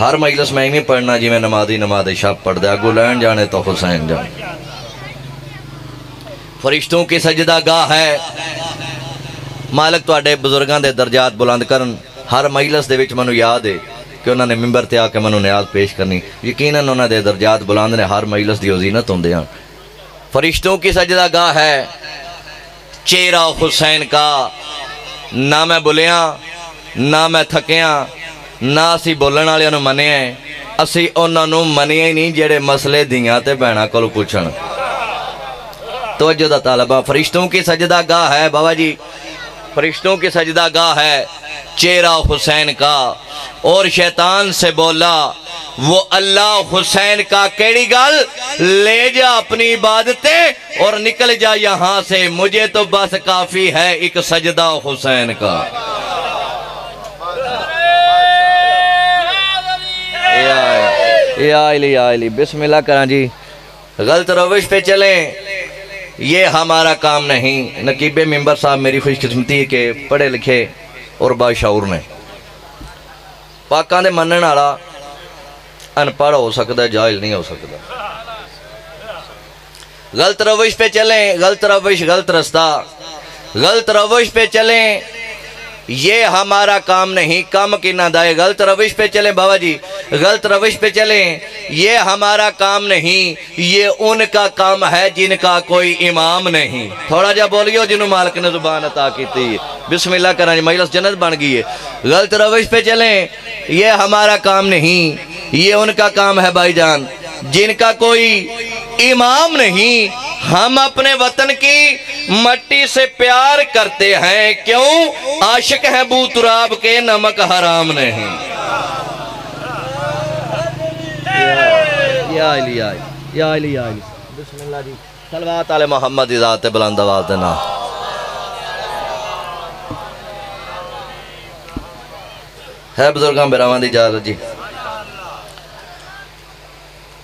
Speaker 13: ہر مجلس میں ہی پڑھنا جی میں نمازی نماز شب پڑھ دیا، اگو لین جانے تو حسین جانے فرشتوں کی سجدہ گاہ ہے۔ مالک تواڈے بزرگاں دے درجات بلند کرن۔ ہر مجلس دے وچ منو یاد ہے کہ انہوں نے ممبر تے آ کے منو نیاز پیش کرنی۔ یقیناً انہوں دے درجات بلند نے ہر مجلس دی عزینت ہوندے ہیں فرشتوں کی سجدہ گاہ ہے۔ چہرہ حسین کا۔ نہ میں بولیاں نہ میں تھکیاں۔ نہ اسی بولن والے نو منیا ہے اسی انہاں نو منیا ہی نہیں جڑے مسئلے دیاں تے بہنا کولو پوچھن توجہ دا طالبہ فرشتوں کی سجدہ گاہ ہے بابا جی فرشتوں کی سجدہ گاہ ہے چہرہ حسین کا اور شیطان سے بولا وہ اللہ حسین کا کیڑی گل لے جا اپنی عبادتیں اور نکل جا یہاں سے مجھے تو بس کافی ہے ایک سجدہ حسین کا یا علی یا علی بسم اللہ کریں جی۔ غلط روش پہ چلیں۔ یہ ہمارا کام نہیں۔ نقیب ممبر صاحب میری خوش قسمتی کے پڑھے لکھے اور باشعور نے۔ پاکاں دے منن والا ان پڑھ ہو سکتا ہے، جاہل نہیں ہو سکتا۔ غلط روش پہ چلیں، غلط روش، غلط رستہ۔ غلط روش پہ چلیں۔ یہ ہمارا کام نہیں، کام کی نہ دائے، غلط روش پہ چلیں بابا جی غلط روش پہ چلیں۔ یہ ہمارا کام نہیں، یہ ان کا کام ہے جن کا کوئی امام نہیں۔ تھوڑا جا بولیو جنہوں مالک نے زبان عطا کی تھی۔ بسم اللہ کرانی جی، مجلس جنت بن گئی ہے۔ غلط روش پہ چلیں۔ یہ ہمارا کام نہیں یہ ان کا کام ہے بھائی جان، جن کا کوئی امام نہیں، ہم اپنے وطن کی مٹی سے پیار کرتے ہیں۔ کیوں؟ عاشق ہیں بو تراب کے، نمک حرام نہیں۔ یا علی جی۔ محمد ذات بلند آواز دینا۔ ہے بزرگاں برامان دی اجازت جی۔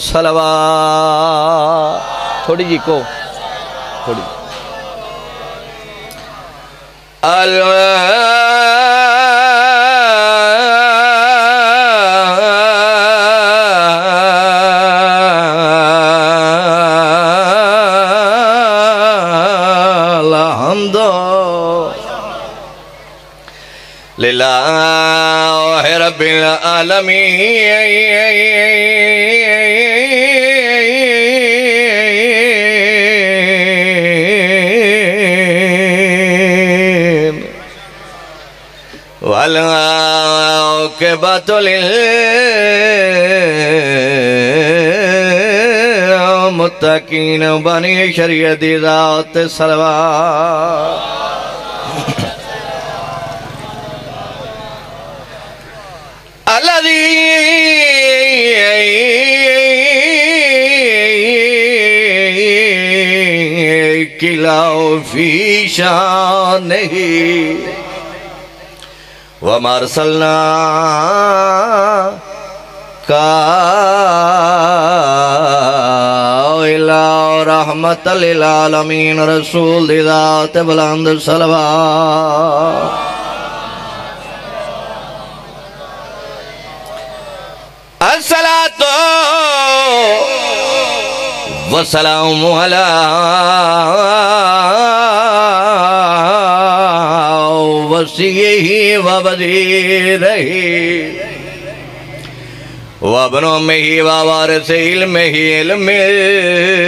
Speaker 13: بلند صلوات تھوڑی جی کو۔ تھوڑی جی۔ الحمد لله رب العالمين والعاقبة للمتقين بني شريعة ذات الصلوات الذي كلاو في شانه وما ارسلنا إلى رحمة للعالمين رسول ذات بلند صلوات الصلاة والسلام على وسیعه ووزیره وابن امه ووارث علمه علم ہی علم۔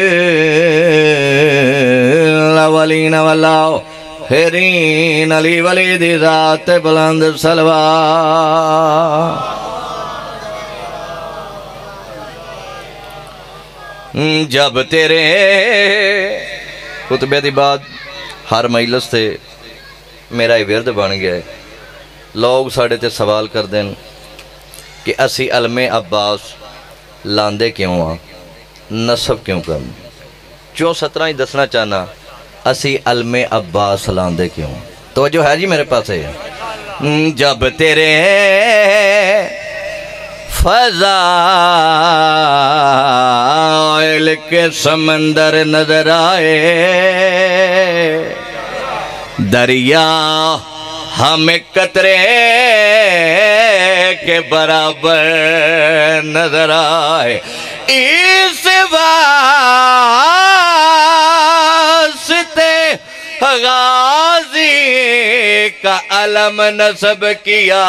Speaker 13: الاولین والله ہرین علی ولی دی ذات بلند سلوا جب تیرے خطبے دی بعد ہر مجلس تے میرا یہ ورد بن گیا ہے لوگ ساڑھے تے سوال کر دیں کہ اسی علم عباس لاندے کیوں ہاں نصب کیوں کرنا چوں سترہ ہی دسنا چاہنا اسی علم عباس لاندے کیوں توجہ ہے جی میرے پاس ہے جب تیرے فضائل کے سمندر نظر آئے دریا ہمیں قطرے کے برابر نظر آئے۔ اس واسطے غازی کا علم نصب کیا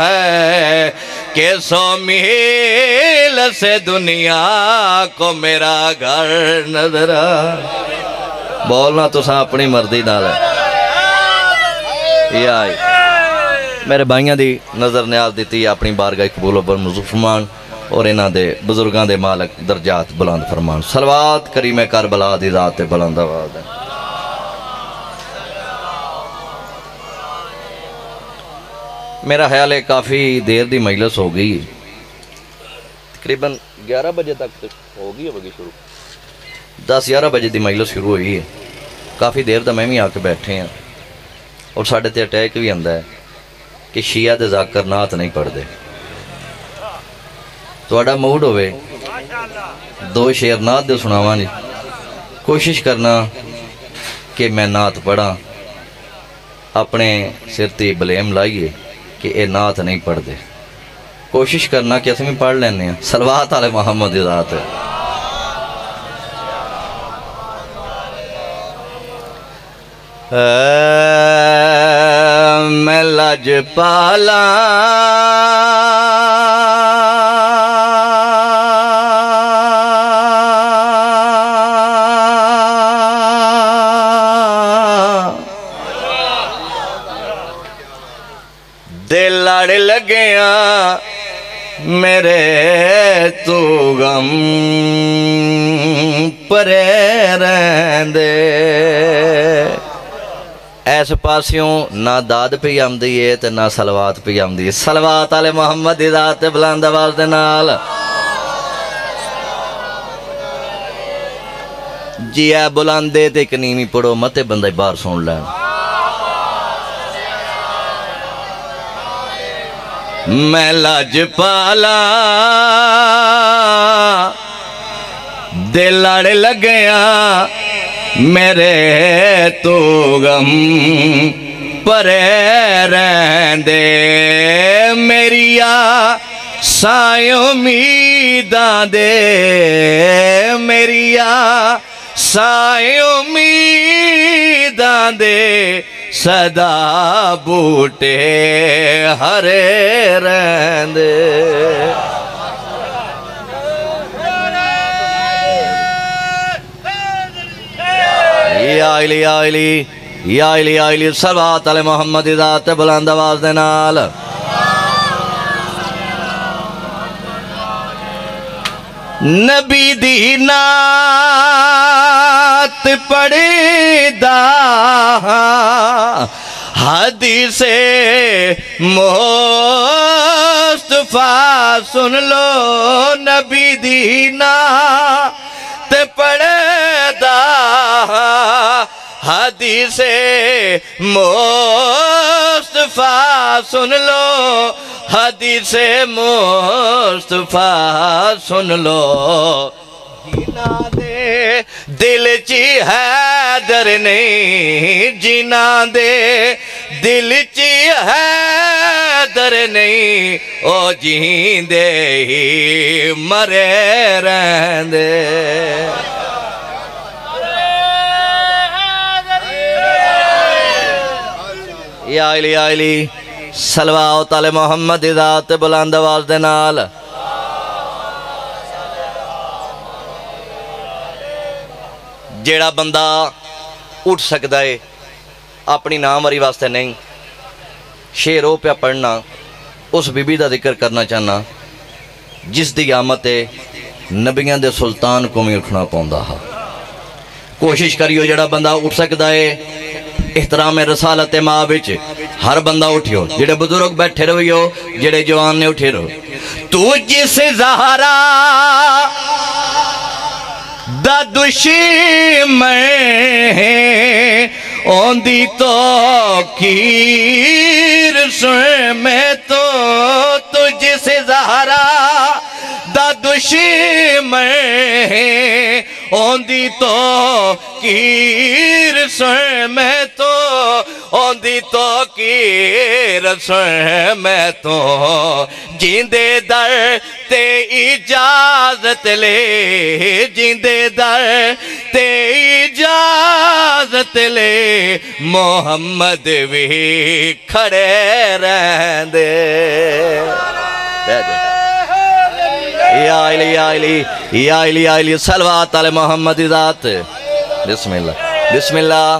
Speaker 13: ہے۔ کہ سو میل سے دنیا کو میرا گھر نظر بولنا تو ساں اپنی مردی نال۔ ہے یہ آئی۔ میرے بھائیاں دی نظر نیاز دیتی ہے اپنی بارگاہ قبول و برمزو فرمان اور انہ دے بزرگاں دے مالک درجات بلند فرمان۔ سلوات کریم کربلا دی ذات بلند آواز ہے۔ میرا خیال ہے کافی دیر دی مجلس ہو گئی تقریباً گیارہ بجے تک ہو گئی ہوگی شروع دس گیارہ بجے دی مجلس شروع ہوئی ہے کافی دیر دا میں بھی آ کے بیٹھے ہیں اور ساڑھے تے اٹیک بھی آندا ہے کہ شیعہ دے ذاکر نات نہیں پڑھ دے تھوڑا موڈ ہوئے دو شیر نات دے سناواں جی کوشش کرنا کہ میں نات پڑھا اپنے سر تے بلیم لائیے کہ اے نات نہیں پڑھ دے۔ کوشش کرنا کہ اسے میں پڑھ لینے ہیں۔ سلوات علی محمد ذات۔ ہے میں لج پالا۔ میرے تو غم پرے رہندے ایس پاسیوں نہ داد پہ آمدی ہے تے نہ سلوات پہ آمدی ہے سلوات آلے محمد دی ذات بلند آواز دے نال جی اے بلندے تے ایک نیمی پڑھو متے بندہ بار سن لین میں لج پالا دل لڑ لگیا میرے تو غم پرے رہندے میریا سائیں امیداں دے میریا سائیں امیداں دے صدا بوٹے ہرے رہندے یا علی یا علی یا علی یا علی، صلوات علی محمد ذات بلند آواز دے نال۔ نبی دی نات پڑی دا حدیث مصطفیٰ سن لو، نبی دی نات پڑے دا حدیث مصطفیٰ سن لو حدیث مصطفیٰ سن لو۔ جینا دے دل چی حیدر نہیں جینا دے دل چی حیدر نہیں۔ او جیندے ہی مرے رہندے۔ یا علی یا علی۔ ਸਲਵਾਤ ਤਾਲੇ ਮੁਹੰਮਦ ਦੀ ਜ਼ਾਤ ਤੇ ਬੁਲੰਦ ਆਵਾਜ਼ ਦੇ ਨਾਲ। ਜਿਹੜਾ ਬੰਦਾ ਉੱਠ ਸਕਦਾ ਏ, ਆਪਣੀ ਨਾਮਵਰੀ ਵਾਸਤੇ ਨਹੀਂ। ਸ਼ੇਰ ਉਹ ਪਿਆ ਪੜਨਾ ਉਸ ਬੀਬੀ ਦਾ ਜ਼ਿਕਰ ਕਰਨਾ ਚਾਹਨਾ ਜਿਸ ਦੀ ਆਮਤ ਏ ਨਬੀਆਂ ਦੇ ਸੁਲਤਾਨ ਕੋਵੇਂ ਉੱਠਣਾ ਪਉਂਦਾ ਹੈ। ਕੋਸ਼ਿਸ਼ ਕਰਿਓ ਜਿਹੜਾ ਬੰਦਾ ਉੱਠ ਸਕਦਾ ਏ احترام رسالت ماں ہر بندہ اٹھیو، جڑے بزرگ بیٹھے رہیو جڑے جوان نے اٹھے رہو تو جس زہرا دا دشمن اوندی تو کیر سوئے میں تو تجھ سے زہرا کشی میں اوندی تو کیر سر میں تو، اوندی تو کیر سر میں تو۔ جیندے در تے اجازت لے، جیندے در تے اجازت لے۔ محمد بھی کھڑے رہن دے بیٹھے یا علی یا علی یا علی یا علی سلوات علی محمد ذات۔ بسم اللہ بسم اللہ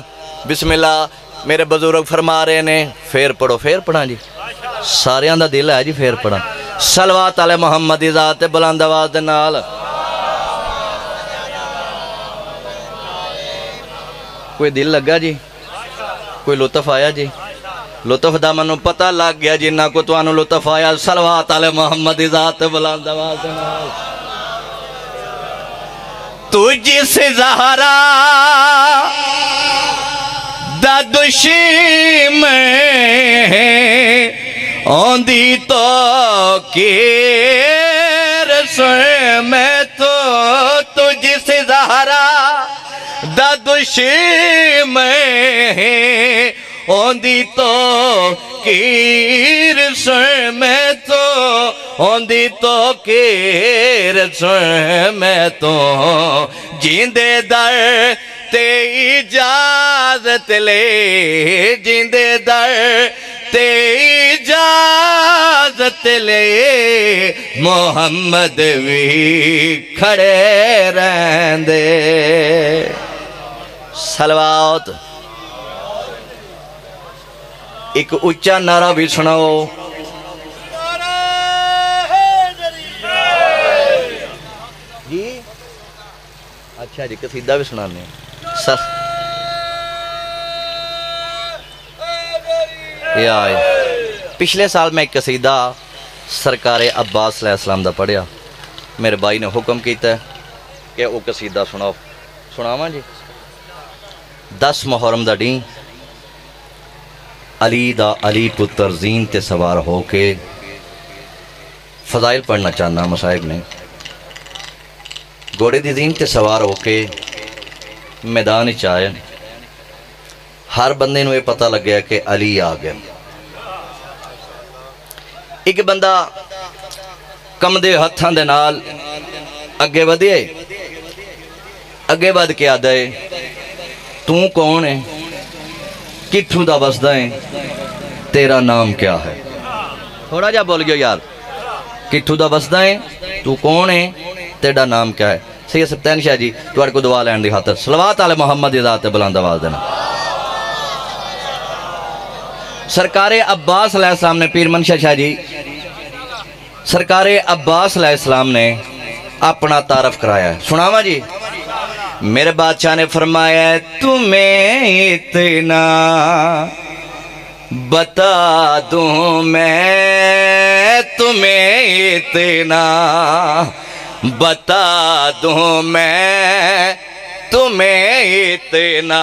Speaker 13: بسم اللہ میرے بزرگ فرما رہے ہیں فیر پڑھو فیر پڑھا جی۔ سارے آن دا دل ہے جی فیر پڑھا سلوات علی محمد ذات بلند آواز دے نال۔ کوئی دل لگا جی؟ کوئی لطف آیا جی؟ لطف دا منو پتہ لگ گیا جنہ کو تو لطف آیا، صلوات علی محمد ذات بلند آواز تجھ سے زہرا دا دشیم آندھی تو کیر سن میں تو تجھ سے زہرا دا دشیم ہوندی تو کیر سن میں تو ہوندی تو کیر سن میں تو۔ جیندے در تے اجازت لے، جیندے در تے اجازت لے۔ محمد بھی کھڑے رہن دے سلوات۔ ਇੱਕ ਉੱਚਾ ਨਾਰਾ ਵੀ ਸੁਣਾਓ। ਜੀ? ਅੱਛਾ ਜੀ, ਕਸੀਦਾ ਵੀ ਸੁਣਾਉਂਦੇ ਸਰ ਯਾਰ ਪਿਛਲੇ ਸਾਲ ਮੈਂ ਇੱਕ ਕਸੀਦਾ ਸਰਕਾਰੇ ਅਬਾਸ ਅਲੈਹਿਸਲਾਮ ਦਾ ਪੜਿਆ ਮੇਰੇ ਬਾਈ ਨੇ ਹੁਕਮ ਕੀਤਾ ਕਿ ਉਹ ਕਸੀਦਾ ਸੁਣਾਓ। ਸੁਣਾਵਾਂ ਜੀ? 10 ਮੁਹਰਮ ਦਾ ਢੀ علی دا علی پتر زین تے سوار ہو کے فضائل پڑھنا چاہنا مسائب نے۔ گھوڑے دی زین تے سوار ہو کے میدان چاہے ہر بندے نوے پتہ لگ لگیا کہ علی آ گیا۔ ایک بندہ کم دے ہتھاں دے نال اگے ودھے۔ اگے ود کے دے تو کون ہے؟ کٹھوں دا بسدا ہے؟ تیرا نام کیا ہے؟ تھوڑا جا بول گیا یار۔ کٹھوں دا بسدا ہے؟ تو کون ہے؟ تیرا نام کیا ہے؟ سید سبتین شاہ جی تھوڑے کو دعا لین دی خاطر۔ سلوات آلے محمد ذات بلند آواز دینا۔ سرکار عباس علیہ السلام نے، پیر منشاہ شاہ جی سرکار عباس علیہ السلام نے اپنا تعارف کرایا ہے۔ سناوا جی؟ میرے بادشاہ نے فرمایا تمہیں اتنا بتا دوں میں، تمہیں اتنا بتا دوں میں، تمہیں اتنا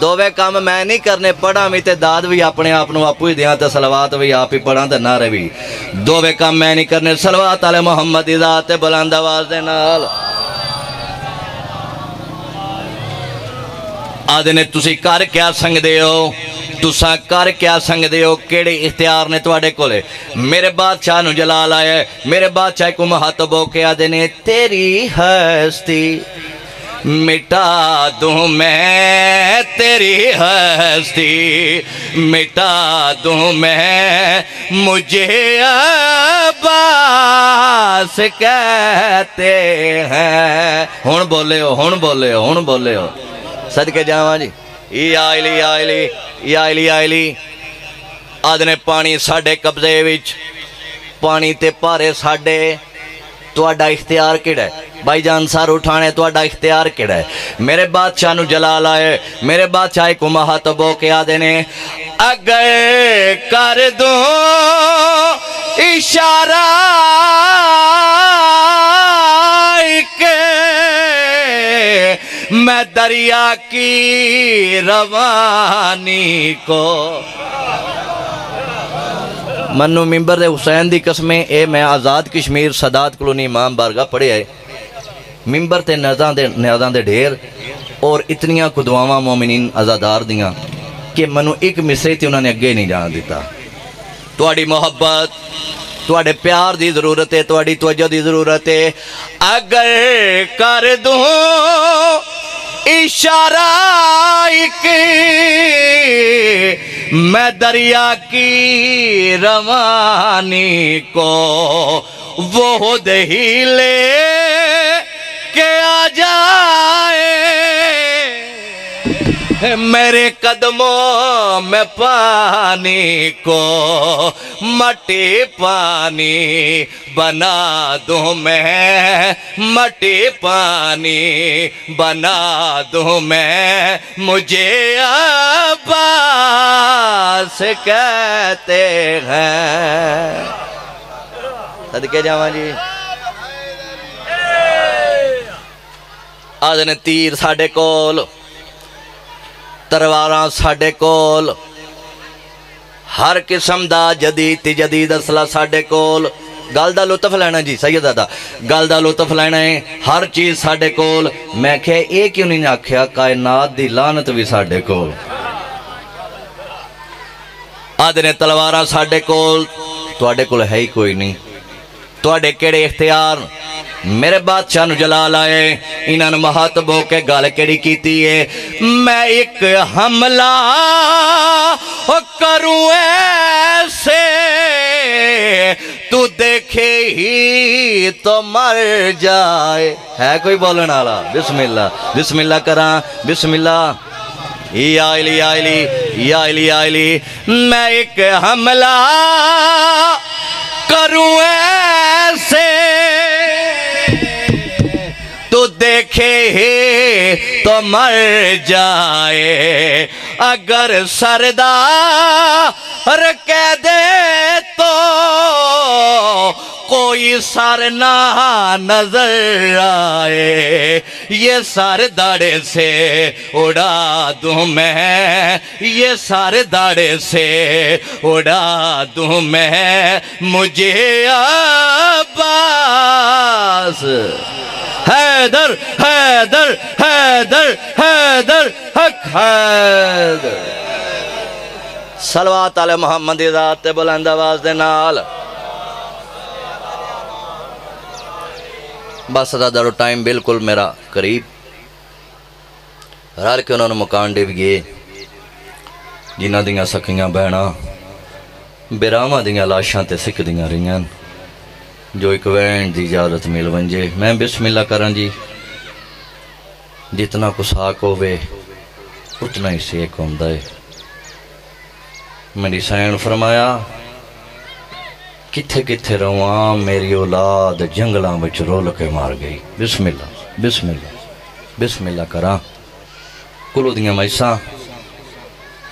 Speaker 13: ਦੋਵੇਂ ਕੰਮ ਮੈਂ ਨਹੀਂ ਕਰਨੇ ਪੜਾਂ ਵੀ ਤੇ ਦਾਦ ਵੀ ਆਪਣੇ ਆਪ ਨੂੰ ਆਪੂ ਹੀ ਦਿਆਂ ਤੇ ਸਲਵਾਤ ਵੀ ਆਪ ਹੀ ਪੜਾਂ ਤੇ ਨਾਰੇ ਵੀ ਦੋਵੇਂ ਕੰਮ ਮੈਂ ਨਹੀਂ ਕਰਨੇ ਸਲਵਾਤ ਅਲੇ ਮੁਹੰਮਦ ਦੀ ਜ਼ਾਤ ਤੇ ਬੁਲੰਦ ਆਵਾਜ਼ ਦੇ ਨਾਲ آدھے نے تسی کار کیا سنگ دے ہو تسا کار کیا سنگ دے ہو کیڑے اختیار نے توڑے کو لے میرے بادشاہ نو جلال آیا میرے بادشاہ کو مخاطب ہو کے آدھے نے تیری ہستی مٹا دوں میں تیری ہستی مٹا دوں میں مجھے عباس کہتے ہیں ہون بولے ہو ہون بولے ہو ہون بولے ہو صدقے جاواں جی ای آئلی آئلی ای آئلی آئلی آدھنے پانی ساڑھے قبضے وچ پانی تے پارے ساڑھے تہاڈا اختیار کیڑا ہے بھائی جان سار اٹھانے تہاڈا اختیار کیڑا ہے میرے بادشاہ نو جلال آئے میرے بادشاہ کو مہاتبو کے آدھے اگے کر دوں اشارہ کے میں دریا کی روانی کو منو ممبر حسین دی قسمیں، اے میں آزاد کشمیر صداد کلونی امام بارگاہ پڑے آئے۔ ممبر تے نیازان دے ڈھیر اور اتنیاں کدواما مومنین ازادار دیاں کہ منو ایک مصرے تھی انہوں نے اگے نہیں جان دیتا۔ تواڈی محبت، تواڈے پیار دی ضرورت ہے، تواڈی توجہ دی ضرورت ہے۔ اگر کر دوں اشارہ ایک میں دریا کی روانی کو وہ دہی لے کے آ جائے میرے قدموں میں پانی کو مٹی پانی بنا دوں میں، مٹی پانی بنا دوں میں۔ مجھے عباس کہتے ہیں۔ صدقے جاواں جی۔ آدھنے تیر ساڑھے کولو ਤਲਵਾਰਾਂ ਸਾਡੇ ਕੋਲ। ਹਰ ਕਿਸਮ ਦਾ ਜਦੀਦ ਤੇ ਜਦੀਦ ਅਸਲਾ ਸਾਡੇ ਕੋਲ। ਗੱਲ ਦਾ ਲੁਤਫ ਲੈਣਾ ਜੀ ਸੈਯਦ ਦਾ ਗੱਲ ਦਾ ਲੁਤਫ ਲੈਣਾ ਹੈ, ਹਰ ਚੀਜ਼ ਸਾਡੇ ਕੋਲ। ਮੈਂ ਕਿਹਾ, ਇਹ ਕਿਉਂ ਨਹੀਂ ਆਖਿਆ? ਕਾਇਨਾਤ ਦੀ ਲਾਨਤ ਵੀ ਸਾਡੇ ਕੋਲ। ਆਦ ਨੇ ਤਲਵਾਰਾਂ ਸਾਡੇ ਕੋਲ। ਤੁਹਾਡੇ ਕੋਲ ਹੈ ਹੀ ਕੋਈ ਨਹੀਂ। ਤੁਹਾਡੇ کیڑے اختیار؟ میرے بات چانو جلال آئے انہوں نے مہاتب کے گال کیڑی کیتی ہے؟ میں ایک حملہ کروں ایسے، تو دیکھے ہی تو مر جائے۔ ہے کوئی بولن آلا بسم اللہ بسم اللہ کرا بسم اللہ یا علی یا علی یا علی یا علی۔ میں ایک حملہ کروں ایسے۔ تو دیکھے ہی تو مر جائے۔ اگر سردار کہہ دے تو کوئی سر نہ نظر آئے۔ یہ سر داڑے سے اڑا دوں میں۔ یہ سر داڑے سے اڑا دوں میں۔ مجھے عباس ہے۔ حیدر حیدر حیدر حیدر، حق، حیدر۔ سلوات علی محمد ذات بلند آواز دے نال۔ بس دا درو ٹائم بالکل میرا قریب۔ رل کے انہوں نے مکانڈے بھی گئے۔ جنہ دیاں سکیاں بہنا براواں دیاں لاشاں تے سکدیاں رہیاں۔ ਜੋ ਇੱਕ ਵੈਣ ਦੀ ਇਜਾਜ਼ਤ ਮਿਲ ਵੰਜੇ ਮੈਂ ਬਿਸਮਿਲ੍ਲਾ ਕਰਾਂ ਜੀ, ਜਿਤਨਾ ਕੁ ਸਾਕ ਹੋਵੇ, ਉਤਨਾ ਹੀ ਸੇਕ ਹੁੰਦਾ ਹੈ ਮੇਰੀ ਸੈਣ ਫਰਮਾਇਆ ਕਿੱਥੇ ਕਿੱਥੇ ਰਵਾਂ, ਮੇਰੀ ਔਲਾਦ ਜੰਗਲਾਂ ਵਿੱਚ ਰੋਲ ਕੇ ਮਾਰ ਗਈ। ਬਿਸਮਿਲ੍ਲਾ ਬਿਸਮਿਲ੍ਲਾ ਬਿਸਮਿਲ੍ਲਾ ਕਰਾਂ। ਕੁਲੋ ਦੀਆਂ ਮੈਸਾਂ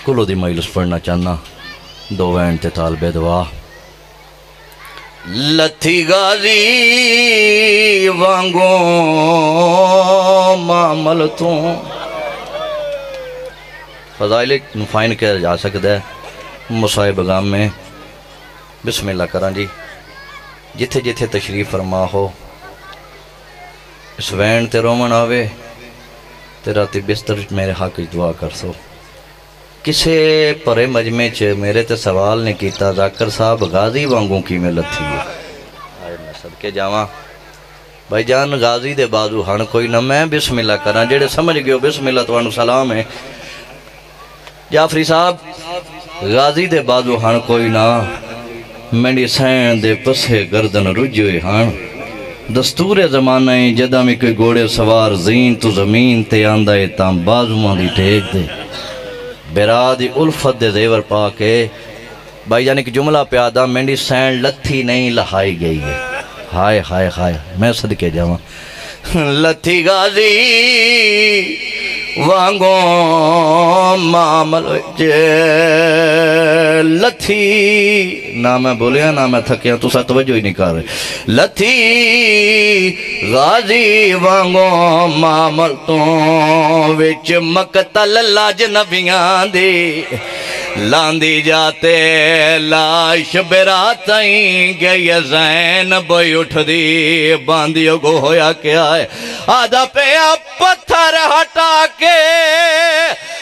Speaker 13: ਕੁਲੋ ਦੀ ਮਜਲਿਸ ਪੜਨਾ ਚਾਹਨਾ ਦੋ ਵੈਣ ਤੇ ਤਾਲਬੇ ਦਵਾ। لتھی گاری وانگوں معامل تو فضائل نفائن کیا جا سکتا ہے؟ مسائے بغام میں۔ بسم اللہ کران جی۔ جتھے جتھے تشریف فرما ہو۔ اس وین تے رومن آوے۔ تیرا تی بستر میرے حاکش دعا کر سو۔ ਕਿਸੇ ਭਰੇ ਮਜਮੇ 'ਚ ਮੇਰੇ ਤੇ ਸਵਾਲ ਨਹੀਂ ਕੀਤਾ ਜ਼ਾਕਰ ਸਾਹਿਬ ਗਾਜ਼ੀ ਵਾਂਗੂ ਕਿਵੇਂ ਲੱਥੀ ਹੈ ਹਾਏ ਮੈਂ ਸਦਕੇ ਜਾਵਾਂ ਭਾਈ ਜਾਨ ਗਾਜ਼ੀ ਦੇ ਬਾਜ਼ੂ ਹਣ ਕੋਈ ਨਾ ਮੈਂ ਬਿਸਮਿਲ੍ਲਾ ਕਰਾਂ ਜਿਹੜੇ ਸਮਝ ਗਿਓ ਬਿਸਮਿਲ੍ਲਾ ਤੁਹਾਨੂੰ ਸਲਾਮ ਹੈ ਜਾਫਰੀ ਸਾਹਿਬ ਗਾਜ਼ੀ ਦੇ ਬਾਜ਼ੂ ਹਣ ਕੋਈ ਨਾ ਮੈਂਡੀ ਸੈਣ ਦੇ ਪਸੇ ਗਰਦਨ ਰੁਝੇ ਹਣ ਦਸਤੂਰ برا دی الفت دے زیور پا کے، بھائی یعنی جانے کی جملہ پیادہ، مینڈی سین لتھی نہیں لہائی گئی ہے۔ ہائے ہائے ہائے، میں صدقے جاؤں لتھی غازی وانگو مامل جے لتھی نہ میں بولیا نہ میں تھکیا تو سا توجہ ہی نہیں کر رہے لتھی غازی وانگو مامل تو وچ مقتل لاج نبیان دے لاندی جاتے لاش برا تئیں گئی زین بھئی اٹھ دی، باندیوں کو ہویا کیا ہے؟ آدھا پیا پتھر ہٹا کے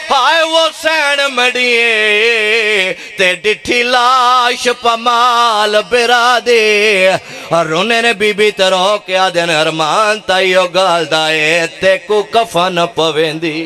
Speaker 13: آئے وہ سین مڑیے، تے ڈٹھی لاش پمال برا دے۔ اور رونے نے بی بی ترو کیا دن ارمان تائیو گال دائے، تے کو کفن پوین دی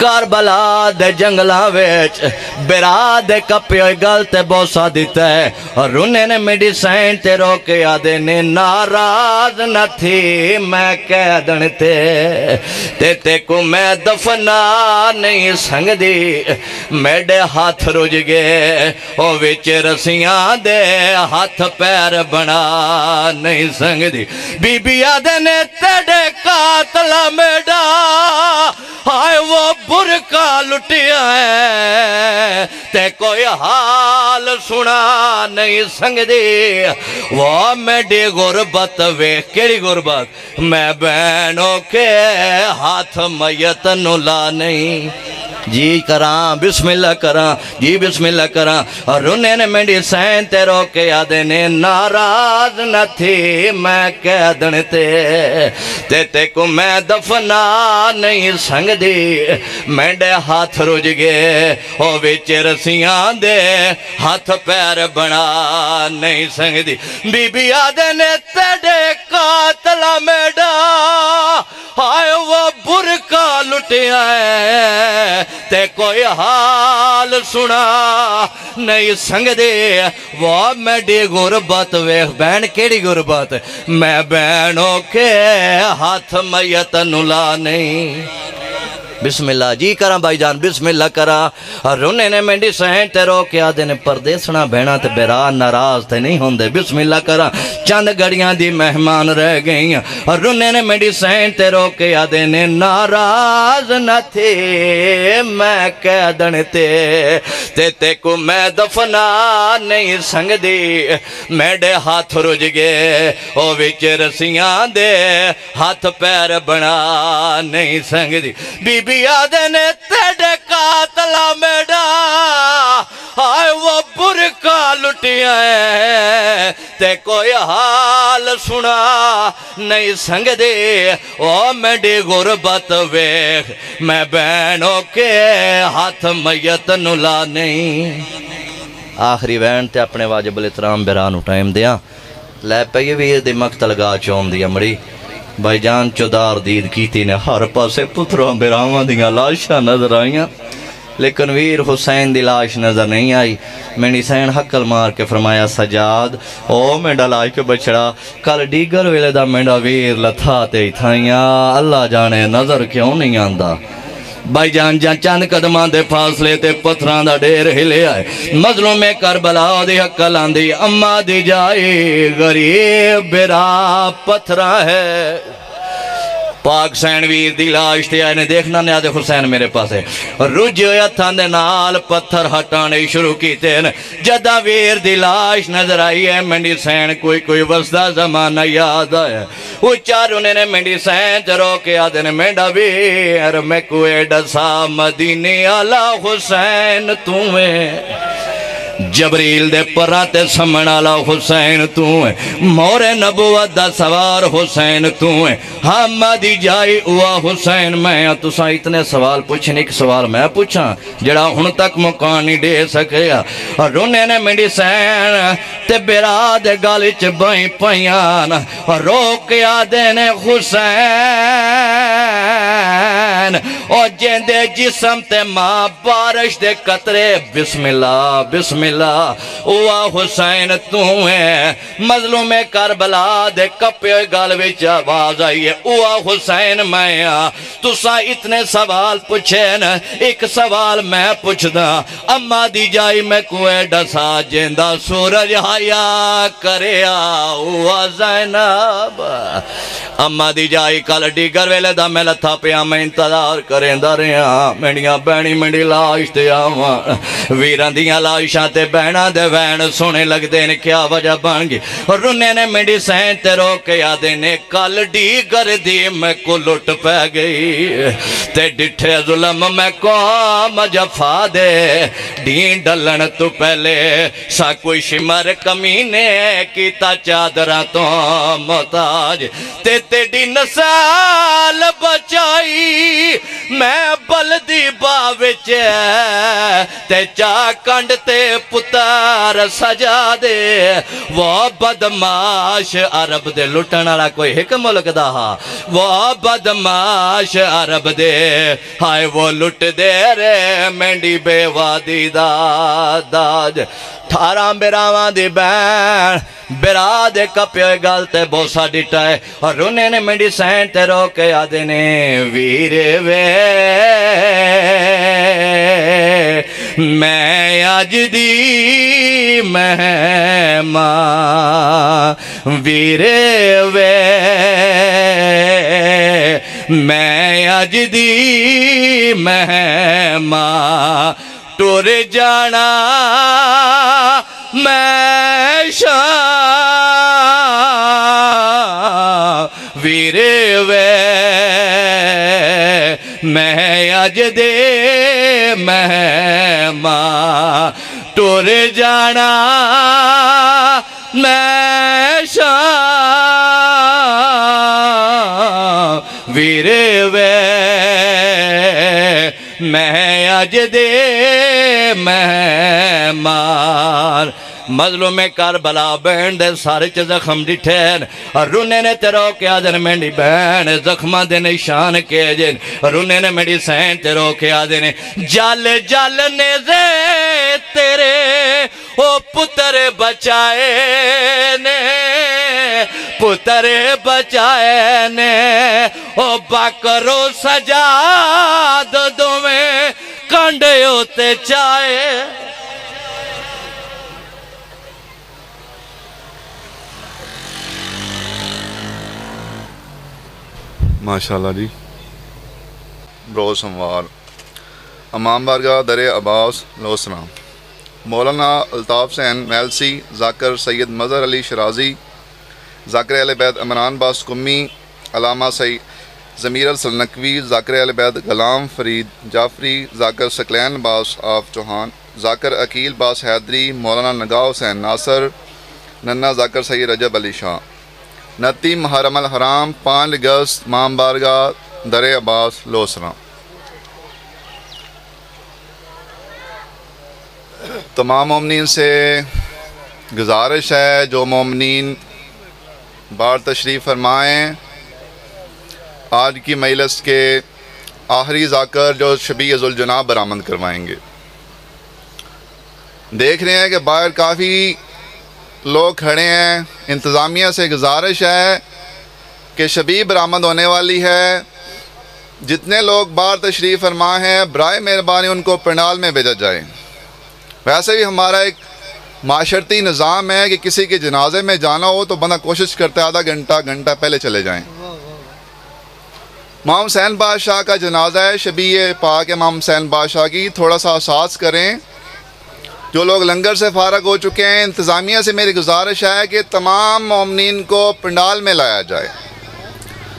Speaker 13: ਬਿਸਮਿਲ੍ਲਾ ਇੱਕ ਹੋਰ ਵੈਣ ਕੀਤਾ ਮੈਡੀਸਨ ਨੇ 18 ਬਿਰਾਵਾਂ ਦੀ ਬੈਣ ਕਰਬਲਾ ਦੇ ਜੰਗਲਾਂ ਵਿੱਚ ਬਿਰਾ ਦੇ ਕੱਪਿਓ ਗਲ ਤੇ ਬੋਸਾ ਦਿੱਤਾ ਹੈ ਰੁਨੇ ਨੇ ਮੈਡੀਸਨ ਤੇ ਰੋਕੇ ਆਦੇ ਨੇ ਨਾਰਾਜ਼ ਨਾ ਥੀ ਮੈਂ ਕਹਿ ਦਣ ਤੇ ਤੇ ਤੇ ਕੋ ਮੈਂ ਦਫਨਾ ਨਹੀਂ ਸੰਗਦੀ ਮੇਡੇ ਹੱਥ ਰੁਝ ਗਏ ਉਹ ਵਿੱਚ ਰਸੀਆਂ ਦੇ ਹੱਥ ਪੈਰ ਬਣਾ ਨਹੀਂ ਸੰਗਦੀ ਬੀਬੀ ਆਦੇ ਨੇ ਤੇਡੇ برکا لٹیا ہے۔ تے کوئی حال سنا نہیں سنگ دی وہ میڈی غربت ویخ کیڑی غربت۔ میں بہنوں کے ہاتھ میت نلا نہیں۔ جی کراں، بسم اللہ کراں۔ جی بسم اللہ کراں۔ اور رونے نے میڈی سین تے کے آدھے نے ناراض نہ تھی۔ میں قیدن تے تے تے کو میں دفنا نہیں سنگ دی ਮੈਂਡੇ ਹੱਥ ਰੁੱਝ ਗਏ, ਉਹ ਵਿੱਚ ਰਸੀਆਂ ਦੇ ਹੱਥ ਪੈਰ ਬਣਾ ਨਹੀਂ ਸੰਗਦੀ। ਬੀਬੀ ਆਦੇ ਨੇ ਤੇਡੇ ਕਾਤਲ ਮੇਡਾ, ਹਾਏ ਉਹ ਬੁਰਕਾ ਲੁੱਟਿਆ ਤੇ ਕੋਈ ਹਾਲ ਸੁਣਾ ਨਹੀਂ ਸੰਗਦੇ। ਵਾ ਮੈਡੀ ਗੁਰਬਤ ਵੇਖ ਬੈਣ ਕਿਹੜੀ ਗੁਰਬਤ? ਮੈਂ ਬੈਣੋ ਓਕੇ ਹੱਥ ਮਯਤ ਨੂੰ ਲਾ ਨਹੀਂ। بسم اللہ جی کرا بھائی جان بسم اللہ کرا رونے نے منڈی سہن تے رو کیا دینے پردیسنا بھینا تے بیرا ناراض تے نہیں ہوندے بسم اللہ کرا چند گڑیاں دی مہمان رہ گئیں رونے نے منڈی سہن تے رو کیا دینے ناراض نہ تھی میں کہہ دن تے تے تے کو میں دفنا نہیں سنگ دی میڈے ہاتھ رج گے او وچ رسیاں دے ہاتھ پیر بنا نہیں سنگ دی بی بی انبیاء دینے تیڑے قاتلہ میڑا۔ آئے وہ برکا لٹیاں ہیں۔ تے کوئی حال سنا نہیں سنگ دے او میڈی غربت ویخ میں بینوں کے ہاتھ میت نلا نہیں۔ آخری بین تے اپنے واجب الاترام بیران اٹھائیں دیا لے پہ یہ بھی یہ دمک تلگا چوم دیا مڑی ਅਮੜੀ ਭਾਈਜਾਨ ਚੌਦਾਰ ਦੀਦ ਕੀਤੀ ਨੇ ਹਰ ਪਾਸੇ ਪੁੱਤਰਾਂ ਬਿਰਾਵਾਂ ਦੀਆਂ ਲਾਸ਼ਾਂ ਨਜ਼ਰ ਆਈਆਂ ਲੇਕਿਨ ਵੀਰ ਹੁਸੈਨ ਦੀ ਲਾਸ਼ ਨਜ਼ਰ ਨਹੀਂ ਆਈ ਮੈਨੀ ਸੈਨ ਹੱਕਲ ਮਾਰ ਕੇ ਫਰਮਾਇਆ ਸਜਾਦ ਓ ਮੇਡਾ ਲਾਸ਼ ਕੇ ਬਛੜਾ ਕੱਲ ਡੀਗਰ ਵੇਲੇ ਦਾ ਮੇਡਾ ਵੀਰ ਲਥਾ ਤੇ ਥਾਈਆਂ ਅੱਲਾ ਜਾਣੇ ਨਜ਼ਰ ਕਿਉਂ ਨਹੀਂ ਆਂਦਾ ਭਾਈਜਾਨ ਜਾਂ ਚੰਦ ਕਦਮਾਂ ਦੇ ਫਾਸਲੇ ਤੇ ਪੱਥਰਾਂ ਦਾ ਢੇਰ ਹਿਲਿਆ ਹੈ। ਮਜ਼ਲੂਮੇ ਕਰਬਲਾ ਉਹਦੀ ਹੱਕਲ ਆਂਦੀ ਅੰਮਾ ਦੀ ਜਾਏ, ਗਰੀਬ ਬਿਰਾ ਪੱਥਰਾ ਹੈ। پاک سین ویر دی لاش تے آئے نے دیکھنا نے حسین میرے پاس ہے رج ہویا تھا دے نال پتھر ہٹانے شروع کیتے ہیں جدہ ویر دی لاش نظر آئی ہے منڈی سین کوئی کوئی وسدہ زمانہ یاد آیا وہ چاروں نے منڈی سین چرو کے آدھے نے مینڈا ویر میں کوئی ڈسا مدینے آلہ حسین تمہیں جبریل دے پراتے سمن آلا حسین تو ہے، مور نبوت دا سوار حسین تو ہے۔ حمدی جائی ہوا حسین، میں ہاں تو سا اتنے سوال پوچھنے، ایک سوال میں پوچھا جڑا ہن تک مکانی دے سکیا اور رونے نے منڈی سین تے بیرا دے گالی چ بائیں پیان اور روکیا دینے حسین۔ اور جیندے جسم تے ماں بارش دے قطرے، بسم اللہ بسم اللہ اوہ حسین، تو ہے۔ مظلوم کربلا دے کپے گال وچ آواز آئی ہے۔ اوہ حسین، میں تو سا اتنے سوال پوچھے نا۔ ایک سوال میں پوچھ دا اما دی جائی میں کوئے ڈسا جیندہ سورج حیا کریا اوہ زینب۔ اما دی جائی کل ڈیگر ویلے دا میں لتھا پیا۔ میں انتظار کریں دا رہا مینڈیاں بینی منڈی لاش تے آوان ویران دیاں لاشاں تے تے بینا دے وین سونے لگ دینے کیا وجہ بن گئی اور رنے نے منڈی سین تے روکے یادے نے کل ڈیگر دی میں کو لٹ پہ گئی تے ڈٹھے ظلم میں کو مجفا دے ڈین ڈلن تو پہلے سا کوئی شمر کمینے کیتا چادرہ تو محتاج تے تیڈی نسال بچائی میں بلدی باوچ تے چا کنڈ تے پتار سجا دے وہ بدماش عرب دے لٹن والا کوئی ایک ملک دا ہا وہ بدماش عرب دے ہائے وہ لٹ دے رے مینڈی بے وادی دا داج تھارا بیراوان دی بین بیرا دے کپے گالتے بوسا ڈٹا ہے اور رونے نے منڈی سین تے روکے آدھے نے ویر وے میں آج دی مہمان ویر وے۔ میں آج دی مہمان ٹور جانا۔ میں شاہ ویر وے۔ میں اج دے مہمان ٹور جانا میں شاہ ویر وے میں اج دے مہمان مظلوم کربلا بین دے سارے چ زخم ڈٹھین رونے نے تیرو کیا دن مینڈی بین زخمہ دے نشان کے جن۔ رونے نے میڈی سین تیرو کیا دن جال جال نیزے تیرے او پتر بچائے نے۔ پتر بچائے نے۔ او باکرو سجاد دو میں کنڈے ہوتے چائے۔ چاہے
Speaker 12: ماشاءاللہ جی۔ برو سموار امام بارگاہ در عباس لوسنا مولانا الطاف سین میلسی ذاکر سید مظہر علی شرازی، ذاکر علیہ بید عمران باس کمی علامہ سید ضمیر السلنکوی، ذاکر علیہ بید غلام فرید جعفری، ذاکر سکلین باس آف چوہان، ذاکر عقیل باس حیدری، مولانا نگاہ حسین ناصر، ننا ذاکر سید رجب علی شاہ۔ نتی محرم الحرام، پانچ اگست مام بارگاہ در عباس لوسرا تمام مومنین سے گزارش ہے، جو مومنین بار تشریف فرمائیں، آج کی مجلس کے آخری ذاکر جو شبیع ذوالجناب برآمد کروائیں گے۔ دیکھ رہے ہیں کہ باہر کافی لوگ کھڑے ہیں، انتظامیہ سے گزارش ہے کہ شبیب برآمد ہونے والی ہے۔ جتنے لوگ بار تشریف فرما ہیں، برائے مہربانی ان کو پنڈال میں بھیجا جائے۔ ویسے بھی ہمارا ایک معاشرتی نظام ہے کہ کسی کے جنازے میں جانا ہو تو بندہ کوشش کرتا ہے آدھا گھنٹہ گھنٹہ پہلے چلے جائیں۔ امام حسین بادشاہ کا جنازہ ہے شبی پاک امام حسین بادشاہ کی۔ تھوڑا سا احساس کریں۔ جو لوگ لنگر سے فارغ ہو چکے ہیں، انتظامیہ سے میری گزارش ہے کہ تمام مومنین کو پنڈال میں لایا جائے۔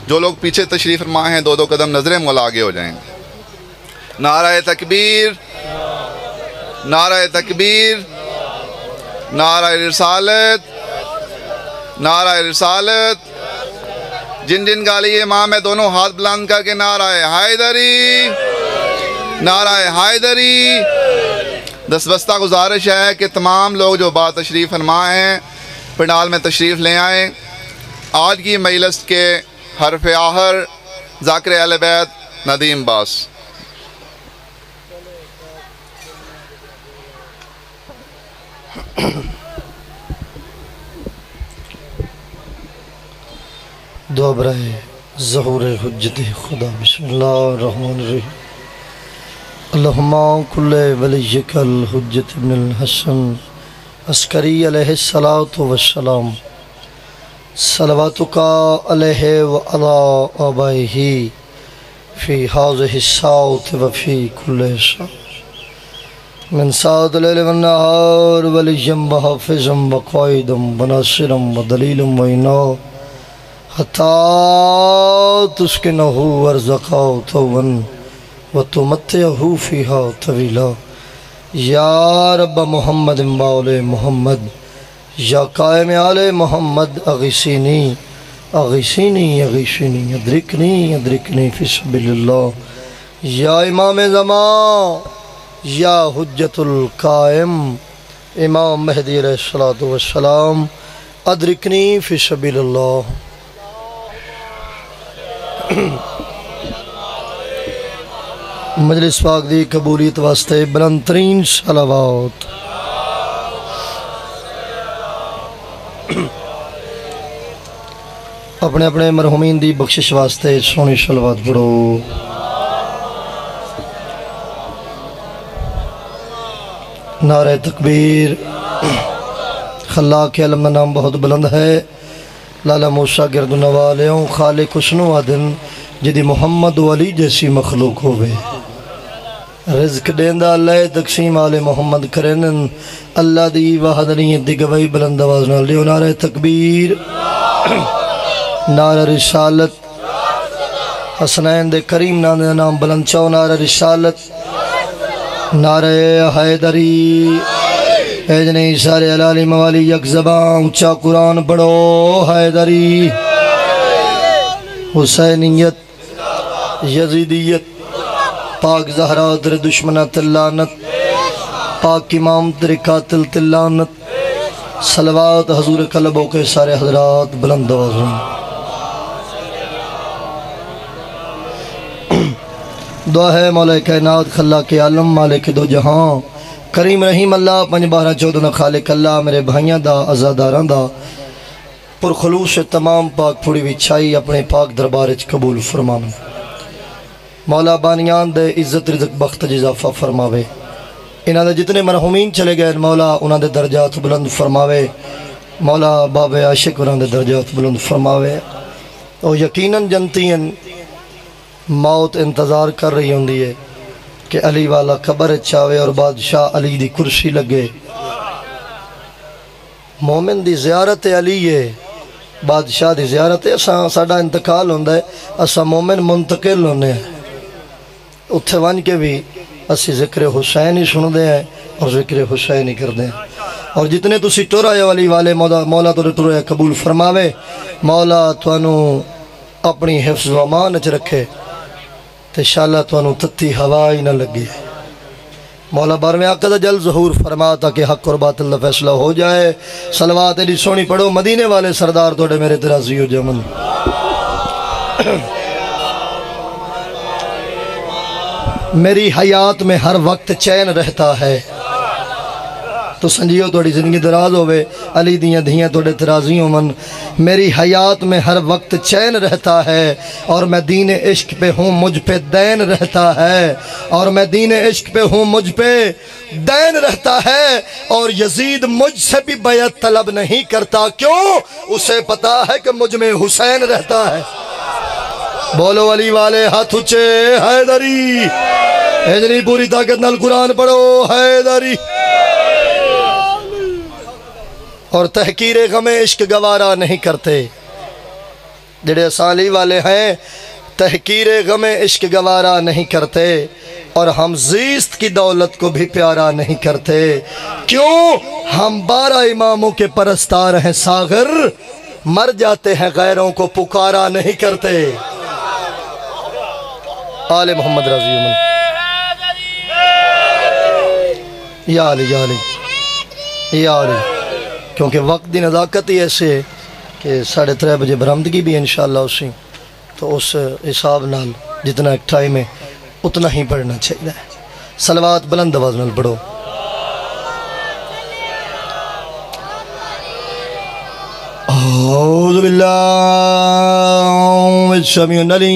Speaker 12: جو لوگ پیچھے تشریف فرما ہیں، دو دو قدم نظریں مولا آگے ہو جائیں۔ نعرہ تکبیر نعرہ تکبیر، نعرہ رسالت نعرہ رسالت۔ جن جن کا علی امام ہے، دونوں ہاتھ بلند کر کے نعرہ حیدری نعرہ حیدری۔ دستبستہ گزارش ہے کہ تمام لوگ جو بات تشریف فرما ہیں، پنڈال میں تشریف لے آئیں۔ آج کی مجلس کے حرف آہر، ذاکر اہل بیت، ندیم باس۔
Speaker 8: دعا ظہور حجت خدا، بسم اللہ الرحمن الرحیم۔ اللہم کل ولیک الحجت ابن الحسن عسکری علیہ الصلاة والسلام صلواتک علیہ وعلا آبائیہ فی حاضح الساوت وفی کل شاء من ساعت لیل والنہار ولیم وحافظم وقائدم وناصرم ودلیلم ویناو حتى تسكنه وارزقه طوا وتمتعه فيها طويلا. يا رب محمد باول محمد، يا قائم على محمد اغيثني اغيثني اغيثني ادركني ادركني في سبيل الله. يا امام زمان، يا حجت القائم امام مہدی علیہ الصلوۃ والسلام ادرکنی فی سبیل اللہ مجلس پاک دی قبولیت واسطے بلند ترین صلوات۔ اپنے اپنے مرحومین دی بخشش واسطے سونی صلوات پڑھو۔ نعرہ تکبیر۔ خلاق علم نام بہت بلند ہے۔ لالا موسیٰ گرد نوالیوں خالق حسنو آدن، جدی محمد و علی جیسی مخلوق ہوئے رزق دیندہ اللہ تقسیم آل محمد کرنن اللہ دی وحدنیت دی گواہی بلند آواز نہ لیو نعرہ تکبیر۔ نعرہ رسالت۔ حسنین دے کریم نام دے نام بلند چاو نعرہ رسالت۔ نعرہ حیدری۔ ایجنے سارے علالی موالی یک زبان اچھا قرآن بڑھو حیدری۔ حسینیت۔ یزیدیت۔ پاک زہرا در دشمنہ تلانت پاک امام در قاتل تلانت صلوات حضور قلبوں کے سارے حضرات بلند آوازوں دعا ہے مولا کائنات خلا کے عالم مالک دو جہاں، کریم رحیم اللہ پنج بارہ چودہ خالق اللہ میرے بھائیاں دا ازاداراں دا۔ پر خلوص تمام پاک پھوڑی وچھائی اپنے پاک دربارچ قبول فرمانا مولا بانیان دے عزت رزق بخت جی جزافہ فرماوے۔ انہاں دے جتنے مرحومین چلے گئے، مولا انہاں دے درجات بلند فرماوے۔ مولا باب عاشق انہاں دے درجات بلند فرماوے۔ او یقیناً جنتی ہیں، موت انتظار کر رہی ہوں ہے کہ علی والا قبر چاوے اور بادشاہ علی دی کرسی لگے۔ مومن دی زیارت علی ہے، بادشاہ دی زیارت ہے۔ اساں انتقال ہوندہ ہے، اساں مومن منتقل ہونے ہیں۔ اتھے ون کے بھی اسی ذکر حسین ہی سن دے ہیں اور ذکر حسین ہی کر دے ہیں اور جتنے تو سی ٹورا یا والی والے مولا مولا تو ٹورا قبول فرماوے مولا تو انو اپنی حفظ و امان اچ رکھے تو شاءاللہ تو انو تتی ہوائی نہ لگی مولا بار میں آقا دا جل ظہور فرما تاکہ حق اور باطل دا فیصلہ ہو جائے صلوات علی سونی پڑھو مدینے والے سردار توڑے میرے ترازی ہو جمن میری حیات میں ہر وقت چین رہتا ہے۔ تو سنجیو توڑی زندگی دراز ہوئے علی دیاں دھیاں توڑے ترازیوں من میری حیات میں ہر وقت چین رہتا ہے اور میں دین عشق پہ ہوں، مجھ پہ دین رہتا ہے۔ اور میں دین عشق پہ ہوں، مجھ پہ دین رہتا ہے۔ اور یزید مجھ سے بھی بیعت طلب نہیں کرتا۔ کیوں؟ اسے پتا ہے کہ مجھ میں حسین رہتا ہے۔ بولو علی والے، ہاتھ اچھے حیدری۔ حیدری، پوری طاقت نال قرآن پڑھو، حیدری۔ اور تحقیر غم عشق گوارا نہیں کرتے۔ جڑے سالی والے ہیں، تحقیر غم عشق گوارا نہیں کرتے۔ اور ہم زیست کی دولت کو بھی پیارا نہیں کرتے۔ کیوں؟ ہم بارہ اماموں کے پرستار ہیں، ساغر۔ مر جاتے ہیں، غیروں کو پکارا نہیں کرتے۔ آل محمد رضی من یا علی یا علی۔ یا علی۔ کیونکہ وقت دی نزاکت ہی ایسے ہے کہ ساڑھے ترہ بجے برامدگی بھی انشاءاللہ اسی تو اس حساب نال جتنا ایک ٹائم ہے، اتنا ہی پڑھنا چاہیے۔ سلوات بلند آواز نال پڑھو۔ أعوذ بالله السميع العليم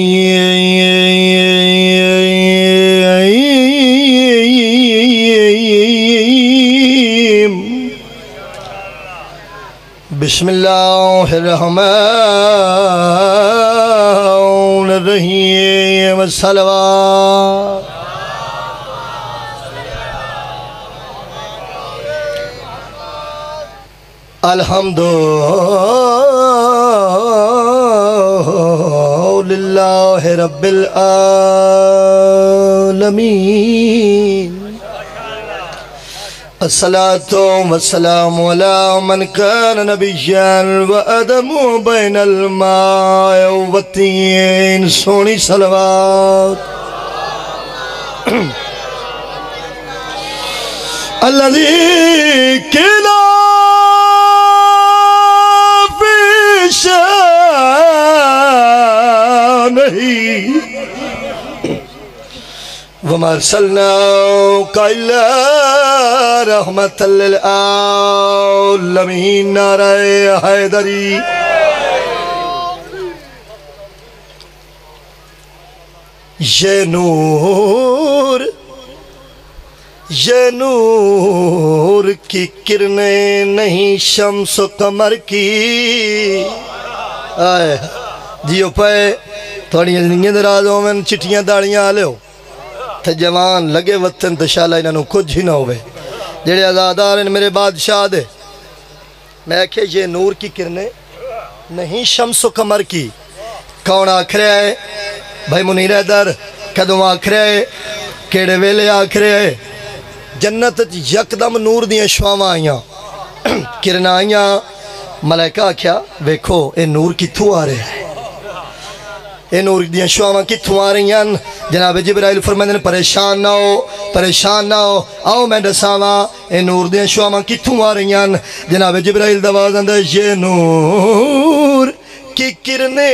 Speaker 8: بسم الله الرحمن الرحيم. الصلوات الحمد لله رب العالمين الصلاة والسلام على من كان نبيا وأدم بين الماء والتين سوني صلوات. الذي كلا شانه وما ارسلناك الا رحمة للعالمين نارا حیدری یہ نور یہ نور کی کرنیں نہیں شمس و قمر کی۔ آئے جیو پائے، تھوڑی زندگی درازوں میں چٹیاں داڑیاں آلے ہو تھے جوان لگے وطن تشالہ انہوں کچھ ہی نہ ہوئے۔ جڑے آزادار ہیں، میرے بادشاہ دے۔ میں کہ یہ نور کی کرنیں نہیں شمس و قمر کی۔ کون آکھ رہے ہے؟ بھائی منیر حیدر کدوں آکھ رہے ہے؟ کیڑے ویلے آکھ رہے ہے؟ جنت یکدم نور دیاں شواواں آئیاں کرنا آئیاں ملائکہ کیا ویکھو اے نور کتھوں آ رہے ہیں اے نور دیاں شواواں کتھوں آ رہی ہیں جناب جبرائیل فرمائے نے پریشان نہ ہو پریشان نہ ہو آؤ میں دساواں اے نور دیاں شواواں کتھوں آ رہی ہیں جناب جبرائیل دواز اندر یہ نور کی کرنے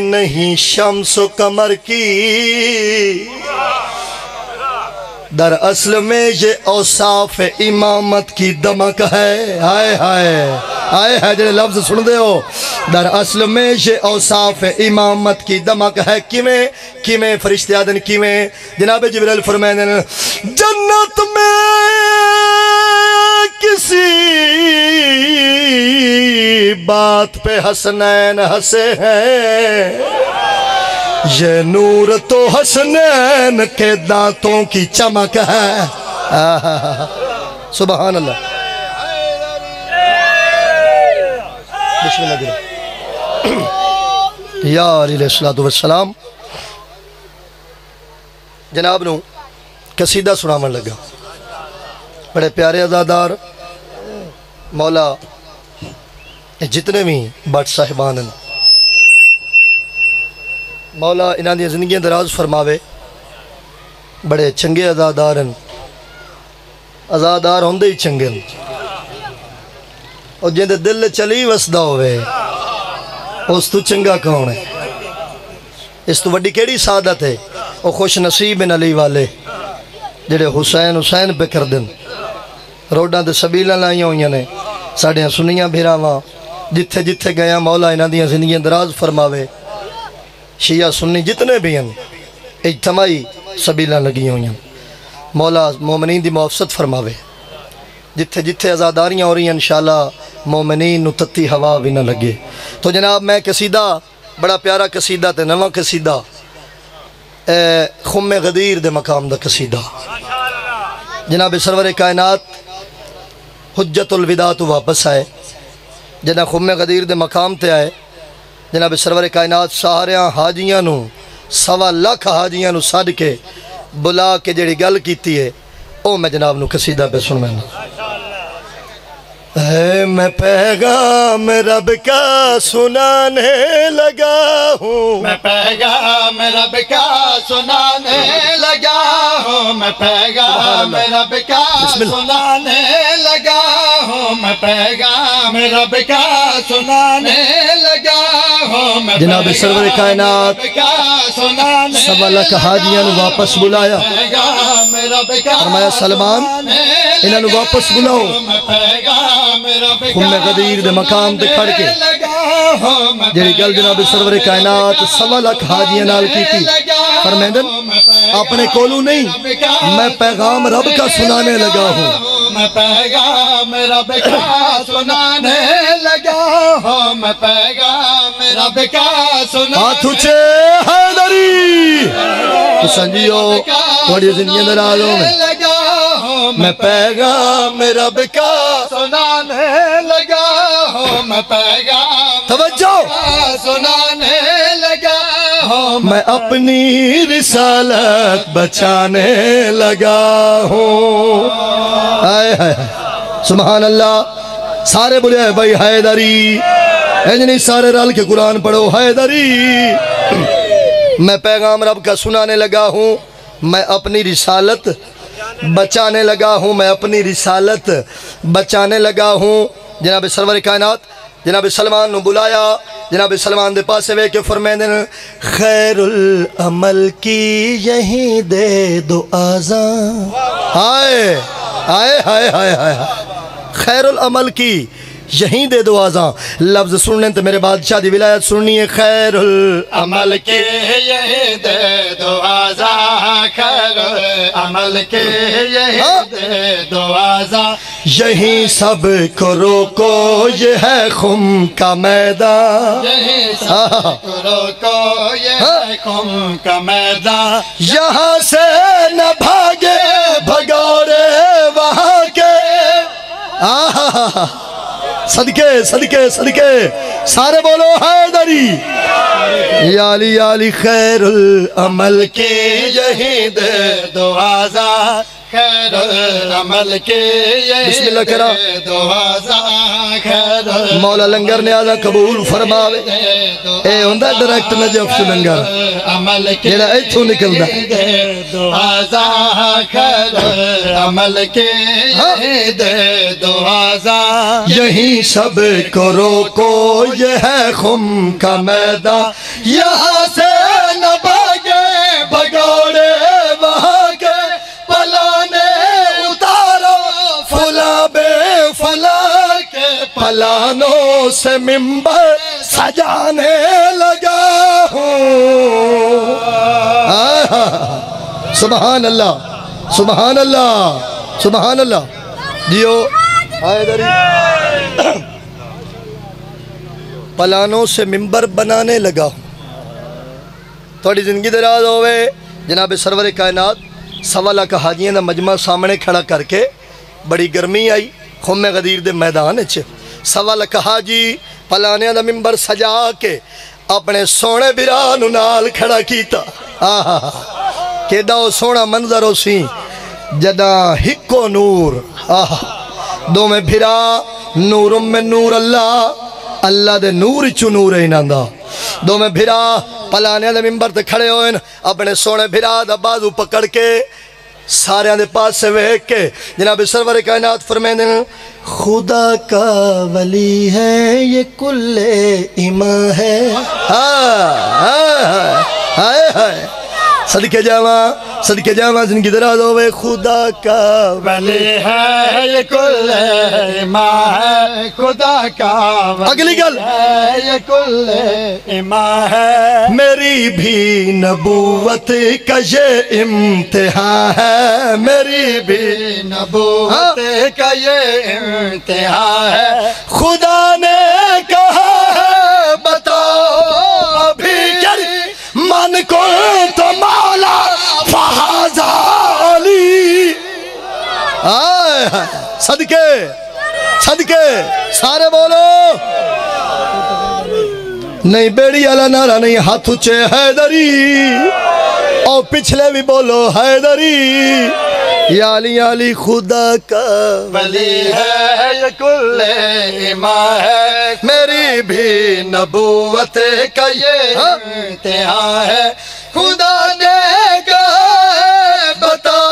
Speaker 8: نہیں شمس و قمر کی در اصل میں یہ اوصاف امامت کی دمک ہے۔ آئے آئے آئے ہے جنہیں لفظ سن دے ہو۔ در اصل میں یہ اوصاف امامت کی دمک ہے۔ کیویں؟ کیویں فرشتے آدن کیویں؟ جناب جبریل فرمائے جنت میں کسی بات پہ حسنین ہسے ہیں۔ یہ نور تو حسنین کے دانتوں کی چمک ہے۔ سبحان اللہ۔ بسم اللہ۔ گرہ یا علیہ السلام جناب نو، قصیدہ سنامن لگا۔ بڑے پیارے عزادار مولا، جتنے بھی بٹ صاحبان ہیں مولا انہاں دی زندگیاں دراز فرماوے، بڑے چنگے ازادار ہیں ازادار ہوندے ہی چنگے ہیں اور جن دے دل چلی وسدا ہوئے اس تو چنگا کون ہے؟ اس تو وڈی کیڑی سعادت ہے؟ وہ خوش نصیب ہیں علی والے، جڑے حسین حسین پہ کر دن روڈاں دے سبیلاں لائیاں ہوئیاں نے ساڑیاں سنیاں بھیراواں۔ جتھے جتھے گیا مولا انہاں دیاں زندگیاں دراز فرماوے شیعہ سنی جتنے بھی ہیں، اجتماعی سبیلاں لگی ہوئی ہیں۔ مولا مومنین دی معافست فرماوے۔ جتھے جتھے ازاداریاں ہو رہی ہیں، انشاءاللہ مومنین نو تتی ہوا بھی نہ لگے۔ تو جناب، میں قصیدہ، بڑا پیارا قصیدہ تے نواں قصیدہ خم غدیر دے مقام دا قصیدہ۔ جناب، سرور کائنات، حجت الوداع تو واپس آئے۔ جنہ خم غدیر دے مقام تے آئے۔ جناب سرور کائنات ساریاں حاجیاں نو سوا لاکھ حاجیاں نو سڈ کے بلا کے جڑی گل کیتی ہے او میں جناب نو قصیدہ پہ سن میں اے میں پیغام رب کا سنانے لگا ہوں
Speaker 14: میں پیغام رب کا سنانے لگا ہوں میں پیغام رب کا سنانے لگا ہوں میں پیغام رب کا سنانے لگا ہوں میں
Speaker 8: جناب سرور کائنات سوا لاکھ حاجیاں نو واپس بلایا۔ فرمایا سلمان انہاں نو واپس بلاؤ۔
Speaker 14: رب
Speaker 8: خم غدیر دے مقام تے کھڑ کے۔ جڑی گل جناب سرور کائنات سوا لاکھ حاجیاں نال کیتی فرمیندن اپنے کولو نہیں میں پیغام رب کا سنانے لگا ہوں۔
Speaker 14: میں پیغام رب کا سنانے لگا ہوں میں پیغام رب کا سنانے
Speaker 8: ہاتھ اچھے حیدری! سنجیو تھوڑی زندگی اندر
Speaker 14: لگا ہوں
Speaker 8: میں پیغام رب کا
Speaker 14: سنانے لگا ہوں میں پیغام
Speaker 8: توجہ! میں اپنی رسالت بچانے لگا ہوں۔ آئے ہائے۔ سبحان اللہ۔ سارے بولے ہیں، بھائی حیدری۔ انجنی سارے رل کے قرآن پڑھو، حیدری۔ میں پیغام رب کا سنانے لگا ہوں۔ میں اپنی رسالت بچانے لگا ہوں۔ میں اپنی رسالت بچانے لگا ہوں۔ جناب سرور کائنات جناب سلمان نو بلایا جناب سلمان دے پاسے وے کے فرمیندن خیر العمل کی یہیں دے دو آزان آئے آئے ہائے ہائے ہائے خیر العمل کی یہیں دے دو آزاں لفظ سننے تو میرے بادشاہ دی ولایت سننی ہے خیر العمل
Speaker 14: عمل کے یہ دے دو آزا خیر عمل کے یہ دے دو آزا
Speaker 8: یہیں سب کو روکو یہ ہے خم کا میدان۔
Speaker 14: یہی سب کو یہ کم کا میدان۔
Speaker 8: یہاں سے نہ بھاگے بھگوڑے وہاں کے۔ صدقے صدقے صدقے۔ سارے بولو حیدری۔ یا علی یا علی خیر العمل کے۔ یہیں دے
Speaker 14: دو آزا خیر عمل کے
Speaker 8: بسم اللہ کرا۔ مولا لنگر نے آزا قبول فرماوے۔ اے ہوندہ ڈائریکٹ نجف سے لنگر۔ جیڑا ایتھوں نکلدا۔
Speaker 14: دے دو آزا خیر عمل کے یہ دے
Speaker 8: یہیں سب کو روکو یہ ہے خم کا میدان۔ یہاں سے نہ پلانوں سے ممبر سجانے لگا ہوں۔ سبحان اللہ سبحان اللہ سبحان اللہ۔ دیو پلانوں سے ممبر بنانے لگا ہوں۔ تھوڑی زندگی دراز ہوئے جناب سرور کائنات، سوا لاکھ حاجیاں دا مجمع سامنے کھڑا کر کے بڑی گرمی آئی۔ خم غدیر دے میدان چ سوا لاکھ حاجی پلانے دا ممبر سجا کے اپنے سونے بران نال کھڑا کیتا۔ آہا۔ کیڈا او سونا منظر ہو سی۔ جدا ہکو نور۔ آہا۔ دو میں بھرا نورم میں نور اللہ۔ اللہ دے نور چو نور انہاں دا۔ دو میں بھرا پلانے دے ممبر تے کھڑے ہوئے اپنے سونے بھرا دا بازو پکڑ کے سارے آنے پاس سے ویک کے جناب سرور کائنات فرمین خدا کا ولی ہے، یہ کل ایمہ ہے۔ ہاں ہاں ہاں ہائے۔ صدقے جاواں صدقے جاواں زندگی دراز ہوئے خدا کا
Speaker 14: ولی ہے یہ کل ایمان ہے خدا کا
Speaker 8: اگلی گل۔
Speaker 14: ہے یہ کل ایمان ہے۔
Speaker 8: میری بھی نبوت کا یہ امتحان ہے۔ میری بھی
Speaker 14: نبوت کا یہ امتحان ہے۔
Speaker 8: خدا نے کہا ہے بتاؤ من کو صدقے صدقے سارے بولو۔ نہیں بیڑی والا نعرہ نہیں ہاتھ اچھے حیدری۔ اور پچھلے بھی بولو حیدری۔ یا علی علی خدا کا
Speaker 14: ولی ہے یہ کل ایمان ہے۔ میری بھی نبوت کا یہ امتحان ہے۔ خدا نے کہا بتاؤ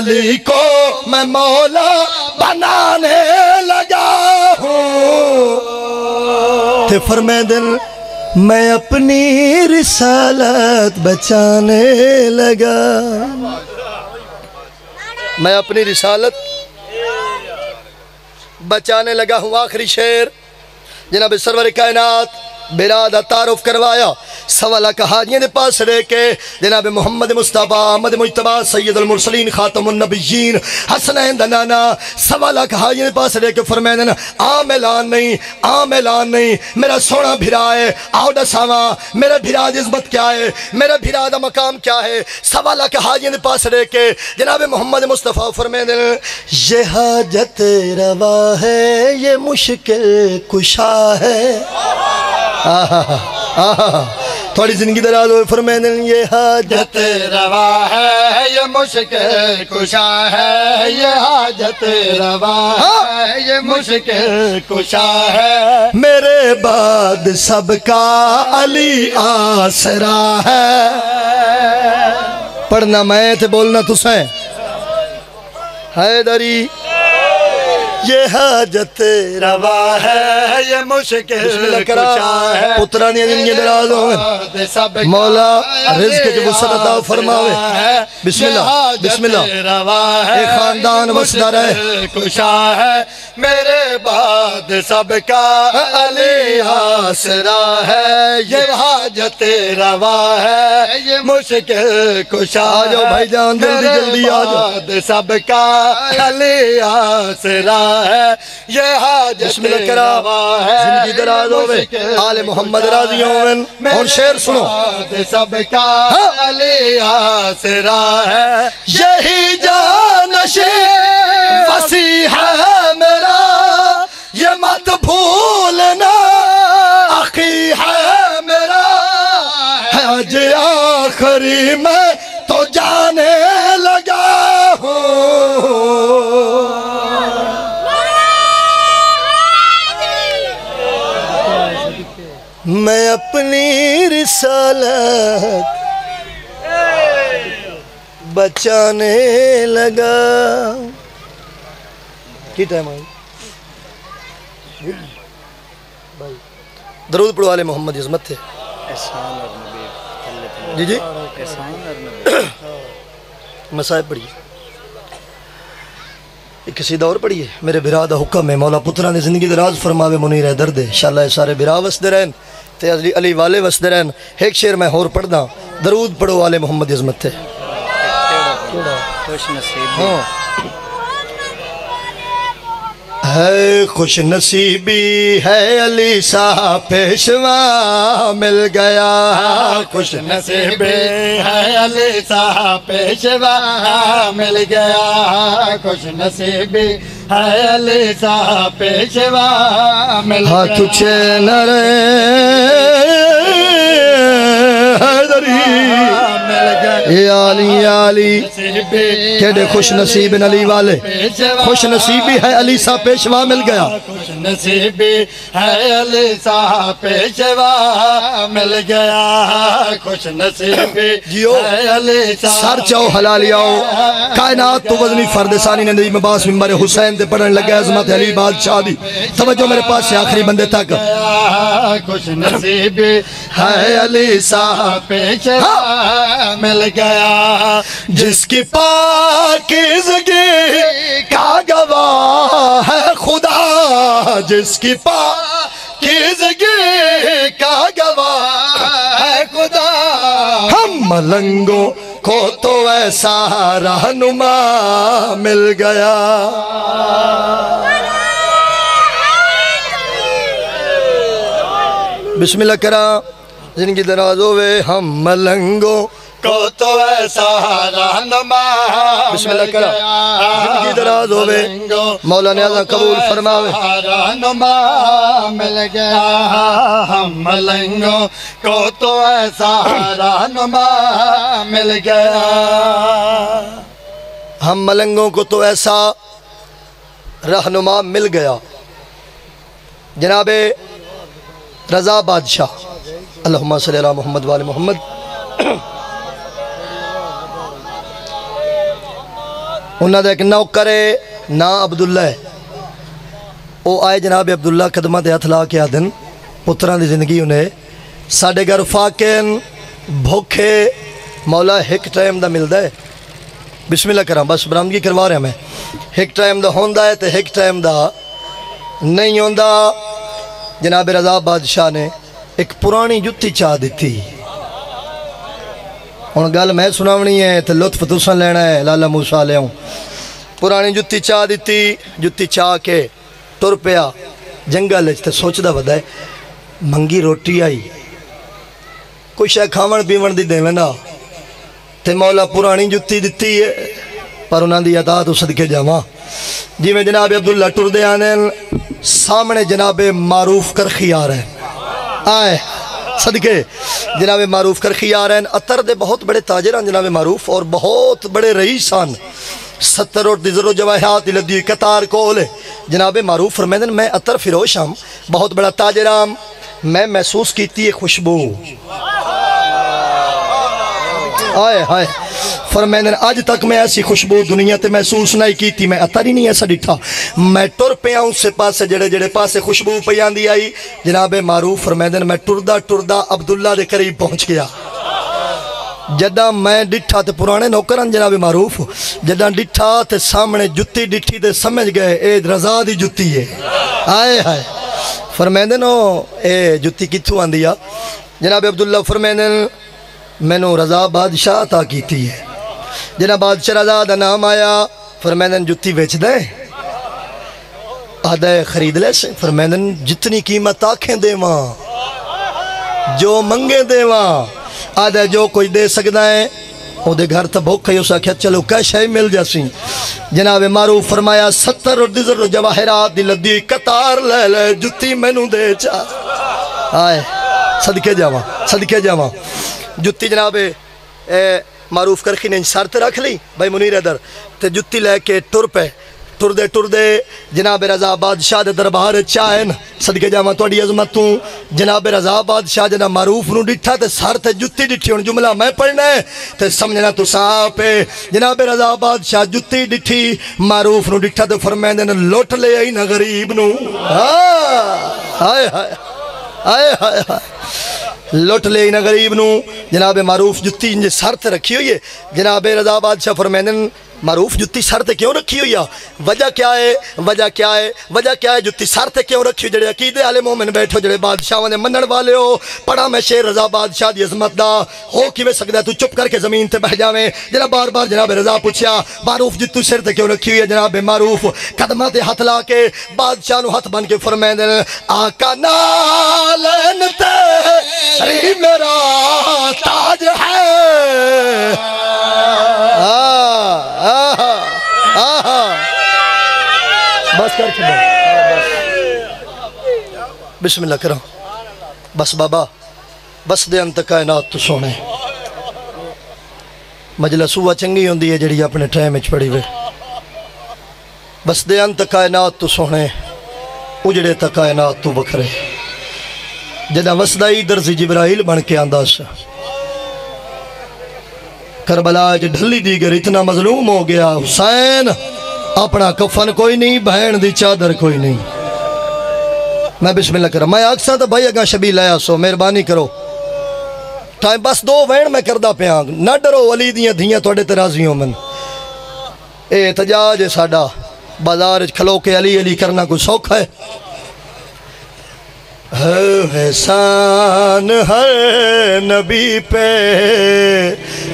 Speaker 14: علی
Speaker 8: کو میں مولا بنانے لگا۔ ہوں تھے فرمے دل، میں اپنی رسالت بچانے لگا۔ میں اپنی رسالت بچانے لگا ہوں آخری شیر جناب سرور کائنات برادہ تعارف کروایا۔ سوالہ کہا دے پاس رہ کے جناب محمد مصطفیٰ، احمد مجتبہ سید المرسلین، خاتم النبیین حسنین دنانا سوالہ کہا دے پاس رہ کے فرمین عام اعلان نہیں عام اعلان نہیں، میرا سونا بھرا ہے، آؤ ڈساوا میرا بھرا عزمت کیا ہے، میرا بھرا دا مقام کیا ہے۔ سوالہ کہا دے پاس رہ کے جناب محمد مصطفیٰ فرمین یہ حاجت روا ہے، یہ مشکل کشا ہے۔ آہا آہا تھوڑی زندگی دراز ہوئے فرمین یہ حاجت
Speaker 14: روا ہے یہ مشکل کشا ہے یہ حاجت روا ہے یہ مشکل کشا ہے
Speaker 8: میرے بعد سب کا علی آسرا ہے پڑھنا میں تھے بولنا تو سیں حیدری یہ حاجت
Speaker 14: روا ہے یہ مشکل کشا ہے۔
Speaker 8: پترانی زندگی دراز ہوئے۔
Speaker 14: سب کا
Speaker 8: مولا رزق کی وسعت عطا فرماوے۔
Speaker 14: ہے
Speaker 8: بسم اللہ
Speaker 14: یہ
Speaker 8: بسم اللہ
Speaker 14: ہے
Speaker 8: اے خاندان وسدہ رہے۔
Speaker 14: کشا ہے۔ میرے بعد سب کا علی آسرا ہے۔ یہ حاجت روا ہے یہ مشکل کشا
Speaker 8: آ جاؤ بھائی جان، جلدی جلدی آ جاؤ۔
Speaker 14: بعد سب کا علی آسرا ہے یہ حاجت
Speaker 8: بسم اللہ کرا زندگی دراز ہوئے آل محمد راضی ہوئے اور شیر سنو۔
Speaker 14: سب کا علی آسرا ہے
Speaker 8: یہی جانشی وسیع ہے میں اپنی رسالت بچانے لگا۔ کی ٹائم آئی؟ درود پڑھو والے محمد عظمت تھے جی جی۔ مسائب پڑھیے۔ ایک قصیدہ اور پڑھیے۔ میرے برا دا حکم ہے مولا پترا نے زندگی دراز فرماوے منیر ہے درد ہے۔ انشاءاللہ سارے برا وسدے رہن۔ تے علی علی والے وسدے رہن ایک شیر میں اور پڑھ دا درود پڑھو والے محمد عظمت ہاں ہے خوش نصیبی ہے علی سا پیشوا مل گیا خوش
Speaker 14: نصیب ہے علی صاحب پیشوا مل گیا خوش نصیب ہے علی صاحب پیشوا مل گیا
Speaker 8: ہاتھ اچھے نرے حیدری
Speaker 14: مل گیا
Speaker 8: اے علی علی کہڑے خوش نصیب علی والے۔ خوش نصیبی ہے علی سا پیشوا مل گیا۔
Speaker 14: خوش نصیبی ہے علی صاحب پیشوا مل گیا۔ خوش نصیبی
Speaker 8: جیو سر چاو حلالی آؤ کائنات تو وزنی فرد ثانی نے نبی مباس ممبر حسین دے پڑھن لگے عظمت علی بادشاہ دی۔ توجہ میرے پاس سے آخری بندے تک۔
Speaker 14: خوش نصیبی ہے علی صاحب پیشوا۔ مل گیا،
Speaker 8: جس کی پاکزگی کا گواہ ہے خدا، جس کی پاکزگی کا گواہ ہے خدا۔ ہم ملنگوں کو تو ایسا رہنما مل گیا۔ بسم اللہ کرا جن کی دراز ہوئے ہم ملنگوں
Speaker 14: کو تو ایسا رہنما
Speaker 8: بسم اللہ کرا زندگی دراز ہوئے مولا نے آزا قبول فرماوے۔
Speaker 14: رہنما مل گیا۔ ہم ملنگوں کو تو ایسا رہنما مل گیا۔
Speaker 8: ہم ملنگوں کو تو ایسا رہنما مل گیا۔ جناب رضا بادشاہ اللہم صلی اللہ محمد وال محمد۔ انہوں نے ایک نوکر ہے نا عبداللہ ہے۔ وہ آئے جناب عبداللہ قدمہ دے ہتھ لا کے آدن پتران دی زندگی انہیں ساڑھے گھر فاکن بھوکے مولا ایک ٹائم دا ملدا ہے۔ بسم اللہ کرام بس برامگی کروا رہے میں۔ ایک ٹائم دا ہوندا ہے تے ایک ٹائم دا نہیں ہوندا۔ جناب رضا بادشاہ نے ایک پرانی جتی چاہ دیتی۔ ہن گل میں سناونی ہے تے لطف تساں لینا ہے لالا موسیٰ لے ہوں پرانی جتی چاہ دیتی جتی چاہ کے ٹر پیا جنگل وچ تے سوچدا ودا ہے منگی روٹی آئی کوئی شے کھاون پیون دی دیویں نا تے مولا پرانی جتی دیتی ہے پر انہاں دی عطا تو صدقے جاواں جی میں جناب عبداللہ ٹر دے آنے سامنے جناب معروف کرخی صدقے۔ جناب معروف کرخی آ رہے ہیں، اتر دے بہت بڑے تاجر ہیں جناب معروف، اور بہت بڑے رئیس ہیں۔ ستر اور دزر و جواہرات لدی قطار کول۔ جناب معروف فرمیدن میں اتر فروش ہم ہاں، بہت بڑا تاجر ہم میں محسوس کیتی ہے خوشبو۔ آئے آئے۔ فرمیدن آج تک میں ایسی خوشبو دنیا تے محسوس نہیں کی تھی میں اتر ہی نہیں ایسا ڈٹھا۔ میں ٹر پیا ہوں سے پاسے، جڑے جڑے پاسے خوشبو پیان دی آئی۔ جناب معروف فرمیدن میں ٹردہ ٹردہ عبداللہ دے قریب پہنچ گیا۔ جدہ میں ڈٹھا تے پرانے نوکران ہاں جناب معروف جدہ ڈٹھا تے سامنے جتی ڈٹھی تے سمجھ گئے، اے رضا دی جتی ہے۔ آئے آئے فرمیدن اے جتی کتھو آن دیا جناب عبداللہ فرمیدن میں نو رضا بادشاہ عطا کیتی ہے۔ جناب بادشاہ رضا دا نام آیا فرمیدن جتی ویچ دے آدھے خرید لے سے فرمیدن جتنی قیمت آنکھیں دے ماں جو منگے دے ماں آدھے جو کوئی دے سکتا ہے، او دے گھر تا بھوک ہے اسا کہا چلو کیش ہے، مل جاسی جناب معروف فرمایا، ستر اور دیزر اور جواہرات دی لدی قطار لے لے، جتی میں نو دے چا۔ آئے، صدقے جاواں صدقے جاواں۔ جتی جناب معروف کرخی نے سر تے رکھ لی بھائی منیر ادھر تے جتی لے کے ٹر پہ ٹر دے ٹر دے جناب رضا بادشاہ دے دربار چاہن صدقے جاواں تہاڈی عظمت تو جناب رضا بادشاہ جناب معروف نو ڈٹھا تے سر تے جتی ڈٹھی، ہن جملہ میں پڑھنا ہے، تے سمجھنا تو آپ جناب رضا بادشاہ جتی ڈٹھی، معروف نو ڈٹھا تے فرمیندے نے لوٹ لے آئی نہ غریب نو ہاں۔ ہائے ہائے ہائے۔ ہائے ہائے۔ لٹ لے نہ غریب نو۔ جناب معروف جتی انجے سر تے رکھی ہوئی ہے۔ جناب رضا بادشاہ فرمیندن معروف جتی سر تے کیوں رکھی ہوئی ہے؟ وجہ کیا ہے؟ وجہ کیا ہے؟ وجہ کیا ہے جتی سر تے کیوں رکھی ہوئی؟ جڑے عقیدے والے مومن بیٹھو جڑے بادشاہوں نے منن والے ہو، پڑھا میں شیر رضا بادشاہ دی عظمت دا۔ ہو کیویں سکدا ہے؟ تو چپ کر کے زمین تے بیٹھ جاویں۔ جڑا بار بار جناب رضا پوچھیا، معروف جتو سر تے کیوں رکھی ہوئی ہے؟ جناب معروف قدمہ تے ہاتھ لا کے بادشاہ نو ہاتھ بن کے فرمیندن آقا نالن تے ری میرا تاج ہے۔ بس کر کے بسم اللہ کرو بس بابا، بس دے انت کائنات تو سونے۔ مجلس ہوا چنگی ہوندی ہے جڑی اپنے ٹائم وچ پڑی وے۔ بس دے انت کائنات تو سونے، اجڑے تا کائنات تو بکھرے جدہ وسدائی درزی جبرائیل بن کے آندہ سا کربلا جو ڈھلی دیگر اتنا مظلوم ہو گیا۔ حسین، اپنا کفن کوئی نہیں، بہن دی چادر کوئی نہیں۔ میں بسم اللہ کرا میں آکسا تا بھائی اگاں شبیل آیا سو، مہربانی کرو۔ ٹائم بس دو وین میں کردہ پیانگ نہ ڈرو ولی دیاں دھیاں توڑے ترازیوں من۔ اے تجاج ساڑا بازار کھلو کے علی علی کرنا کوئی سوکھ ہے۔ احسان ہے نبی پہ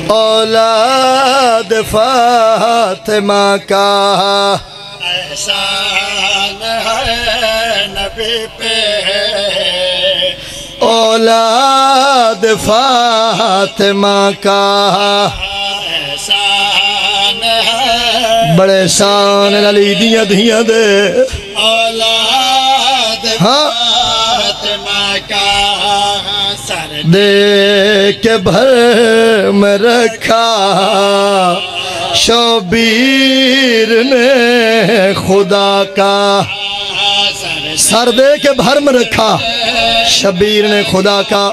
Speaker 8: اولاد فاطمہ کا
Speaker 14: احسان ہے نبی پہ
Speaker 8: اولاد فاطمہ کا
Speaker 14: احسان ہے
Speaker 8: بڑے شان علی دیاں دھیاں دے۔
Speaker 14: اولاد
Speaker 8: ہاں۔
Speaker 14: فاطمہ کا سر
Speaker 8: دے کے بھر میں رکھا شبیر نے خدا کا سر دے کے بھر میں رکھا شبیر نے خدا کا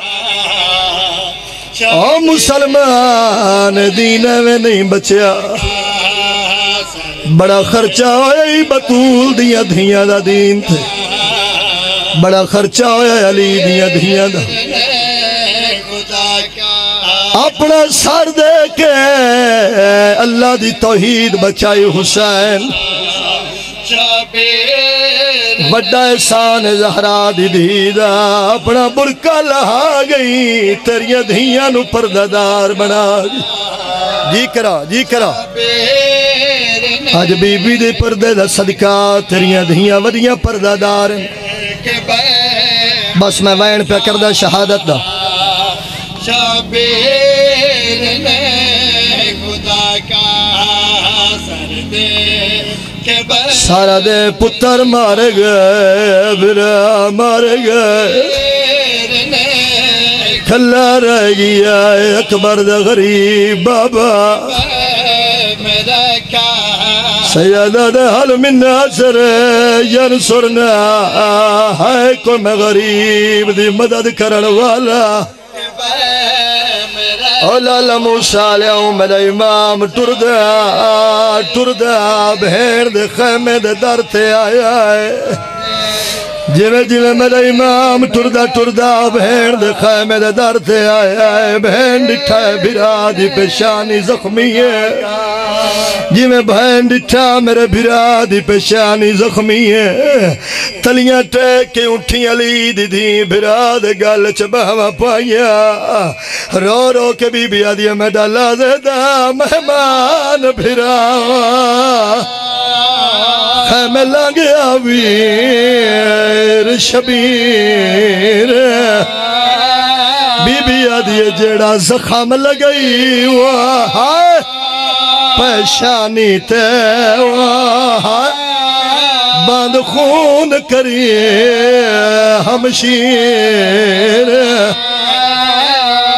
Speaker 8: او مسلمان دین میں نہیں بچیا بڑا خرچہ ہویا ہی بطول دیا دھیاں دا دین تھے۔ بڑا خرچہ ہویا علی دیا دھیاں دا۔ اپنا سر دے کے اللہ دی توحید بچائی حسین۔ بڑا احسان زہرا دی دیدہ اپنا برکا لہا گئی، تیریاں دھیاں نو پرددار بنا گئی۔ جی کرا جی کرا۔ اج بی بی دے پردے دا صدقہ، تیریاں دھیاں ودیاں پرددار ہیں۔ بس میں وین پہ کردہ شہادت دا
Speaker 14: شبیر نے خدا کا سر دے
Speaker 8: سارا دے پتر مار گئے برا مار گئے کھلا رہ گیا اکبر دا غریب بابا سیدہ حل من ناصر ینصرنا ہے کوئی غریب دی مدد کرن والا۔ اولا موسیٰ علیہ میرا امام ٹردہ ٹردہ بھیر دے خیمے دے در تے آیا ہے۔ جویں جویں میرا امام ٹردہ ٹردہ بھیر دے خیمے دے در تے آیا ہے بہن ڈٹھا ہے بھرا دی پیشانی زخمی ہے۔ جویں بہن ڈٹھا میرے بھرا دی پیشانی زخمی ہے۔ تلیاں ٹیک کے اٹھی علی دی دی بھرا دے گل چ بہوا پایا رو رو کے بی بی آدیا میں ڈالا زیدہ مہمان بھرا خیمے لگیا ویر شبیر بی بی آدیا جیڑا زخم لگئی وہاں پیشانی تے وہاں باند خون کریے ہمشیر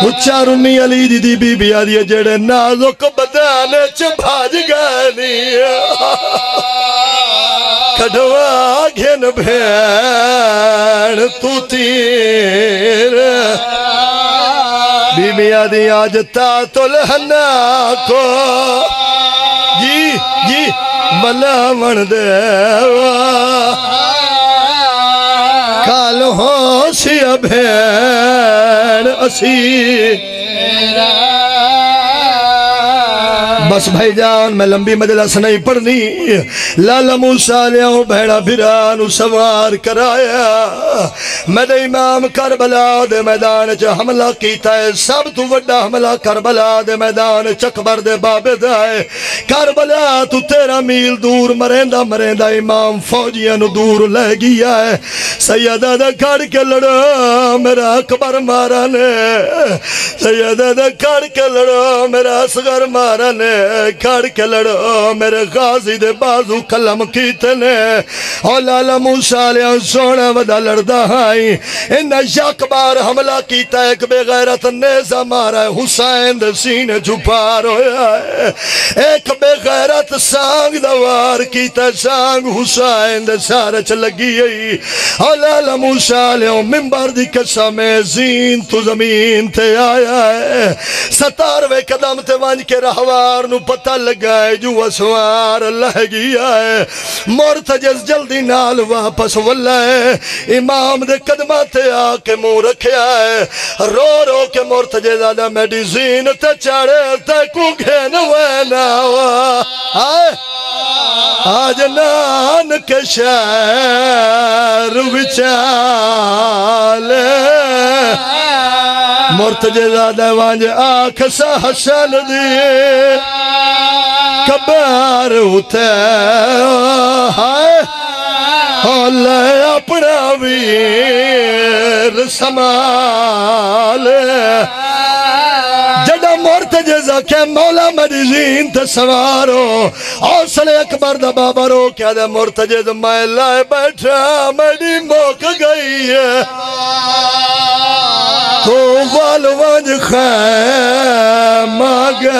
Speaker 8: اچھا رنی علی دی دی بی بی آدیا جڑے نازک بدانے چ بھاج گئے نہیں کڑوا گھن بھیڑ تو تیر بی بی آدی آج تا تلہنا کو جی جی بلا من دیوا کال ہو سی بھیڑ اسی بس بھائی جان، میں لمبی مجلس نہیں پڑھنی۔ لالا موسیٰ لیاؤں بھیڑا بھیرانو سوار کرایا۔ میں دے امام کربلا دے میدان چا حملہ کیتا ہے۔ سب تو وڈا حملہ کربلا دے میدان چکبر دے بابے دائے کربلا تو تیرا میل دور مرندہ مرندہ امام فوجیاں نو دور لے گیا ہے۔ سیدہ دے کھڑ کے لڑا میرا اکبر مارا نے سیدہ دے کھڑ کے لڑا میرا اصغر مارا نے کھڑ کے لڑا میرے غازی دے بازو کلم کیتے نے او لالا موسیٰ علیہ سونا ودا لڑدا ہائی۔ انہ یک بار حملہ کیتا ایک بے غیرت نیزہ مارا ہے، حسین دے سینے چھپار ہویا ہے ایک بے غیرت سانگ دوار کیتا سانگ حسین دے سارے چ لگی ہے او لالا موسیٰ علیہ ممبر دی قسم زین تو زمین تے آیا ہے۔ ستاروے قدم تے وانج کے رہوار نو پتہ لگا ہے جو اسوار لہ گیا ہے۔ مرتجز جلدی نال واپس واللہ ہے۔ امام دے قدمہ تے آکے مو رکھیا ہے۔ رو رو کے مرتجز آدھا میڈیزین تے چاڑے تے کو گھین وینا ہوا آئے۔ آج نان کے شہر وچال مرتجے زادہ وانج آنکھ سا حسن دیئے کبار ہوتے ہائے اللہ اپنا ویر سمالے جڑا مرتجے مولا میری زین تے سوارو حوصلے اکبر دا بابا رو کیا دے مرتجے میں لائے بیٹھا، میری موک گئی ہے۔ تو وال ونج خیم آگائے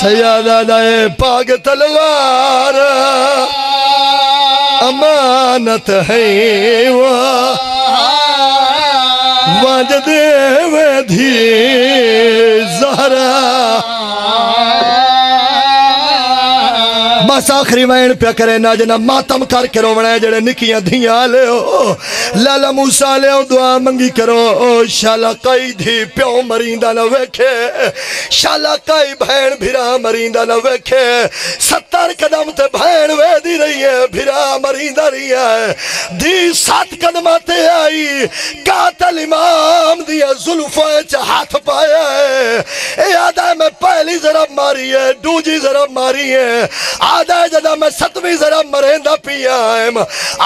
Speaker 8: سیادہ دائے پاگ تلوار، امانت ہے وہ۔ ونج دے وے دھی زہرا بس آخری وین پیا کرے نا جنا ماتم کر کے رونا ہے جڑے نکیاں دھیاں لے ہو لالا موسیٰ لے ہو دعا منگی کرو شالا کئی دھی پیو مریندہ نہ ویکھے شالا کئی بھین بھرا مریندہ نہ ویکھے ستر قدم تے بھین وے دی رہی ہے بھرا مریندہ رہی ہے دی سات قدماتے آئی قاتل امام دیا ظلفہ چا ہاتھ پایا ہے اے آدھا میں پہلی ضرب ماری ہے دوجی ضرب ماری ہے آدھا ہے جدہ میں ستویں ضرب مرہندہ پیا ہے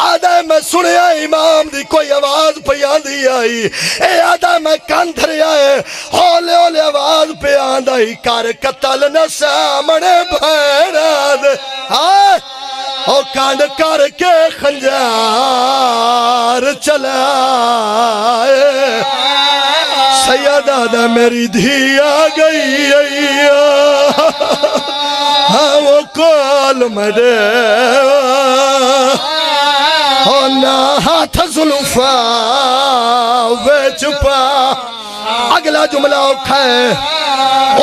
Speaker 8: آدھا ہے میں سنیا امام دی کوئی آواز پیا دی آئی۔ اے آدھا ہے میں کندھر آئے ہولے ہولے آواز پہ آندھا ہی۔ کار قتل نہ سامنے بھیڑا دے آئے او کانڈ کر کے خنجار چلائے۔ سیدہ دا میری دھی آ گئی۔ ہاں ہاں وہ کال مڈے ہونا ہاں ہاتھ ظلفا وے چھپا اگلا جملہ اوکھا ہے۔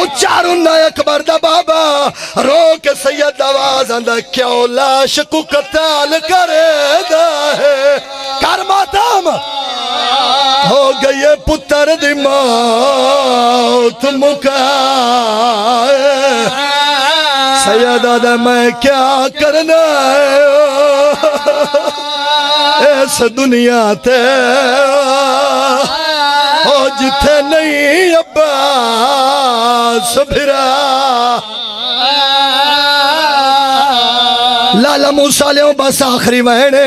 Speaker 8: اچارن نہ اکبر دا بابا۔ رو کے سید آواز اندہ کیوں لاش کو قتال کرے دا ہے؟ کر ماتم۔ ہو گئے پتر دی موت مکائے۔ سیدہ دا میں کیا کرنا ہے؟ اس دنیا تے۔ ہو جتھے نہیں عباس بھرا۔ لالا موسیٰ لے بس آخری مہینے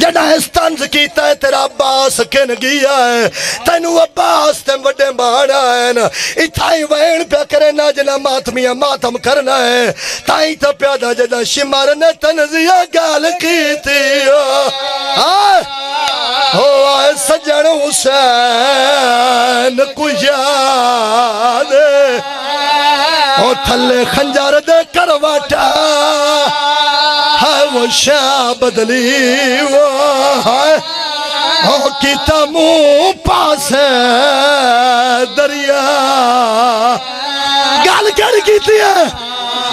Speaker 8: جڑا اس تنز کیتا ہے، تیرا عباس کن گیا ہے؟ تینو عباس تے وڈے مانا ہے نا۔ اتھائی وین پہ کرے نا جنا ماتمیاں ماتم کرنا ہے۔ تائیں تا پیادا جنا شمار نے تنزیہ گال کی تھی آئے ہو آئے سجن حسین کو یاد او تھلے خنجر دے کرواٹا ہے وہ شاہ بدلی وہ ہے۔ او کیتا مو پاس دریا۔ گال کر کیتی ہے؟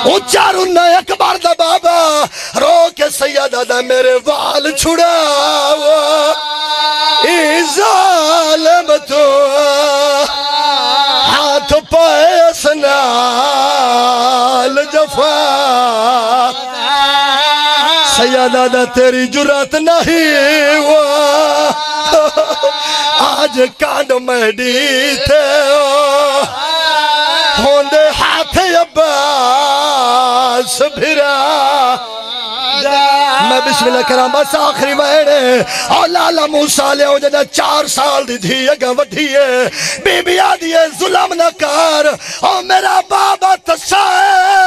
Speaker 8: او چارو نہ اکبر دا بابا۔ رو کے سیدہ دا میرے وال چھڑا وہ ای ظالم تو۔ سیدہ دا تیری جرات نہیں ہوا۔ آج کانڈ میڈی تھے۔ ہوندے ہاتھ عباس بھرا۔ میں بسم اللہ کرام، بس آخری مہینے اور لالا موسیٰ لے ہو جدہ چار سال دی تھی اگا وڈھی بی بی آدھی ہے، ظلم نہ کار او میرا بابا تسائے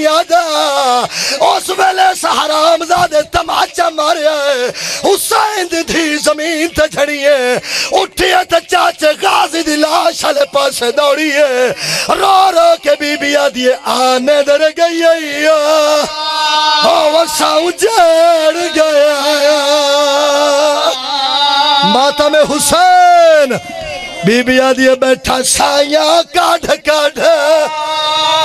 Speaker 8: کچھ نہیں آدھا اس ویلے سہرام زادے تماچا ماریا ہے حسین دی تھی زمین تے جھڑی ہے اٹھی ہے تے چاچے غازی دی لاش ہلے پاسے دوڑی ہے رو رو کے بی بی آدھی آنے در گئی ہے وساؤں جڑ گیا ماتا میں حسین۔ بی بی آدھی بیٹھا سائیاں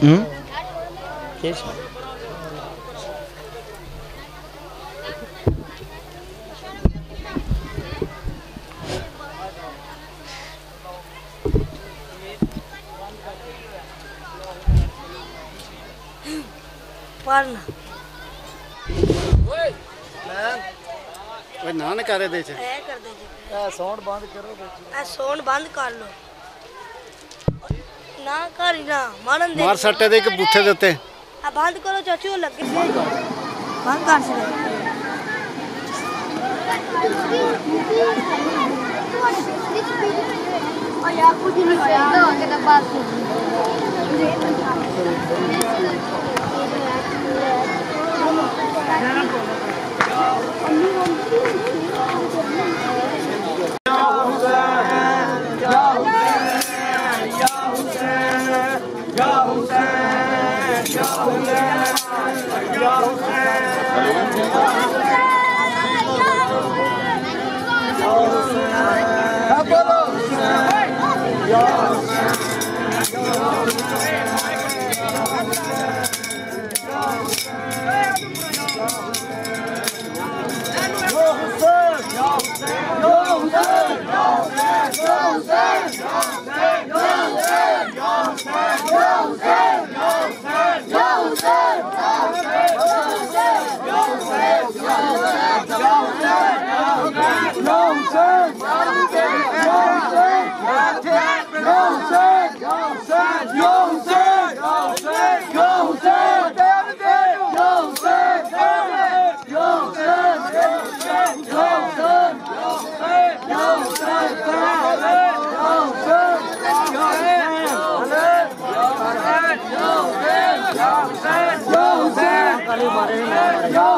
Speaker 2: Hmm? Kesha. پڑھنا اوئے نان کرے دے چھ اے کر دے جی اے ساؤنڈ بند کرو دے اے ساؤنڈ بند کر لو بوٹھے دے بند کرو چاچو لگے Johnson! Johnson! Johnson! Johnson! Yo!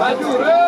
Speaker 2: Aduh, yürü!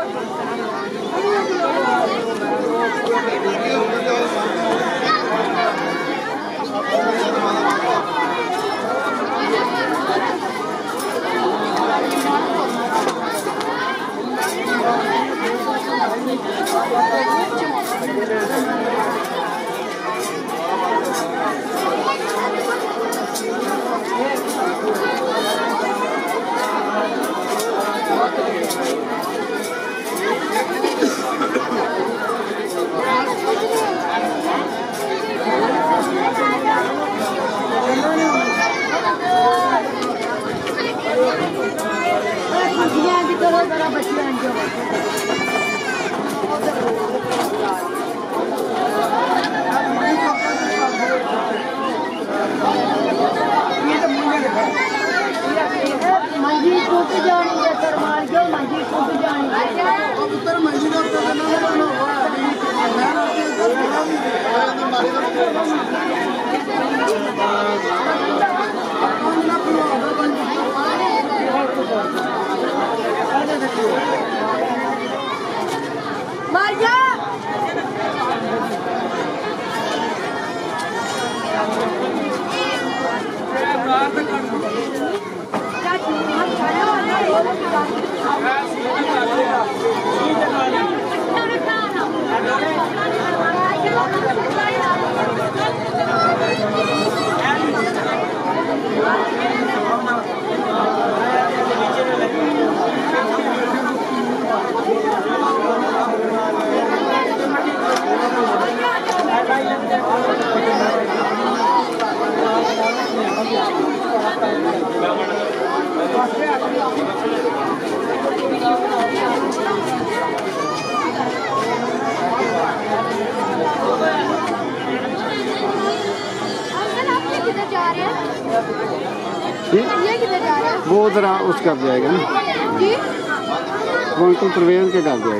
Speaker 2: comprobé que cambia.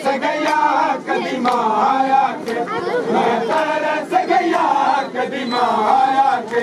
Speaker 2: تر گيادي مايا ترس گيا ڪڏهن مايا کي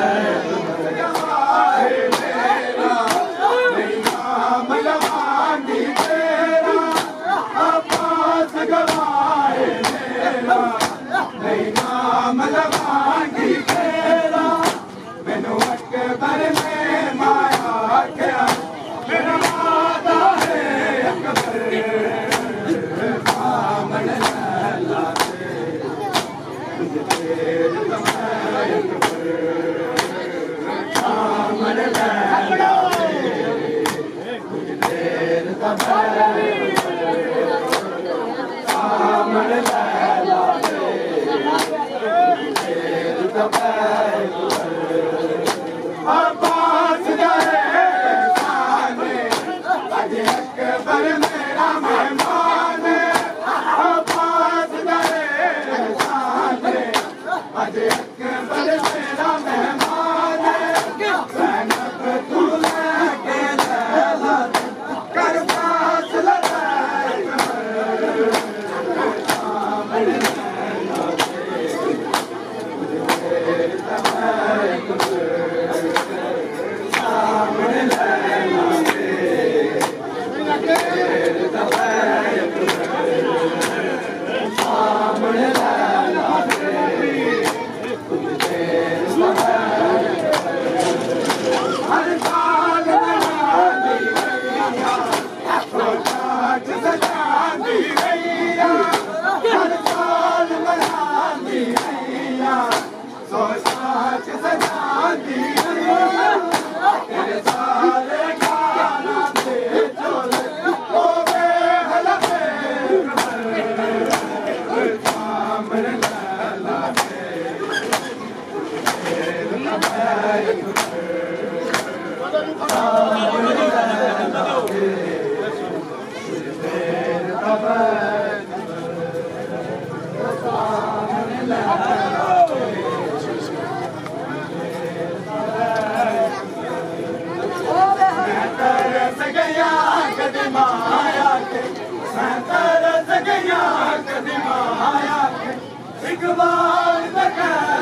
Speaker 2: ਲਗਾਂ ਕੀ ਤੇਰਾ ਮੈਨੂੰ ਅਕਬਰ
Speaker 15: survive the cast.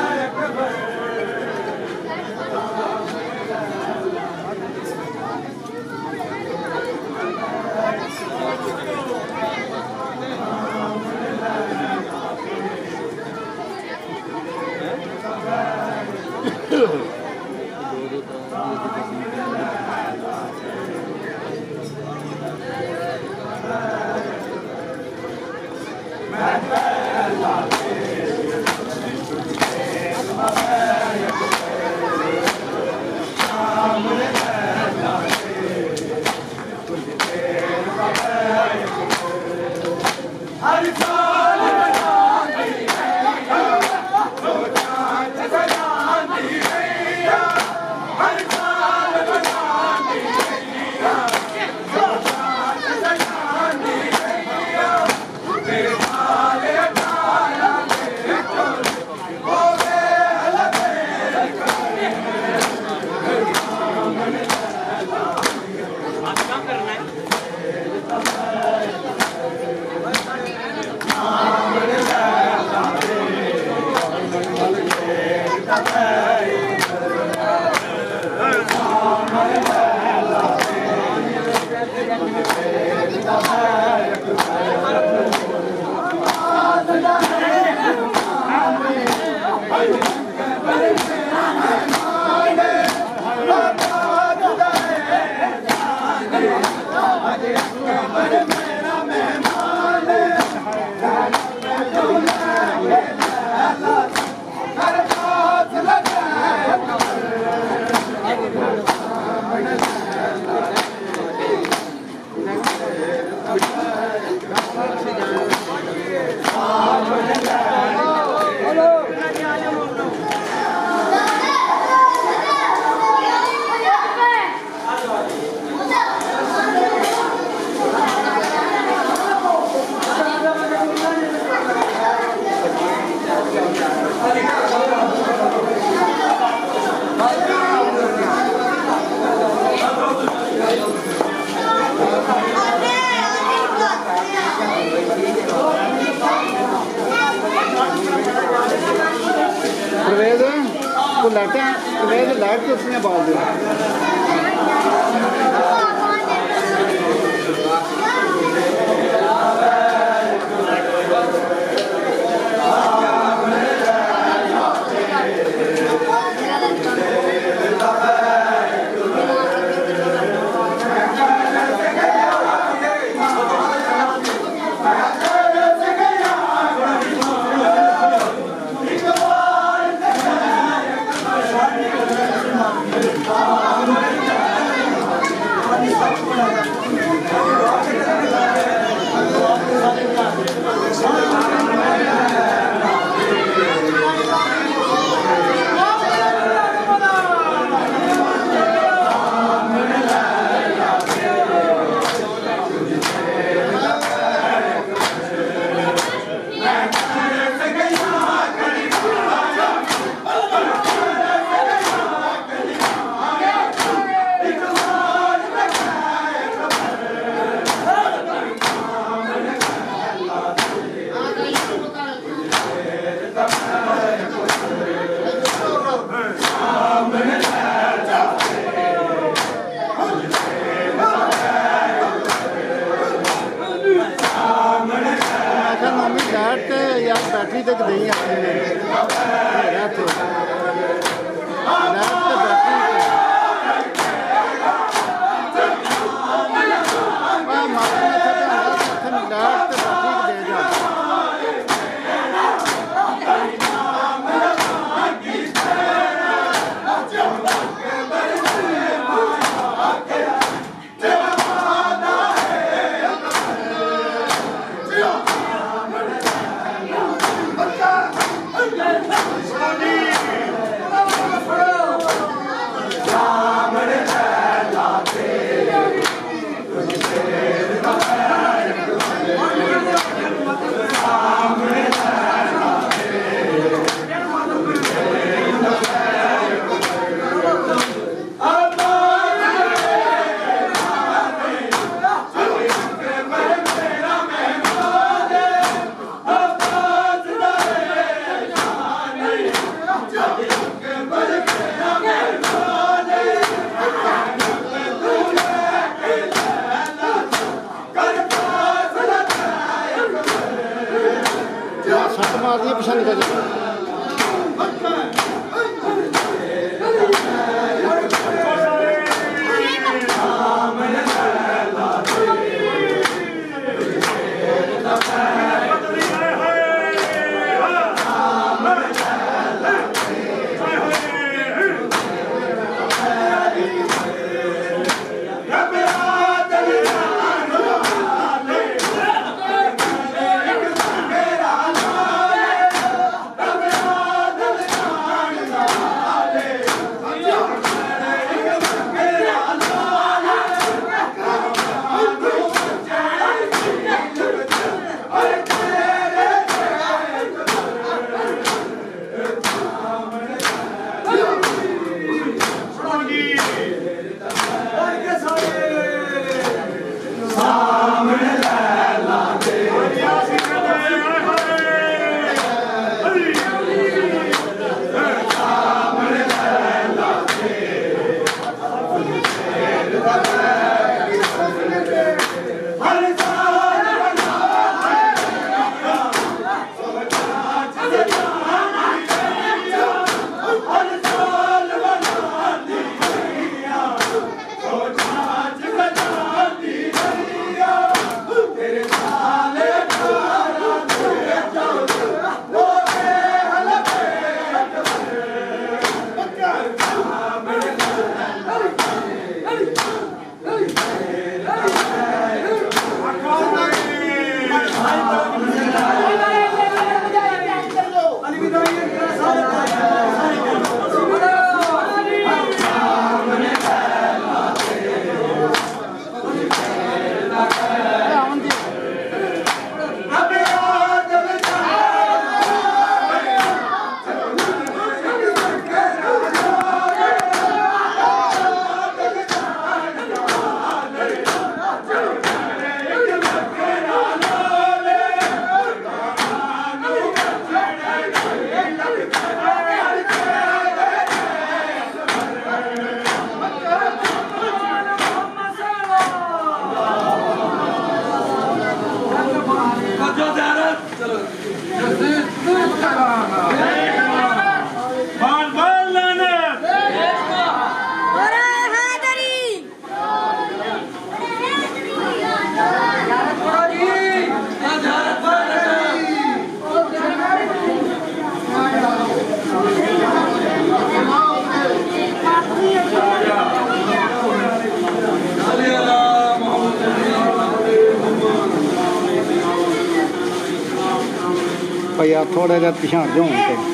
Speaker 15: 那个不
Speaker 1: 想用。